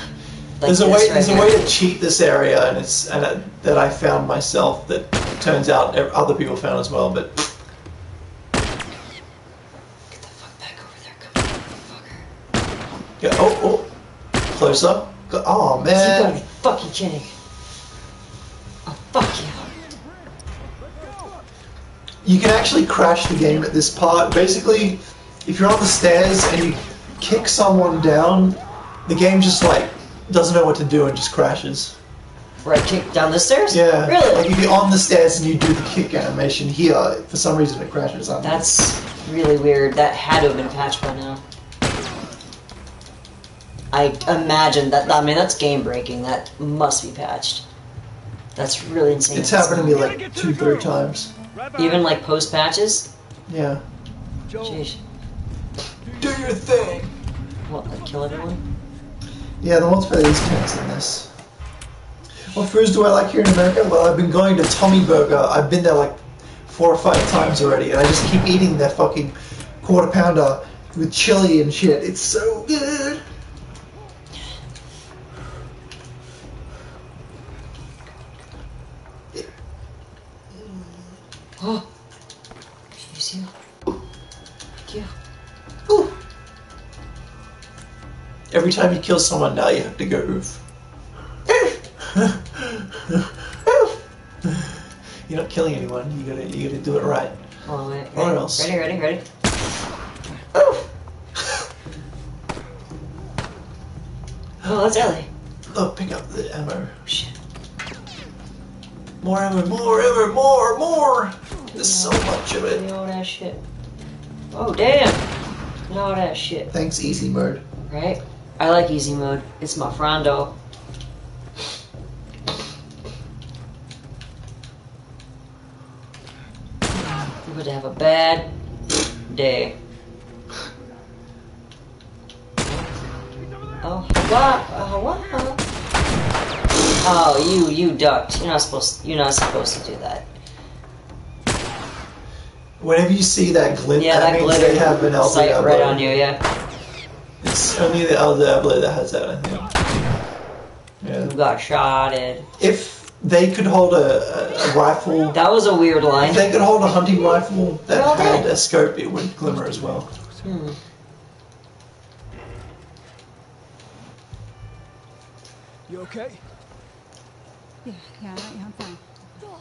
Like there's a way. right there's a way to cheat this area, and it's and that I found myself. That turns out other people found as well. But yeah. Oh, oh, closer. Go- Oh You gotta man. be fucking kidding. Oh, fuck you. You can actually crash the game at this part. Basically, if you're on the stairs and you kick someone down, the game just like doesn't know what to do and just crashes. Right, kick down the stairs? Yeah. Really? Like if you're on the stairs and you do the kick animation here, for some reason it crashes. Don't. That's really weird. That had to have been patched by now. I imagine that. I mean, that's game breaking. That must be patched. That's really insane. It's happened to me like two, three times. Even like post patches. Yeah. Jeez. Do your thing. What? Like kill everyone? Yeah, the multiplayer is tense in this. What foods do I like here in America? Well, I've been going to Tommy Burger. I've been there like four or five times already, and I just keep eating their fucking quarter pounder with chili and shit. It's so good. Every time you kill someone now, you have to go oof. You're not killing anyone. You gotta, you gotta do it right. Hold on, wait. Or Ready, else. ready, ready, ready. Oh, that's Ellie. Oh, pick up the ammo. Shit. More ammo, more ammo, more, more. There's so much of it. all that shit. Oh, damn. All that shit. Thanks, easy mode. Right? I like easy mode. It's my frondo. I'm going to have a bad day. Oh, what? Oh, what? Oh, you, you ducked. You're not supposed. You're not supposed to do that. Whenever you see that glint, Yeah, that, that means glitter they have an sight right on you. Yeah. It's only the El Diablo that has that, I think. Yeah. You got shotted. If they could hold a, a, a rifle, That was a weird line. if they could hold a hunting rifle that Well, had a scope, it would glimmer as well. Hmm. You okay? Yeah, yeah, yeah, I'm fine. Oh,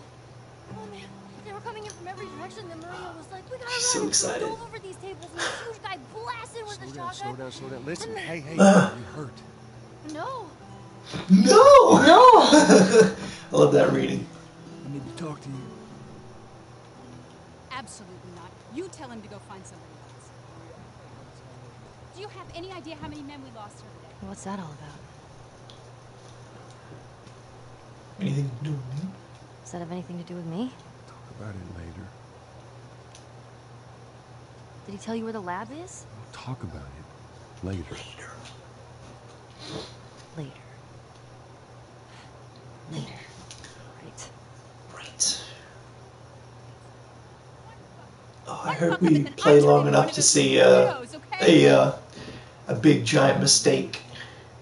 oh man, they were coming in from every direction. The Maria was like, "We gotta She's run!" so We excited. drove over these tables, and this huge guy blasted Slow the down, slow down, slow down. Listen, hey, hey, you hurt. No, No! No! I love that reading. I need to talk to you. Absolutely not. You tell him to go find somebody else. Do you have any idea how many men we lost here today? What's that all about? Anything to do with me? Does that have anything to do with me? Talk about it later. Did he tell you where the lab is? We'll talk about it later. Later. Later. Right. Right. Oh, I hope we play long enough to see uh, a uh, a big giant mistake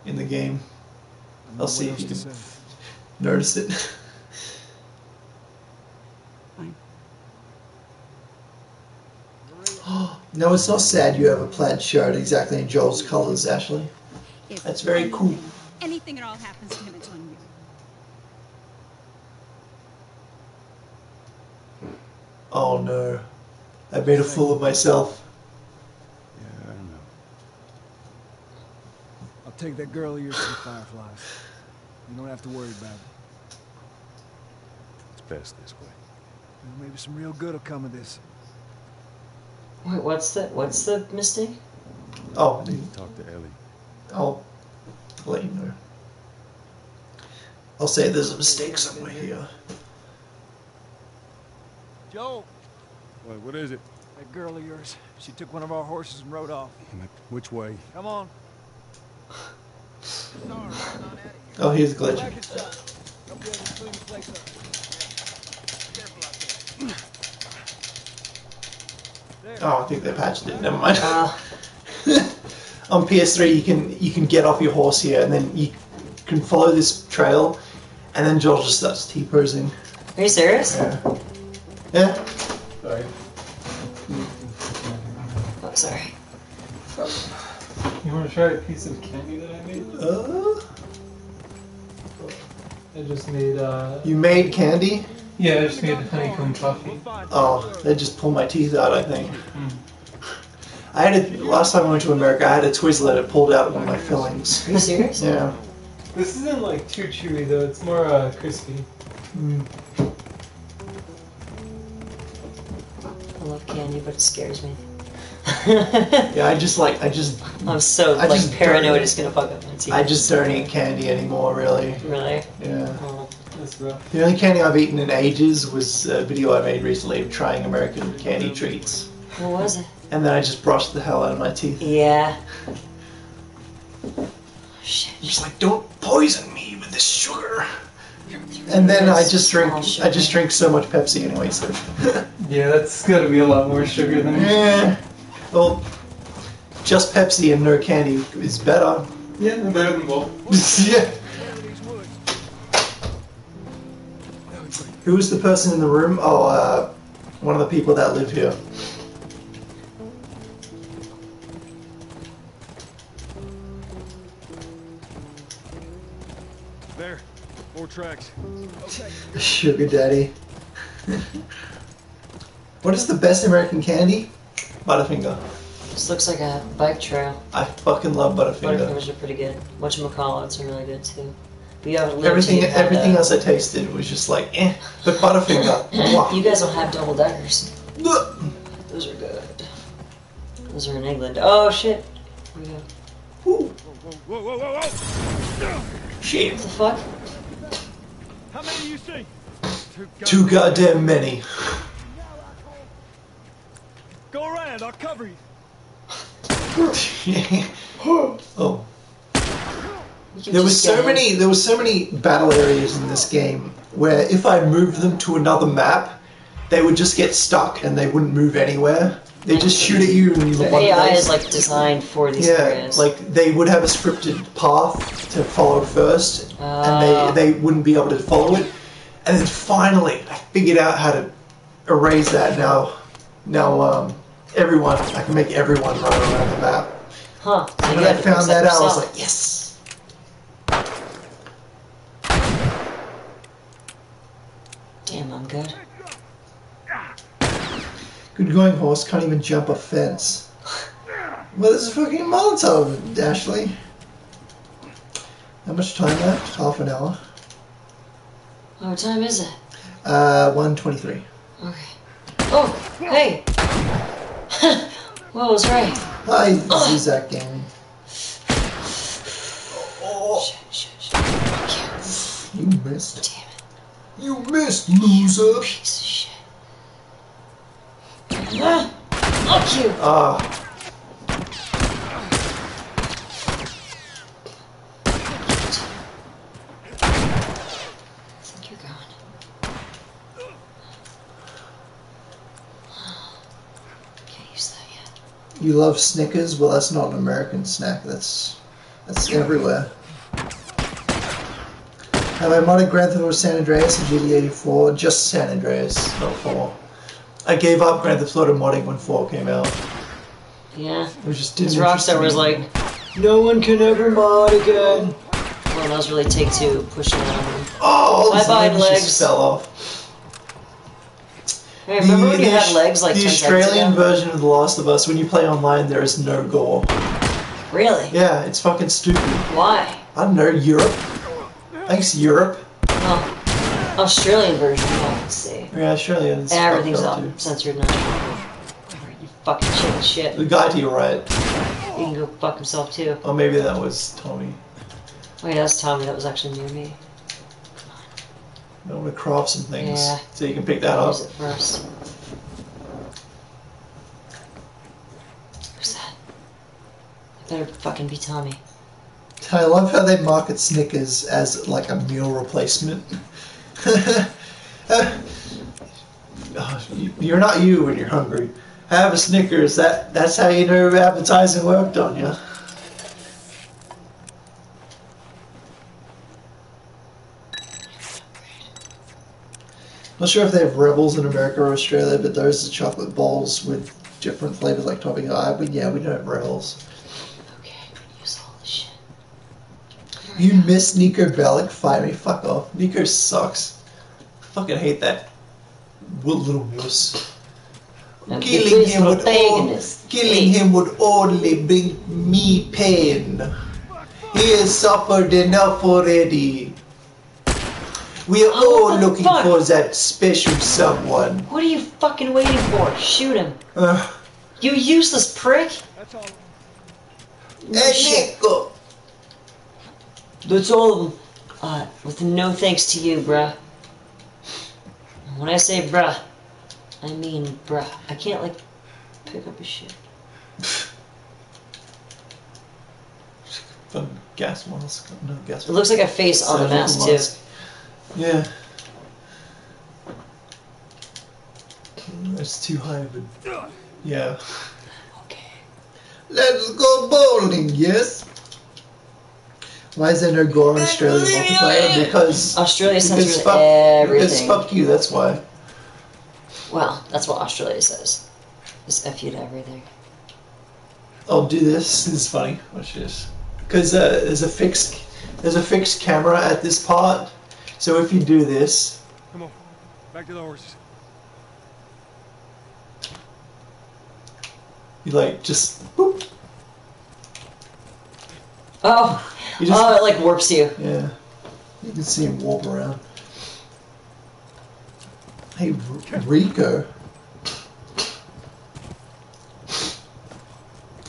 in the game. I'll see if you can notice it. no, it's not sad you have a plaid shirt exactly in Joel's colors, Ashley. If That's very cool. Anything at all happens to him, it's on you. Oh no. I made a fool of myself. Yeah, I don't know. I'll take that girl of yours to the Fireflies. You don't have to worry about it. It's best this way. Well, Maybe some real good will come of this. Wait, what's the what's the mistake? Oh, I need to Talk to Ellie. I'll let you know. I'll say there's a mistake somewhere here. Joe, What, what is it? that girl of yours, she took one of our horses and rode off. Which way? Come on. Oh, here's the glitch. Back inside. I'll be able to clean the place up. Oh, I think they patched it. Never mind. On PS3, you can you can get off your horse here, and then you can follow this trail, and then Joel just starts T posing. Are you serious? Yeah. Yeah. Sorry. Oh, sorry. You want to try a piece of candy that I made? Uh, I just made, uh... you made candy? Yeah, I just made the honeycomb coffee. Oh, they just pulled my teeth out. I think. I had a last time I went to America. I had a Twizzler that pulled out one of my fillings. Are you serious? Yeah. This isn't like too chewy though, it's more uh, crispy. Mm. I love candy, but it scares me. Yeah, I just like I just I'm so I like just paranoid don't- it's gonna fuck up my teeth. I just don't eat candy anymore. Really. really. Yeah. Oh. That's rough. The only candy I've eaten in ages was a video I made recently of trying American candy mm-hmm. treats, What was it? and then I just brushed the hell out of my teeth. Yeah. I'm just like, don't poison me with this sugar. And then I just drink, I just drink so much Pepsi anyway. So. Yeah, that's gotta be a lot more sugar than yeah. Well, just Pepsi and no candy is better. Yeah, better than both. yeah. Who was the person in the room? Oh, uh, one of the people that live here. There. Four tracks. Sugar Daddy. what is the best American candy? Butterfinger. This looks like a bike trail. I fucking love Butterfinger. Butterfingers are pretty good. Whatchamacallits are really good too. But you haven't Everything, till everything that. else I tasted was just like, eh. But Butterfinger, mwah. You guys don't have double deckers. Those are good. Those are in England. Oh shit. Here we go. Whoa, whoa, whoa, whoa! Shit. What the fuck? How many do you see? Too goddamn many. Go around, I'll cover you. oh. You There was so many. There was so many battle areas in this game where if I moved them to another map, they would just get stuck and they wouldn't move anywhere. They just shoot at you in The one AI place. is like designed for these yeah, areas. like they would have a scripted path to follow first, Ah. and they they wouldn't be able to follow it. And then finally, I figured out how to erase that. Now, now um, everyone, I can make everyone run around the map. huh? So And when I had to fix found that out, I was like, yes. Damn, I'm good. Good going horse can't even jump a fence. Well, this is fucking Molotov, Ashley. How much time left? Half an hour. Oh, what time is it? Uh, 123. Okay. Oh, hey. what was right? Hi, Zizak Gaming. Shit, shit, shit. You You missed. Damn it. You missed, loser. Piece of shit. Ah, fuck you. Ah. I think you're gone. Can't use that yet. You love Snickers? Well, that's not an American snack. That's that's everywhere. Have I modded Grand Theft Auto San Andreas and GTA 4? Just San Andreas, not 4. I gave up Grand Theft Auto modding when 4 came out. Yeah. It was just didn't Because Rockstar was like, no one can ever mod again. Well, that was really Take Two pushing it on them. Oh, Bye bye legs just fell off. Hey, remember when you had legs like the 10 seconds Australian version of The Last of Us? When you play online, there is no gore. Really? Yeah, it's fucking stupid. Why? I don't know, Europe. Thanks, Europe. Oh, Australian version. Oh, let's see. Yeah, Australians. Everything's up, censored now. You fucking chicken shit. The guy to your right. He can go fuck himself too. Oh, maybe that was Tommy. Oh yeah, that's Tommy. That was actually near me. I want to craft some things Yeah. so you can pick that up. Use it first. Who's that? It better fucking be Tommy. I love how they market Snickers as like a meal replacement. Oh, you- you're not you when you're hungry. Have a Snickers. That that's how you know advertising worked on you. Not sure if they have Rebels in America or Australia, but those are chocolate balls with different flavors like topping. I, yeah, we don't have Rebels. Use all this shit. You miss Niko Bellic? Fight me, fuck off. Niko sucks. Fucking hate that wo- little wuss. And Killing him would protagonist. o- killing him would only bring me pain. He has suffered enough already. We are Oh, all looking fuck? for that special someone. What are you fucking waiting for? Shoot him. Ugh. You useless prick. Hey, Niko. That's all of them. Uh, with no thanks to you, bruh. When I say bruh, I mean bruh. I can't, like, pick up a shit. Gas mask. No gas mask. It looks like a face on the mask, Surgical too. Yeah. It's too high but. Yeah. Okay. Let's go bowling, yes? Why is there no gore on Australia multiplayer? Because. Australia because censors fuck, Because everything. fuck you, that's why. Well, that's what Australia says. Just F you to everything. I'll do this. This is funny. Watch this. Because uh, there's a fixed there's a fixed camera at this part. So if you do this, Come on, back to the horses. you like just boop. Oh, You just- oh, it like warps you. Yeah. You can see him warp around. Hey, R- Rico.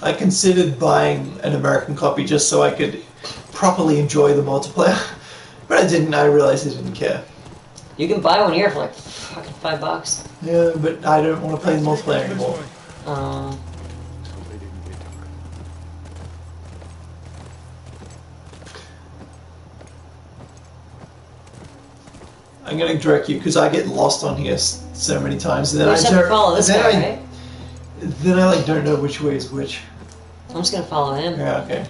I considered buying an American copy just so I could properly enjoy the multiplayer, but I didn't. I realized I didn't care. You can buy one here for like fucking five bucks. Yeah, but I don't want to play the multiplayer anymore. Um, I'm gonna direct you because I get lost on here so many times, and then we I just have to don't. follow this then guy, I, right? Then I like don't know which way is which. I'm just gonna follow him. Yeah, okay.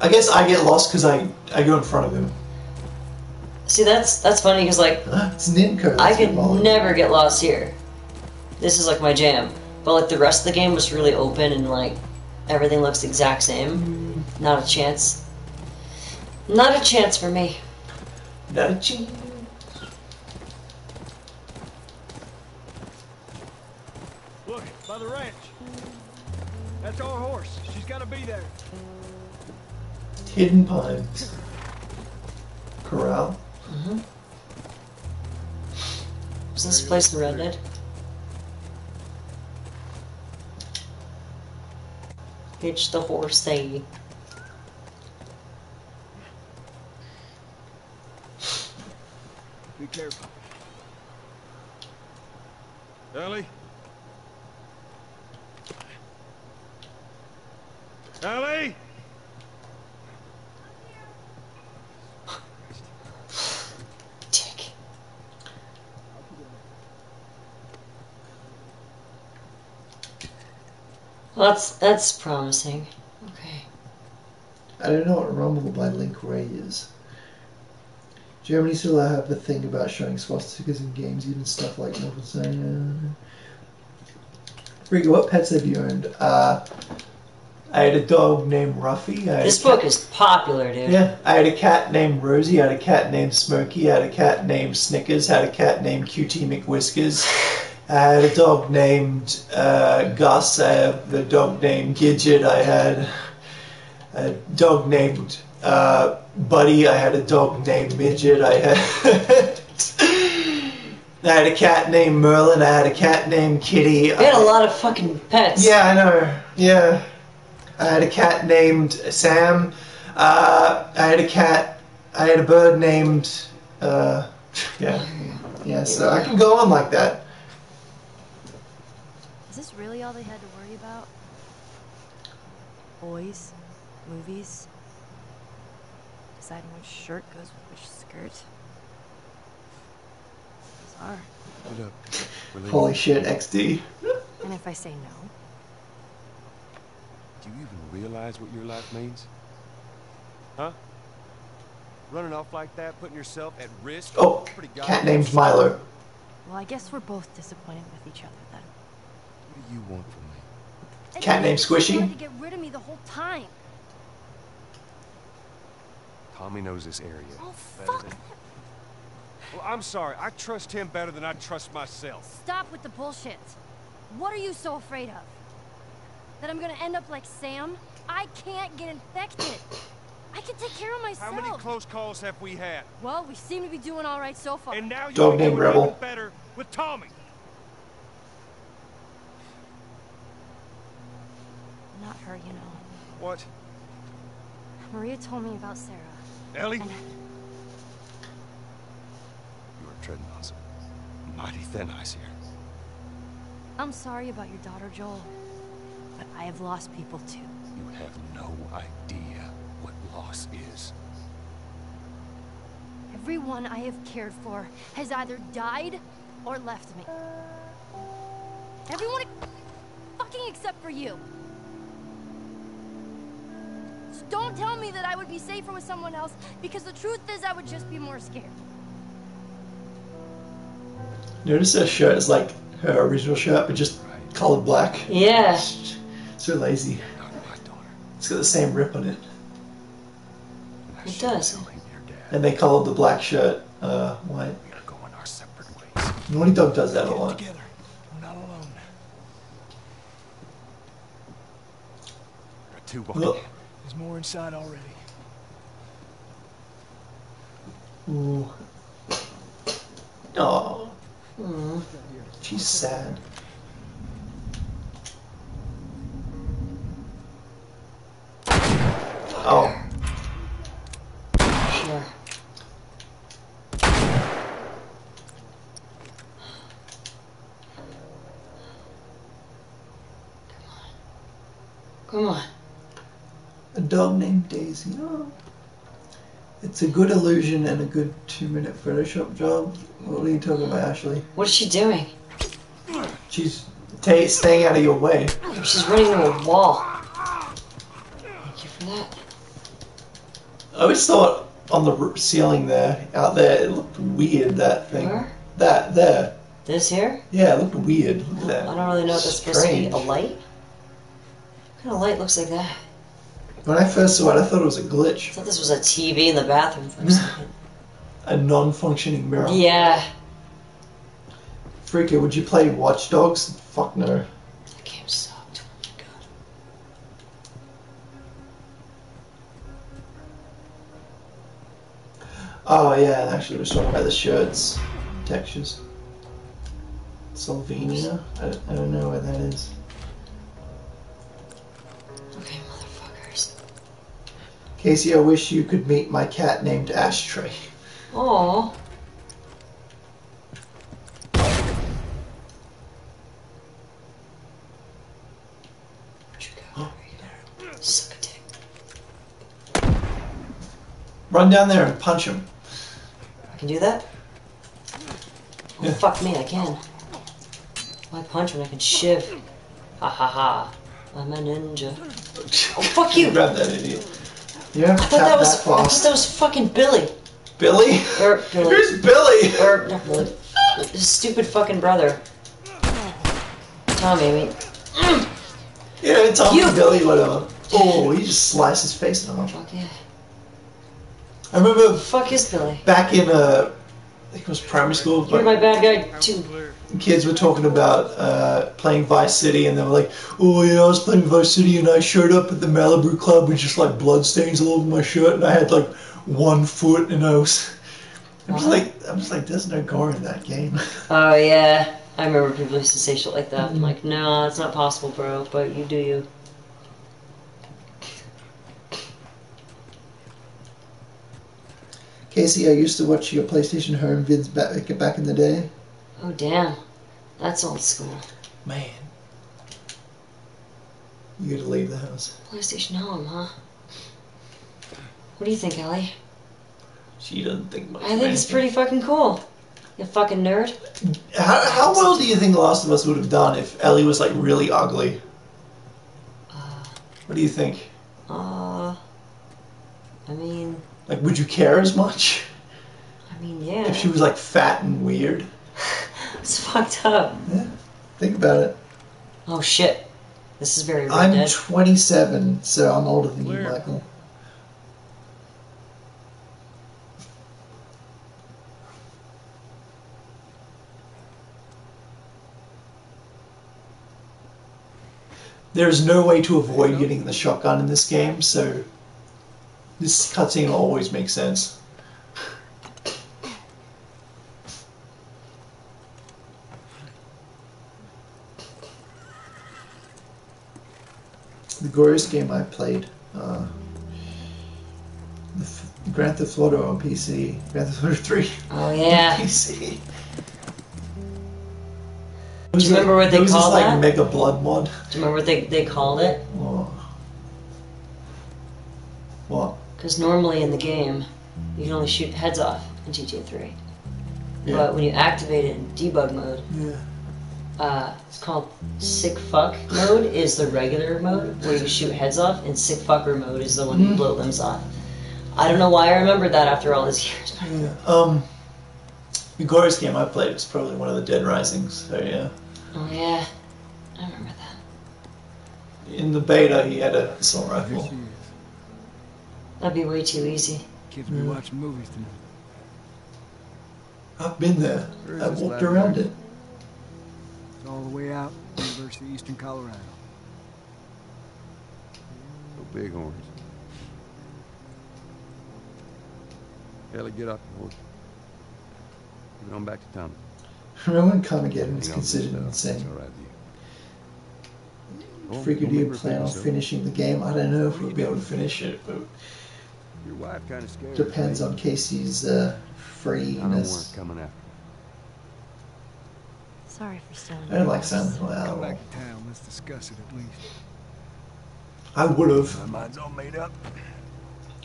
I guess I get lost because I I go in front of him. See, that's that's funny because like It's Ninko. I could never get lost here. This is like my jam. But like the rest of the game was really open and like everything looks the exact same. Mm. Not a chance. Not a chance for me. Not a chance. Look, by the ranch. That's our horse. She's got to be there. Hidden Pines. Corral. Mm-hmm. Is this place in Red Dead? Hitch the horse, say. Careful. Ellie? Ellie? Dick. Well, that's that's promising. Okay. I don't know what Rumble by Link Wray is. Germany still have a thing about showing swastikas in games, even stuff like Wolfenstein. Ricky, what pets have you owned? Uh, I had a dog named Ruffy. This cat- book is popular, dude. Yeah, I had a cat named Rosie. I had a cat named Smokey. I had a cat named Snickers. I had a cat named QT McWhiskers. I had a dog named uh, Gus. I had a dog named Gidget. I had a dog named uh, Buddy. I had a dog named Midget. I had I had a cat named Merlin. I had a cat named Kitty. You had a lot of fucking pets. Yeah, I know. Yeah. I had a cat named Sam. Uh, I had a cat. I had a bird named. Uh, yeah. Yeah, so I can go on like that. Is this really all they had to worry about? Boys, movies, deciding which shirt goes with which skirt. Bizarre. What up? We're. Holy shit, XD. And if I say no, Do you even realize what your life means? Huh? Running off like that, putting yourself at risk? Oh, Pretty cat named Milo. well, I guess we're both disappointed with each other then. What do you want from me? Cat named Squishy? tried to get rid of me the whole time. Tommy knows this area. Oh, fuck. than- Well, I'm sorry. I trust him better than I trust myself. Stop with the bullshit. What are you so afraid of? That I'm gonna end up like Sam? I can't get infected. I can take care of myself. How many close calls have we had? well, we seem to be doing all right so far. And now you're Dog named doing Rebel. even better with Tommy. Not her, you know. What? Maria told me about Sarah. Ellie? You are treading on some mighty thin ice here. I'm sorry about your daughter, Joel. But I have lost people too. You have no idea what loss is. Everyone I have cared for has either died or left me. Everyone fucking except for you. So don't tell me that I would be safer with someone else because the truth is I would just be more scared. Notice her shirt is like her original shirt, but just colored black. Yeah. So lazy. It's got the same rip on it. It does. And they colored the black shirt uh, white. Naughty Dog does that a lot. We're not alone. There are two Look. There's more inside already. Ooh. Oh. Hmm. She's sad. Oh. Sure. Come on. A dog named Daisy. Oh. It's a good illusion and a good two minute Photoshop job. What are you talking about, Ashley? What is she doing? She's ta staying out of your way. She's running into a wall. Thank you for that. I always thought on the ceiling there, out there, it looked weird, that thing. Where? That, there. This here? Yeah, it looked weird. Look at that. I don't really know if that's supposed to be. A light? What kind of light looks like that? When I first saw it, I thought it was a glitch. I thought this was a TV in the bathroom for a second. A non functioning mirror. Yeah. Freaky, would you play Watch Dogs? Fuck no. That game sucked. Oh, oh yeah, and actually, we was talking about the shirts textures. Slovenia? I, don't- I don't know where that is. Casey, I wish you could meet my cat named Ashtray. Aww. Run down there and punch him. I can do that? Oh, yeah. Fuck me, I can. I punch when I can shiv. Ha ha ha. I'm a ninja. Oh, fuck you! Grab that idiot. Yeah, I thought that was I thought that was fucking Billy. Billy? Or Billy. Who's Billy? Or not Billy. His stupid fucking brother. Tommy, I mean. Yeah, Tommy, You- Billy, whatever. Oh, he just sliced his face off. Fuck yeah. I remember Fuck is Billy. back in, uh, I think it was primary school, You're my bad guy too. Kids were talking about uh, playing Vice City, and they were like, "Oh yeah, I was playing Vice City, and I showed up at the Malibu Club with just like blood stains all over my shirt, and I had like one foot, and I was, I was like, I was like, there's no gore in that game." Oh yeah. I remember people used to say shit like that. I'm like, no, it's not possible, bro, but you do you. Casey, I used to watch your PlayStation Home vids back back in the day. Oh damn. That's old school. Man, you gotta leave the house. PlayStation Home, huh? What do you think, Ellie? She doesn't think much. I think it's pretty fucking cool. You fucking nerd. How, how well do you think The Last of Us would have done if Ellie was like really ugly? What do you think? Uh, I mean, Like, would you care as much I mean, yeah. if she was like fat and weird? It's fucked up. Yeah. Think about it. Oh shit. This is very Red I'm Dead. 27, so I'm older than you, Michael. There's no way to avoid getting the shotgun in this game, so this cutscene will always make sense. The goriest game I played, uh, the F- Grand Theft Auto on PC, Grand Theft Auto 3 Oh yeah. on PC. Do you remember what they called this, like that? mega blood mod. Do you remember what they, they called it? Oh. What? Because normally in the game, you can only shoot heads off in GTA 3. Yeah. But when you activate it in debug mode, Yeah. Uh, it's called sick fuck mode is the regular mode where you shoot heads off, and sick fucker mode is the one you Mhm. blow limbs off. I don't know why I remembered that after all these years. Yeah. Um, the goriest game I played was probably one of the Dead Risings. So yeah. Oh yeah, I remember that. In the beta, he had a assault rifle. That'd be way too easy. Kids be watching movies tonight. I've been there. I this walked around it. It's all the way out, University of Eastern Colorado. Go Bighorns. Ellie, get off the horse. Get on back to town. Remember when Carmageddon was Hang on considered this, insane? it's all right you. Figured don't you make her plan on so. finishing the game. I don't know if we'll be able to finish it, but Your wife kind of scared. depends on Casey's uh, I don't want freeness. coming after. Sorry for stealing. I don't like Silent Hill at Come all. back to town. Let's discuss it at least. I would have. My mind's all made up.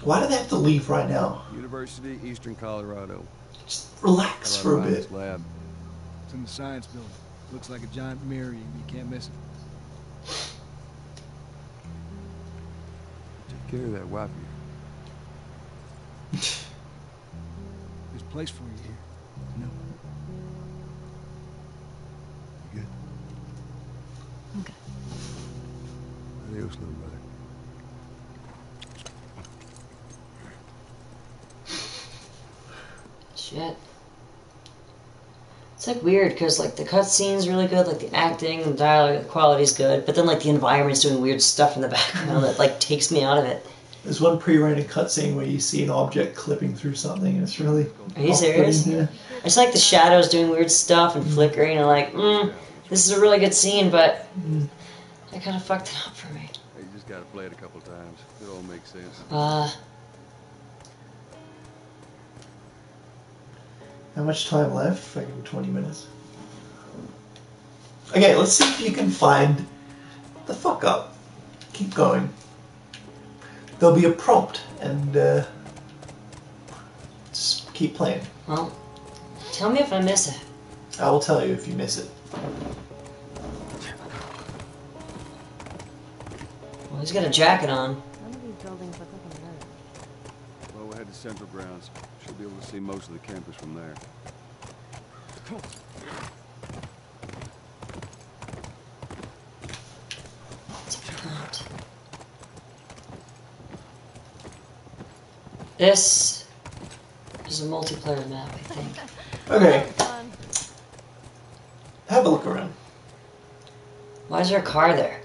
Why do they have to leave right now? University, Eastern Colorado. Just relax for a bit. Lab. It's in the science building. Looks like a giant mirror. You you can't miss it. Take care of that wife of yours. There's a place for you here. No. Adios, little brother. Shit. It's like weird because like the cutscene's really good, like the acting and dialogue, the quality's good, but then like the environment's doing weird stuff in the background that like takes me out of it. There's one pre-rendered cutscene where you see an object clipping through something, and it's really. Are you serious? Yeah. It's like the shadows doing weird stuff and flickering, and like, mm, this is a really good scene, but that kind of fucked it up for me. You just gotta play it a couple times. It all makes sense. Uh, How much time left? Fucking 20 minutes. Okay, let's see if you can find the fuck up. keep going. There'll be a prompt, and uh, just keep playing. Well, tell me if I miss it. I will tell you if you miss it. Well, he's got a jacket on. None of these buildings look like a mirror. Well, we'll head to Central Grounds. Should be able to see most of the campus from there. This is a multiplayer map, I think. Okay. Have a look around. Why is there a car there?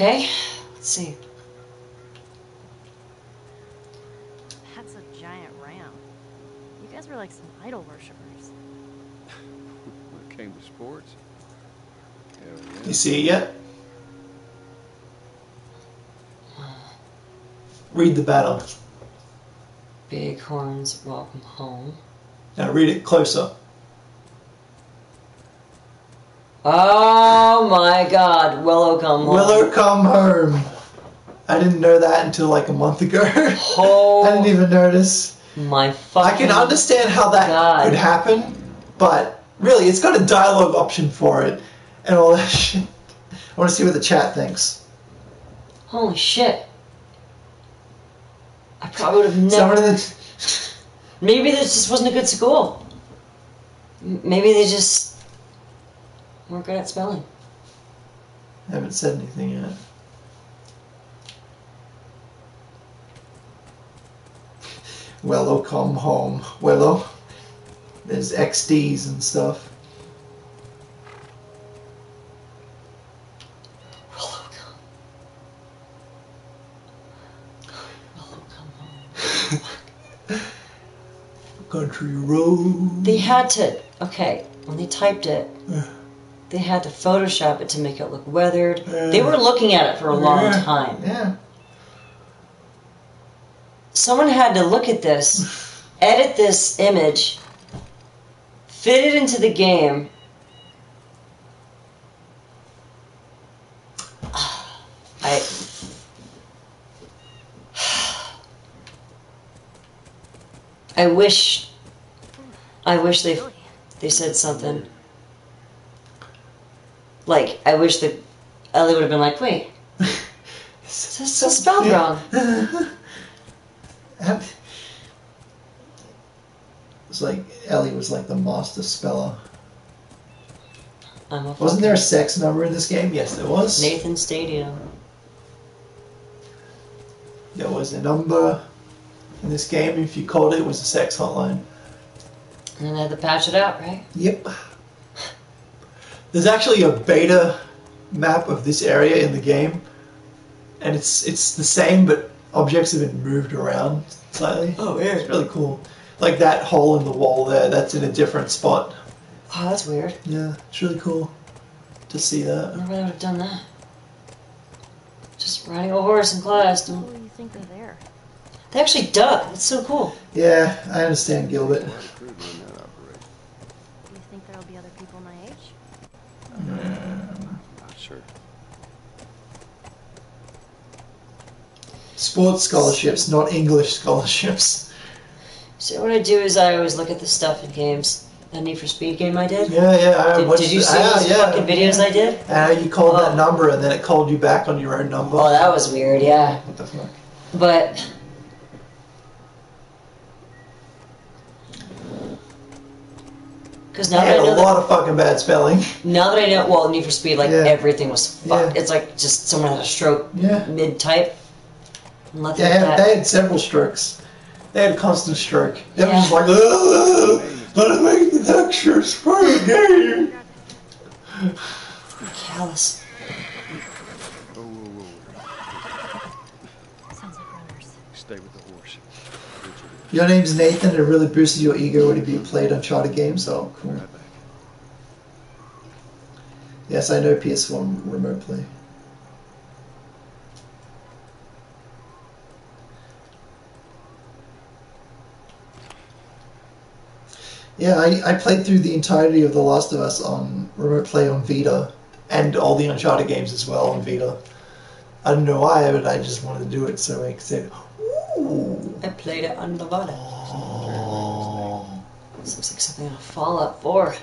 Okay, let's see. That's a giant ram. You guys were like some idol worshippers. When it came to sports, hell yeah. You see it yet? Read the battle. Bighorns, welcome home. Now read it closer. Oh my god, Willow come home. Willow come home. I didn't know that until like a month ago. Oh I didn't even notice. my fucking I can understand how that God. could happen, but really, it's got a dialogue option for it and all that shit. I want to see what the chat thinks. Holy shit. I probably would have Someone never. in the, Maybe this just wasn't a good school. Maybe they just weren't good at spelling. haven't said anything yet. Willow come home. Willow. There's XDs and stuff. Wello come. Wello come. Country road. They had to, okay, when they typed it, they had to Photoshop it to make it look weathered. They were looking at it for a long Yeah. time. Yeah. Someone had to look at this, edit this image, fit it into the game. I. I wish. I wish they they said something. Like I wish that Ellie would have been like, "Wait, this is spelled wrong." It's like Ellie was like the master speller. I'm a Wasn't there a sex number in this game? Yes, there was. Nathan Stadium. There was a number in this game. If you called it, it was a sex hotline. And then they had to patch it out, right? Yep. There's actually a beta map of this area in the game, and it's it's the same, but objects have been moved around slightly. Oh, yeah. It's really cool. Like that hole in the wall there, that's in a different spot. Oh, that's weird. Yeah, it's really cool to see I that. wonder would have done that. Just riding a horse in class. Who Don't... do you think they're there? They actually duck. It's so cool. Yeah, I understand Gilbert. Do you think there'll be other people my age? Not sure. Sports scholarships, not English scholarships. So what I do is I always look at the stuff in games. That Need for Speed game I did. Yeah, yeah. I Did, did you see ah, those yeah. fucking videos I did? Uh, you called that number and then it called you back on your own number. Oh, that was weird. Yeah. What the fuck? But because now that I had know a that, lot of fucking bad spelling. now that I know well Need for Speed like Yeah. everything was fucked. It's like just someone had a stroke Yeah. mid type. Nothing They had, that. they had several strokes. They had a constant stroke. Were Yeah. just like, "Ugh, let it make the textures for the game. Callous. Whoa, whoa, whoa. Sounds like runners. Stay with the horse. Your name's Nathan. It really boosted your ego whenever you played Uncharted games. Oh, cool. Yes, I know PS1 remote play. Yeah, I, I played through the entirety of The Last of Us on remote play on Vita, and all the Uncharted games as well on Vita. I don't know why, but I just wanted to do it, so I said, "Ooh." I played it on Nevada. Oh. This looks like something on Fallout 4.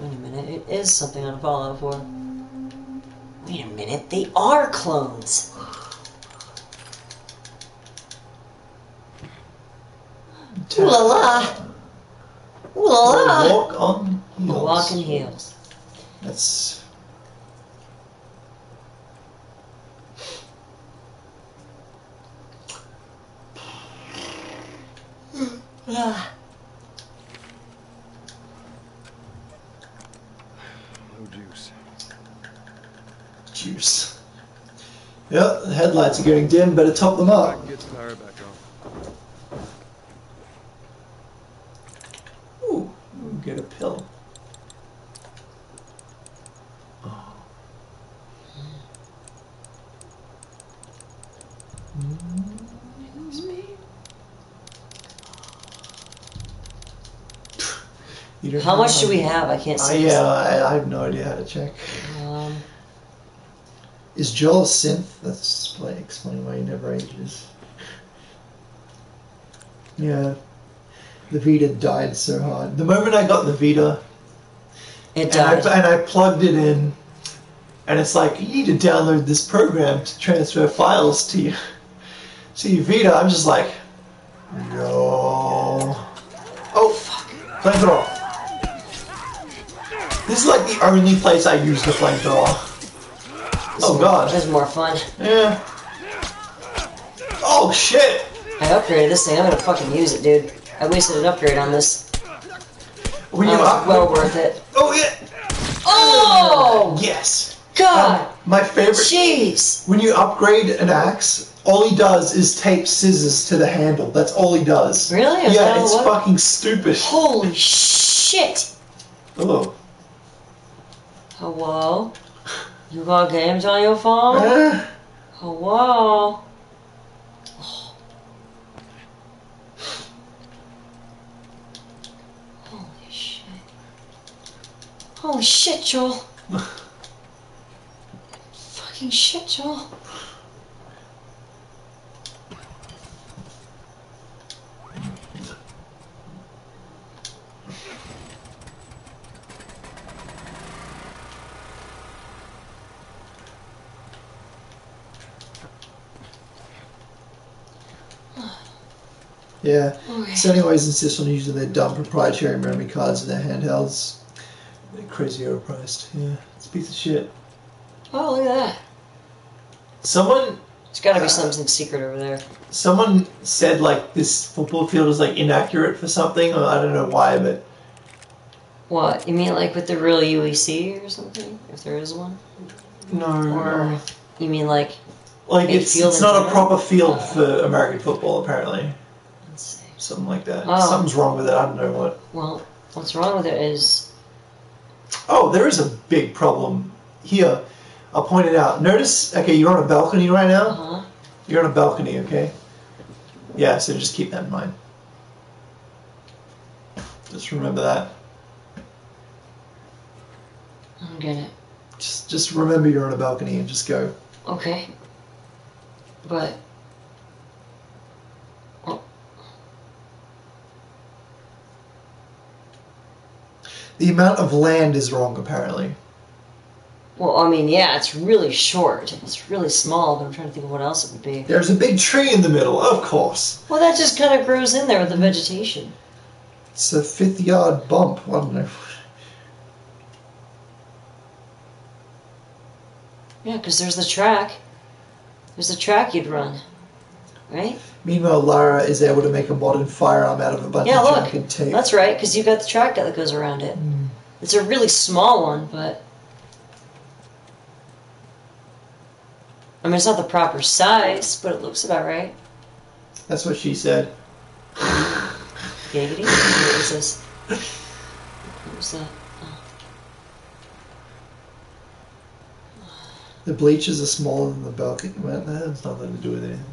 Wait a minute, it is something on Fallout 4. Wait a minute, they are clones. Ooh la la! Ooh la la! Walk on heels. Walking heels. That's Ah. No juice. juice. Yep, the headlights are getting dim. Better top them I up. can get the power back on. Ooh, ooh, get a pill. Oh. You How much do we have? I can't Uh, see. yeah, I, I have no idea how to check. Um, Is Joel a synth? That's explain, explain why he never ages. Yeah. The Vita died so hard. The moment I got the Vita, it and I, and I plugged it in, and it's like, you need to download this program to transfer files to you. To your Vita, I'm just like, no. Oh, fuck. Flamethrower. This is like the only place I use the flamethrower. Oh god. This is more fun. Yeah. Oh shit! I upgraded this thing. I'm gonna fucking use it, dude. I wasted an upgrade on this. When you up- well worth it. Oh yeah! Oh! Yes! God! Um, my favorite. Jeez! When you upgrade an axe, all he does is tape scissors to the handle. That's all he does. Really? Is Yeah, it's what? fucking stupid. Holy shit! Hello. Hello? You got games on your phone? Eh? Hello? Holy shit, Joel. Fucking shit, Joel. Yeah. Okay. So, anyways, insist on using their dumb proprietary memory cards in their handhelds. They're crazy overpriced. Yeah, it's a piece of shit. Oh, look at that. Someone There's gotta be uh, something secret over there. someone said like this football field is like inaccurate for something, I don't know why, but What? You mean like with the real UEC or something? If there is one? no, Or you mean like like it's, it's not a proper field for American football apparently. Let's see. Something like that. Oh. Something's wrong with it. I don't know what. Well, what's wrong with it is Oh, there is a big problem here. I'll point it out. Notice, okay, you're on a balcony right now. uh-huh. You're on a balcony, okay? Yeah, so just keep that in mind. Just remember that. I don't get it. Just just remember you're on a balcony and just go. Okay. But The amount of land is wrong apparently. well, I mean, yeah, it's really short. It's really small, but I'm trying to think of what else it would be. There's a big tree in the middle, of course. Well, that just kind of grows in there with the vegetation. It's a fifth yard bump. I don't know. Yeah, because there's the track. There's the track you'd run, right? Meanwhile, Lara is able to make a modern firearm out of a bunch Yeah, of look. junk and tape. That's right, because you've got the track that goes around it. Hmm. It's a really small one, but. I mean, it's not the proper size, but it looks about right. That's what she said. Giggity. What is this? What was that? The bleachers are smaller than the balcony. Well, that has nothing to do with anything.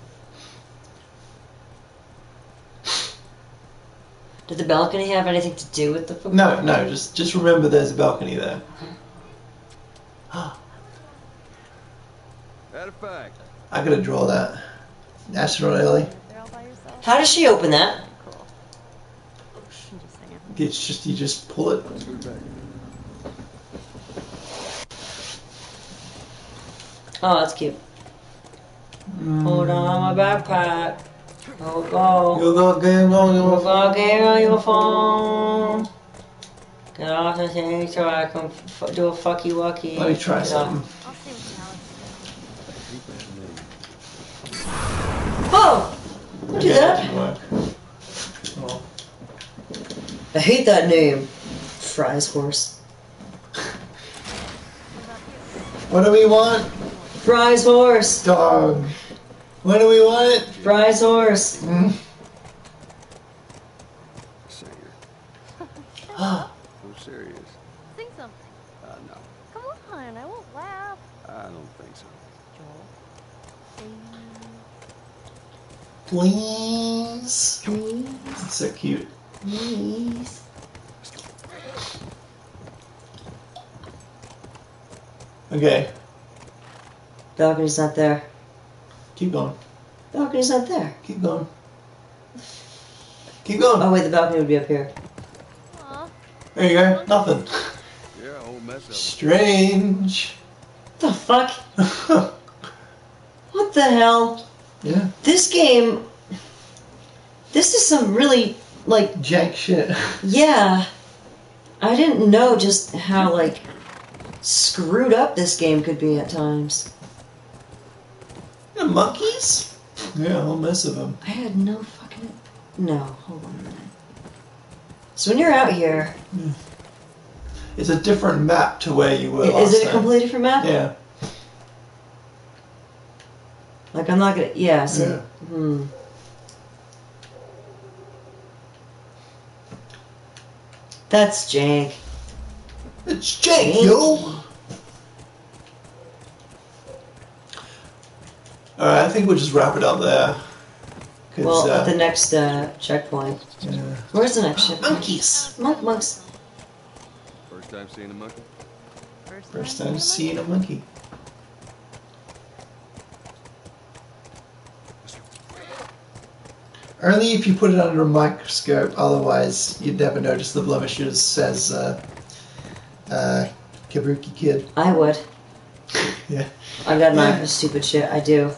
Did the balcony have anything to do with the football? No, no, just just remember there's a balcony there. That a fact. I gotta draw that. Astronaut Ellie. How does she open that? It's just you just pull it. Oh, that's cute. Hold on my backpack. Go go. You got game on your You your got game on your phone. Get off the thing so I can f- do a fucky wucky. Let me try something. Oh! Don't do that. Oh. I hate that name. Fries horse. What do we want? Fries horse. Dog. What do we want? Fries horse. Hmm? I'm serious. Sing something. Uh, no, Come on, I won't laugh. I don't think so. Please. Please. It's so cute. Please. Okay, Balcony's not there. Keep going. The Balcony's not there. Keep going. Keep going. Oh wait, the balcony would be up here. There you go. Nothing. Yeah, a whole mess of it. Strange. The fuck? What the hell? Yeah. This game. This is some really like Jack shit. yeah. I didn't know just how like screwed up this game could be at times. Yeah, monkeys? Yeah, a whole mess of them. I had no fucking no. Hold on a minute. So when you're out here, It's a different map to where you were i- last is it a time. completely different map? Yeah. Like I'm not gonna. Yeah. See. Yeah. Hmm. That's jank. It's Jake, yo! Alright, I think we'll just wrap it up there. 'Cause, Well, uh, at the next uh, checkpoint. yeah. Where's the next checkpoint? Monkeys! Monk monks. First time seeing a monkey? First time seeing a monkey. Only if you put it under a microscope, otherwise you'd never notice the blemishes, says uh, uh, Kabuki Kid. I would. Yeah. I've got my Yeah. stupid shit. I do.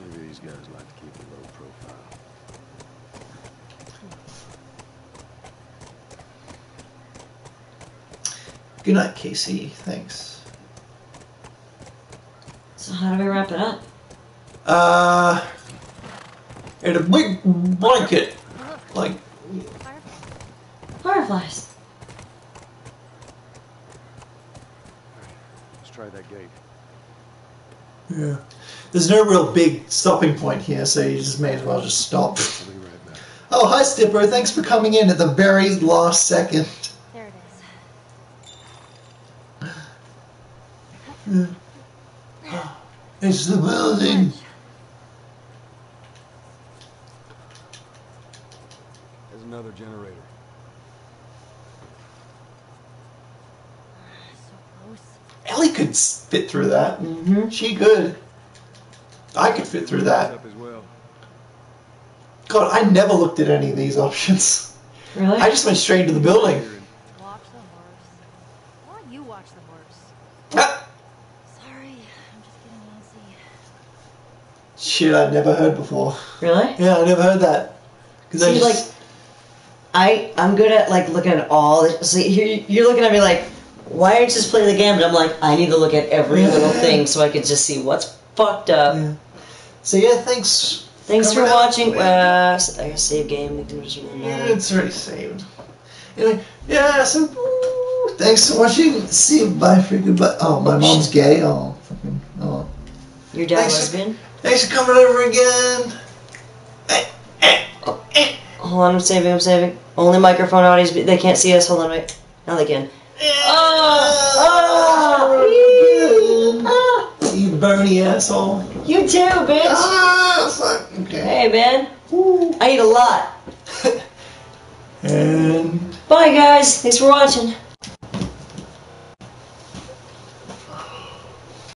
Maybe these guys like to keep a low profile. Good night, Casey. Thanks. So how do we wrap it up? Uh, in a big blanket, like Fireflies. Let's try that gate. yeah. There's no real big stopping point here, so you just may as well just stop. I'll be right back. Oh, hi, Stipper. Thanks for coming in at the very last second. There it is. It's the building. There's another generator. Ellie could fit through that. Mm-hmm. She could. I could fit through that. Up as well. God, I never looked at any of these options. Really? I just went straight into the building. Watch the horse. Why don't you watch the horse? Ah, Sorry, I'm just getting antsy. Shit, I'd never heard before. Really? Yeah, I never heard that. Because I just... like, I I'm good at like looking at all. The, see, you're, you're looking at me like, why aren't you just playing the game? But I'm like, I need to look at every Yeah. little thing so I could just see what's fucked up. Yeah. So yeah, thanks. Thanks for coming out. watching. Uh, I gotta save game. Can just Yeah, it's already saved. Anyway, yeah, so thanks for watching. See you. Bye, freaking. Bye. Oh, my mom's gay. Oh, fucking. Oh. Your dad Thanks. lesbian. Thanks for coming over again. Hold on, I'm saving. I'm saving. Only microphone audience. They can't see us. Hold on, wait. Now they can. Oh, oh, You Bernie asshole. you too, bitch. Ah. Okay. Hey, man. I eat a lot. And Bye, guys. Thanks for watching.